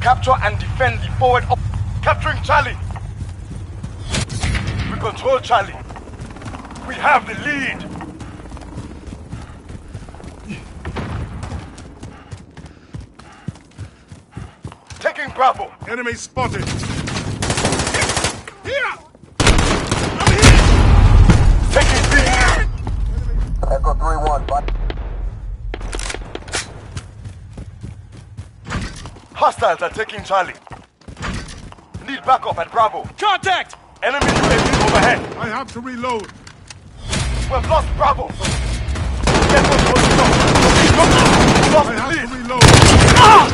Capture and defend the forward op- Capturing Charlie. We control Charlie. We have the lead. Taking Bravo. Enemy spotted. Here! Taking B. Echo 3-1, but Hostiles are taking Charlie. Need backup at Bravo. Contact! Enemy UAV overhead. I have to reload. We've lost Bravo. Get control zone. Lost I have lead. to reload.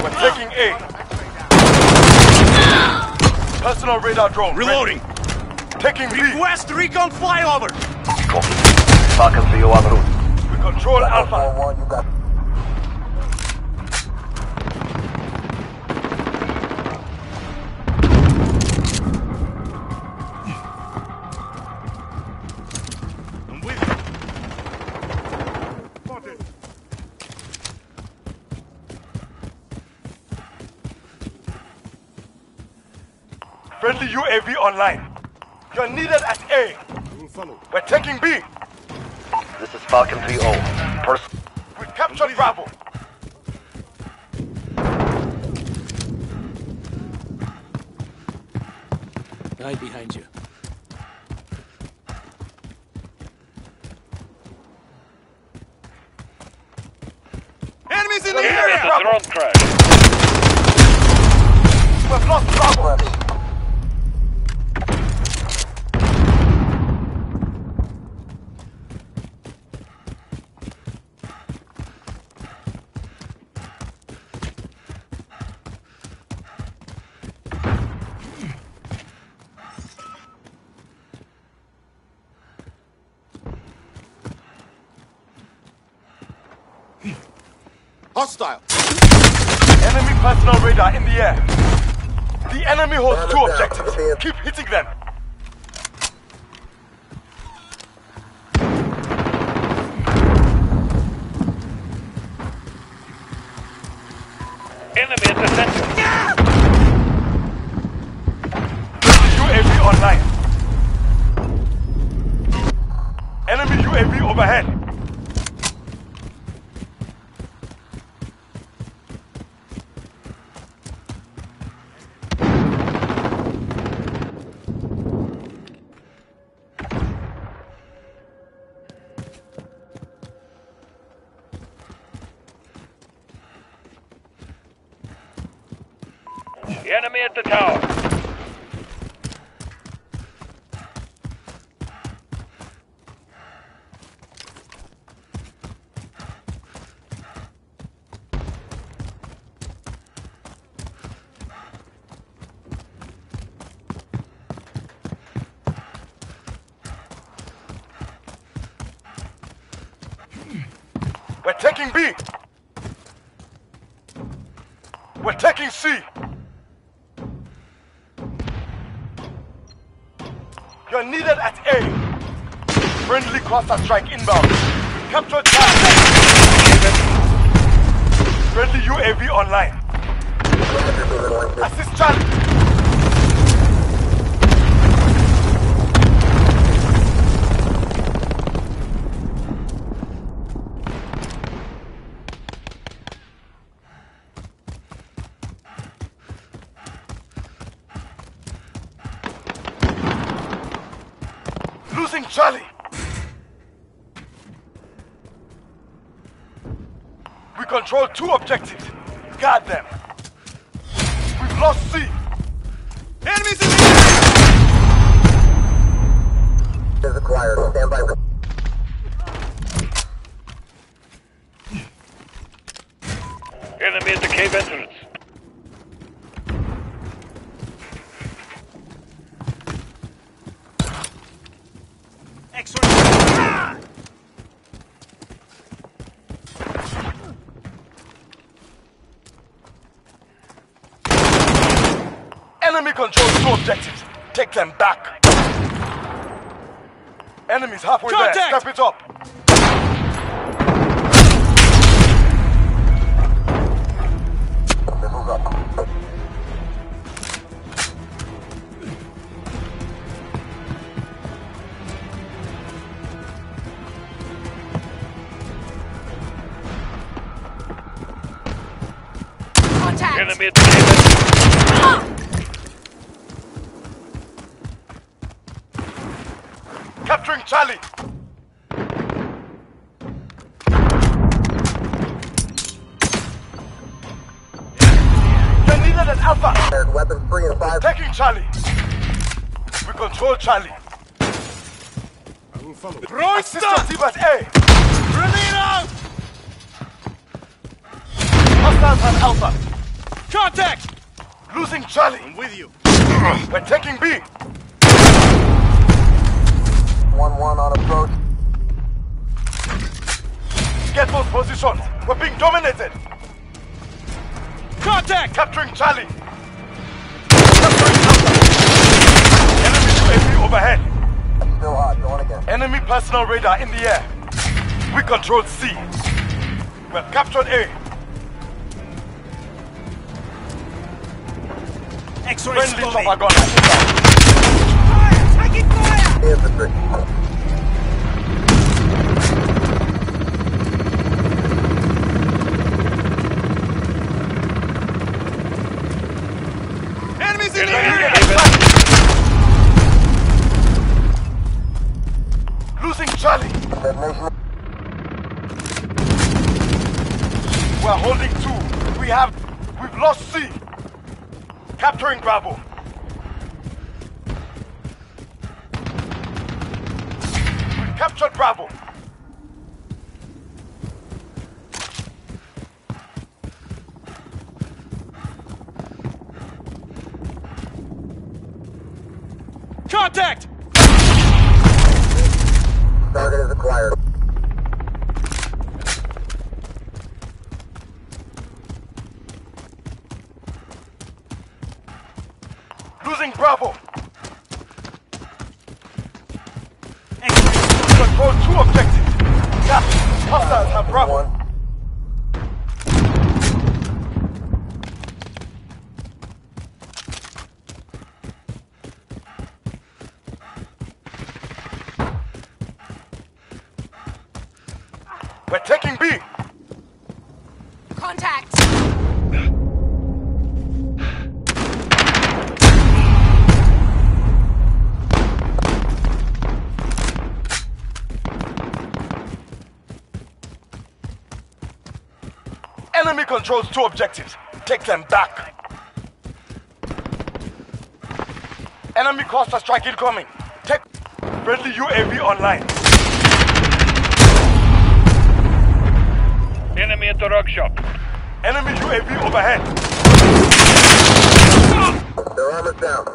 We're taking A. Personal radar drone. Reloading. Ready. Taking B. Request recon flyover. Copy. Falcon 3 en route. We control Alpha. Friendly UAV online. You're needed at A. We'll follow. We're taking B. This is Falcon 3-0. Pers- We captured Bravo. Right behind you. Enemies in the Enemy area! drone crash. We've lost Bravo. Hostile. Enemy personal radar in the air. The enemy holds two objectives. Keep hitting them. Enemy UAV online. Enemy UAV overhead. Cluster strike inbound. Capture target. Friendly UAV online. Assist Charlie. Losing Charlie. We control two objectives. Guard them. We've lost C. Enemies in the Is acquired. Stand by for... Enemy at the cave entrance. Enemy controls two objectives. Take them back. Enemies halfway there. Contact! Step it up. Missiles up. Contact! Enemy at the cave entrance. Capturing Charlie. Weapons three and five. Taking Charlie. We control Charlie. I will follow. Assist your team at A. Grenade Hostiles at Alpha. Contact! Losing Charlie. I'm with you. We're taking B. One one on approach. Get those positions. We're being dominated. Contact! Capturing Charlie. Capturing Alpha. Enemy UAV overhead. Still hot. Going again. Enemy personal radar in the air. We control C. We've captured A. X-ray Friendly chopper gunner. Fire! Taking fire! Infantry. Enemies in the Enemy area! at the cave entrance. Losing Charlie. Detonation. We're holding two. We have. We've lost C. Capturing Bravo. Controls two objectives. Take them back. Enemy cluster strike incoming. Take friendly UAV online. Enemy at the rock shop. Enemy UAV overhead. Their armor's down.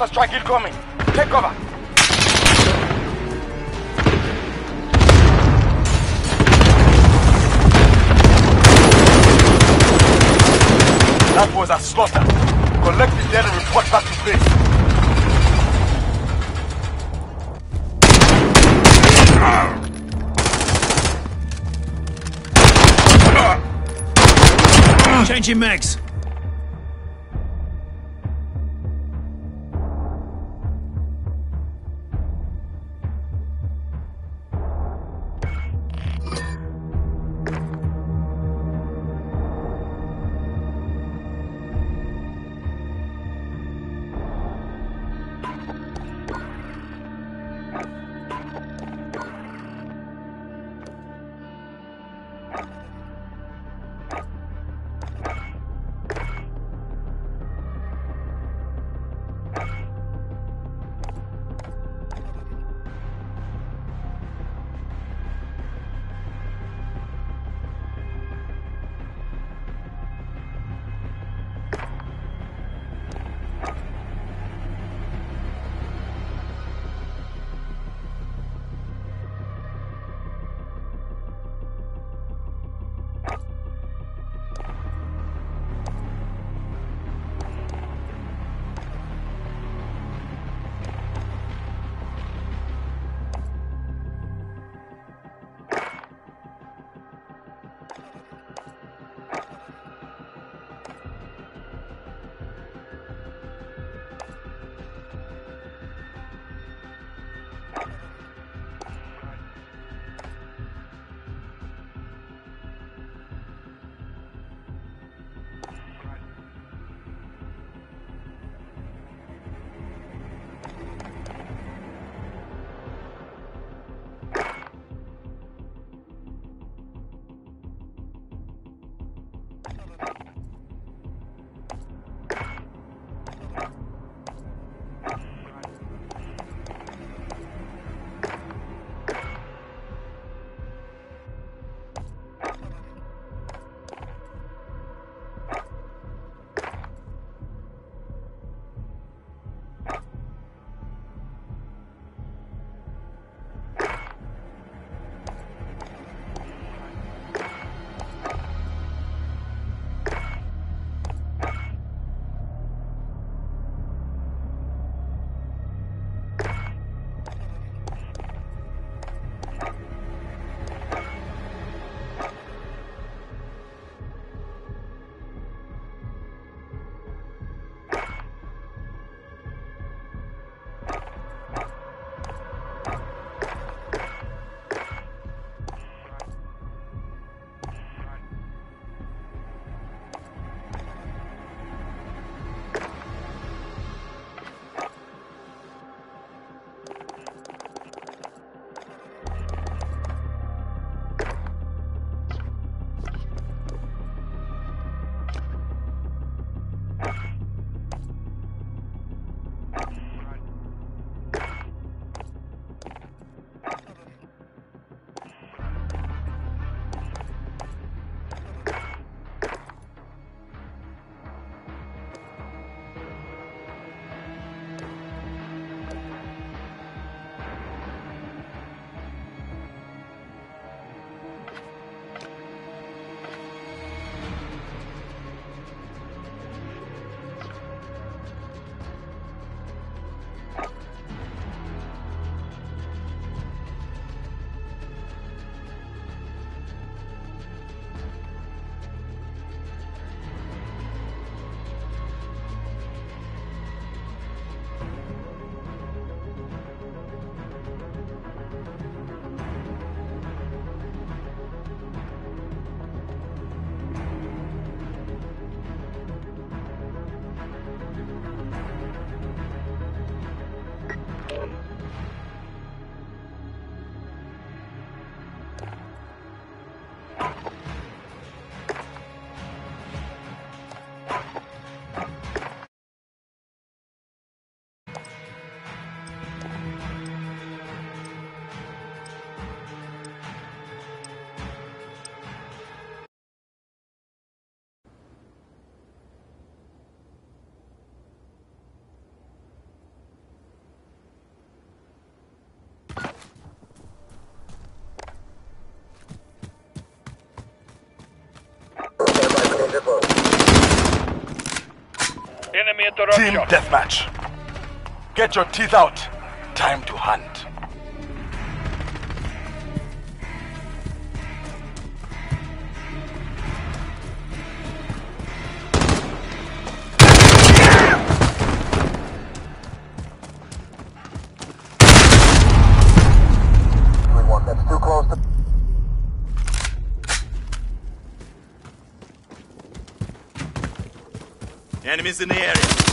Cluster strike incoming. Take cover. That was a slaughter. Collect the dead and report back to base. Changing mags. Enemy at the Team deathmatch. Get your teeth out. Time to Enemies in the area.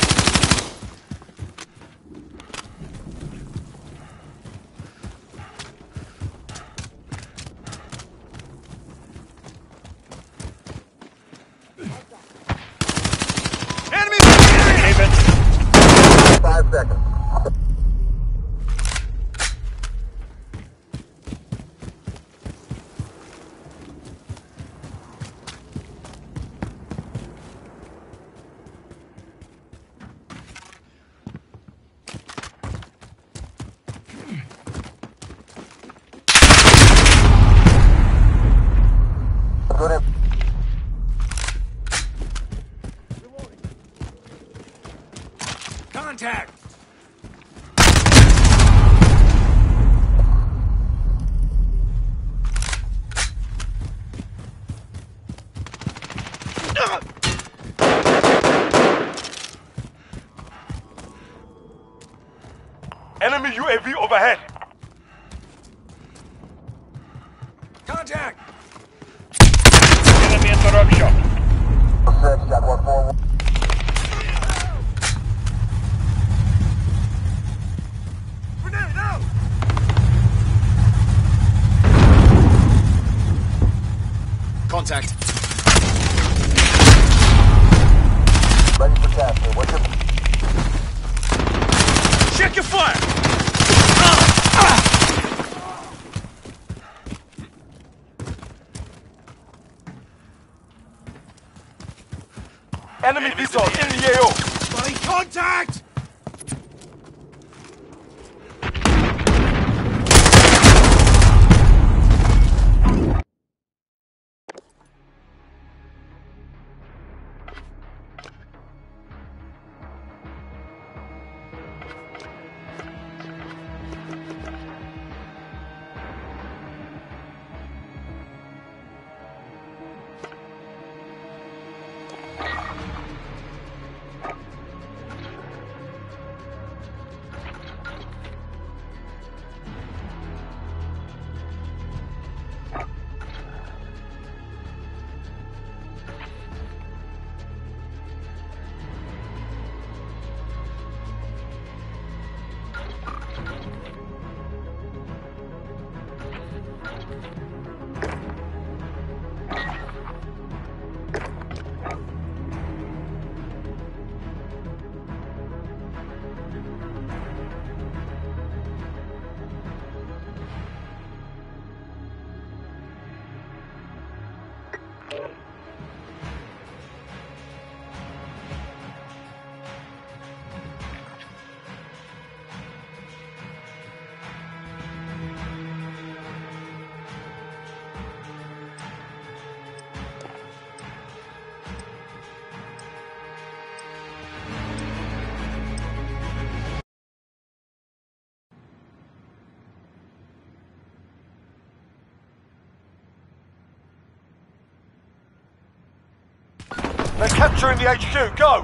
They're capturing the HQ. Go!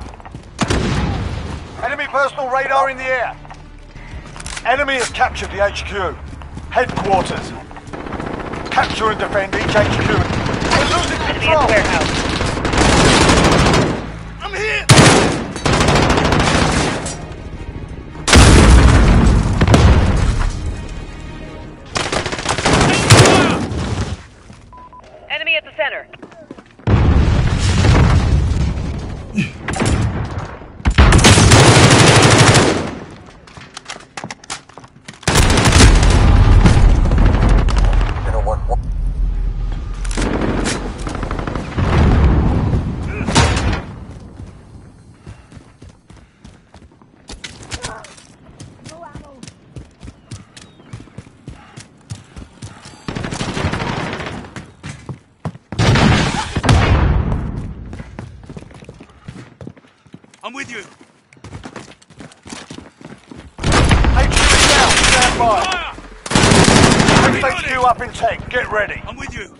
Enemy personal radar in the air. Enemy has captured the HQ. Headquarters. Capture and defend each HQ. We're losing Enemy control. the warehouse. I'm with you. HQ is down. Stand by. Fix HQ up in 10. Get ready. I'm with you.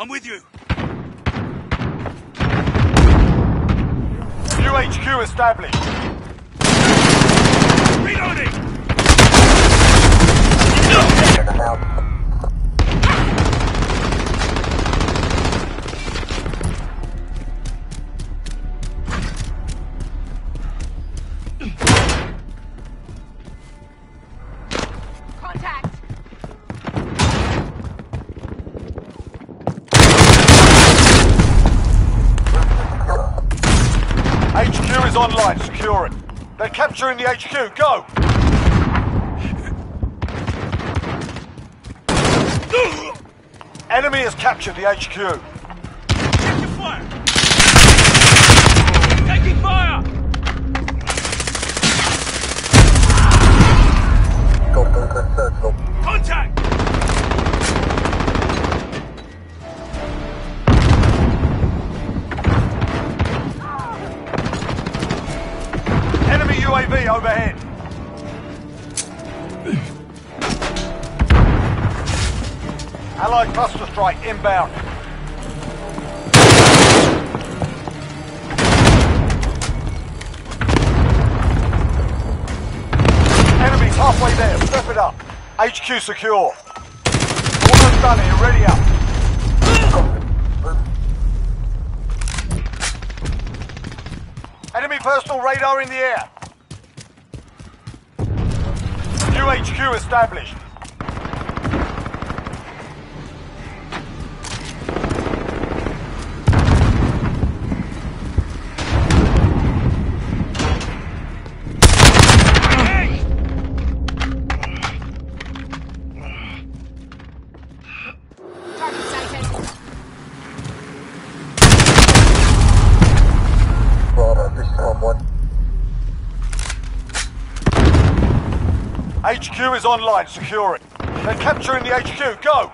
I'm with you. New HQ established. Reloading! Contact! Online. Secure it. They're capturing the HQ. Go! Enemy has captured the HQ. Strike inbound. Enemies halfway there. Step it up. HQ secure. Almost done here. Ready up. Enemy personal radar in the air. New HQ established. HQ is online. Secure it. They're capturing the HQ. Go!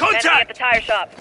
Enemy at the tire shop.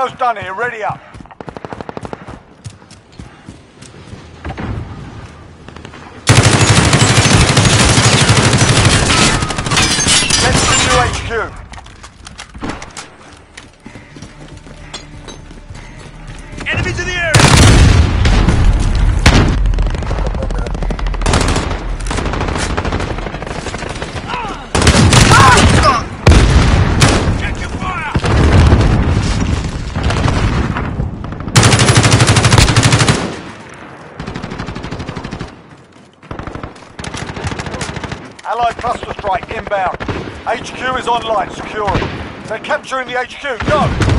Almost done here. Ready up. Online, securing. They're capturing the HQ. Go!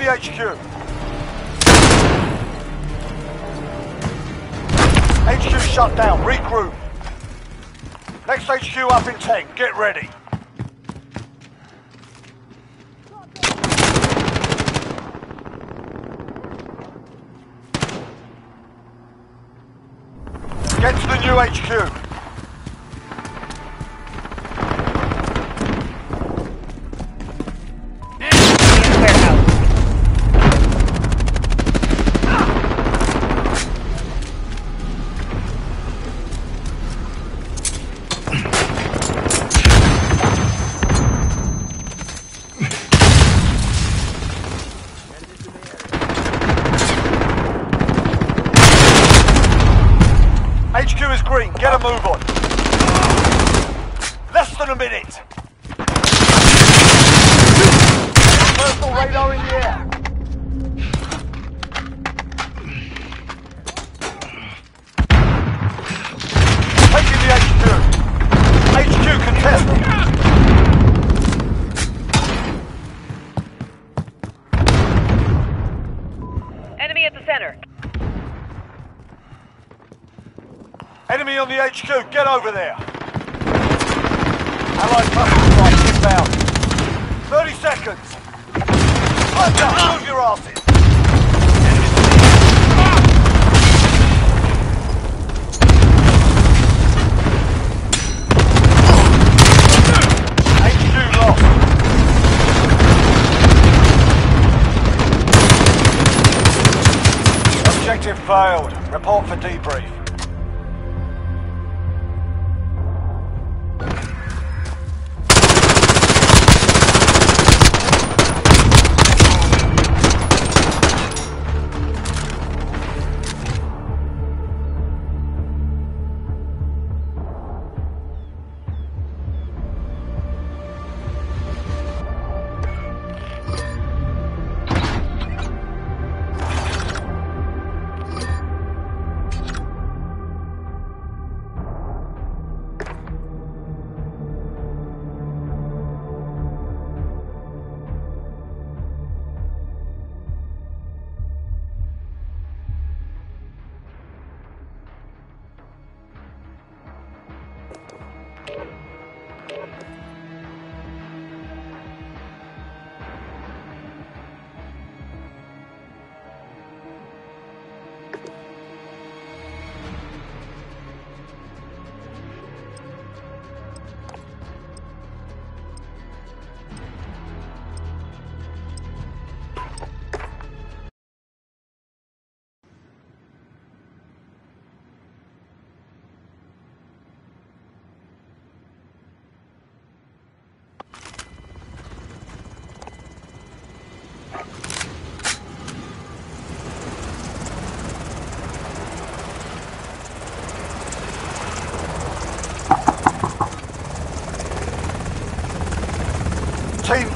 the HQ. HQ shut down. Regroup. Next HQ up in 10. Get ready. Get to the new HQ.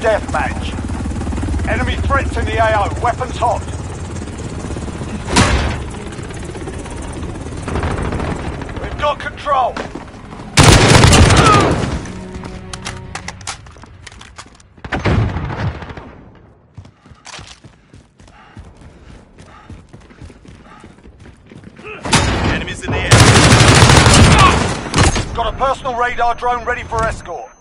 deathmatch. Enemy threats in the AO. Weapons hot. We've got control. Enemies in the air. Got a personal radar drone ready for escort.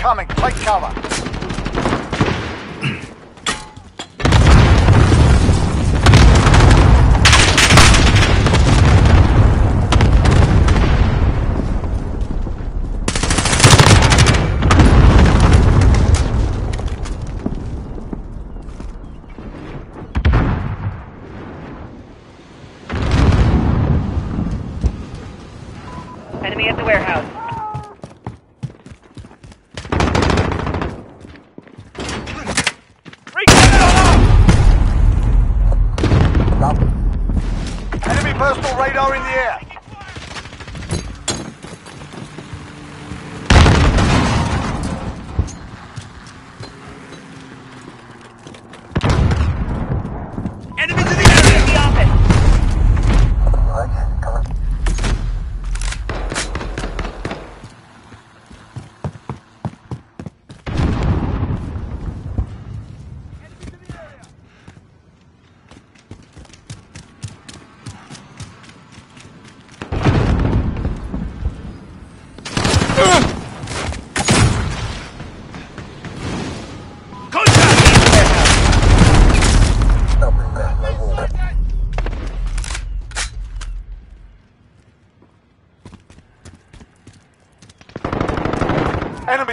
coming. Take cover.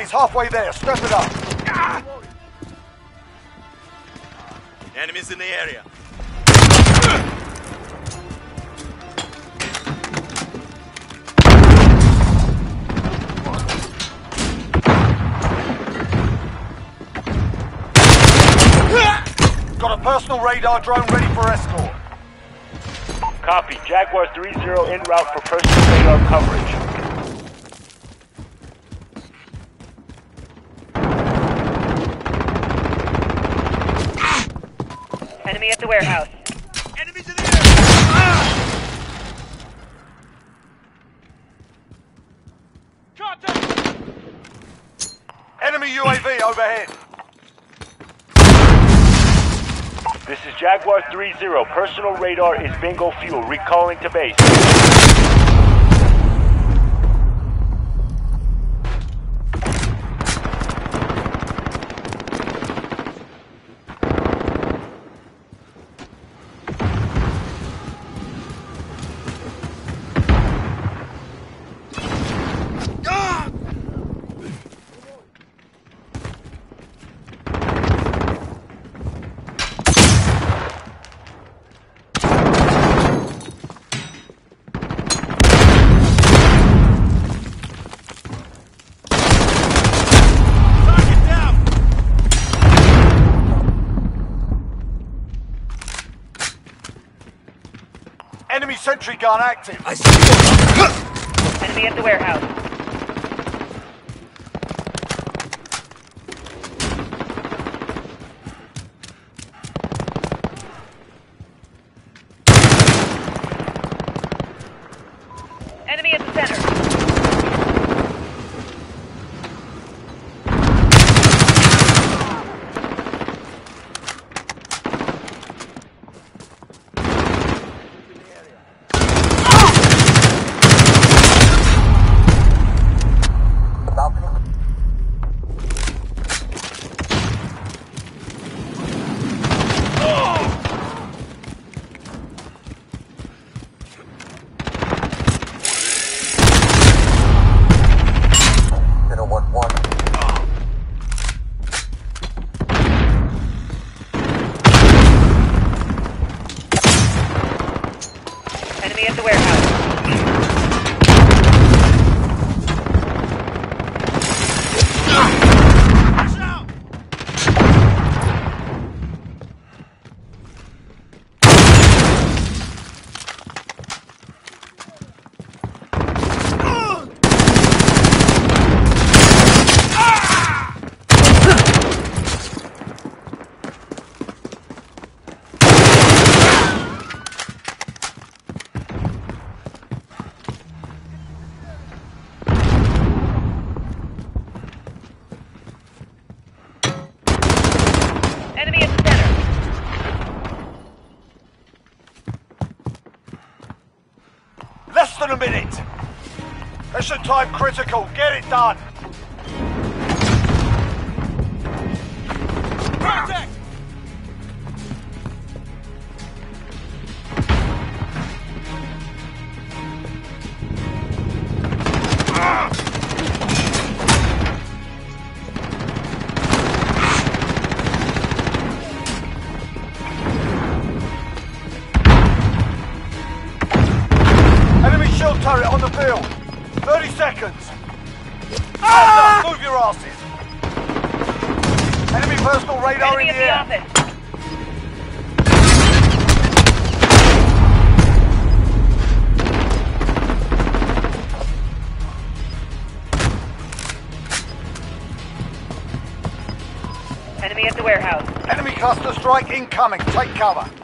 Enemies halfway there. Step it up. Enemies in the area. Got a personal radar drone ready for escort. Copy. Jaguar 3-0 en route for personal radar coverage. 530, personal radar is bingo fuel. Recalling to base. Enemy sentry gun active. Enemy at the warehouse. Enemy at the center. Zero one one. Enemy at the warehouse. Watch out. Enemy at the center. Less than a minute. Mission time critical. Get it done. Cover.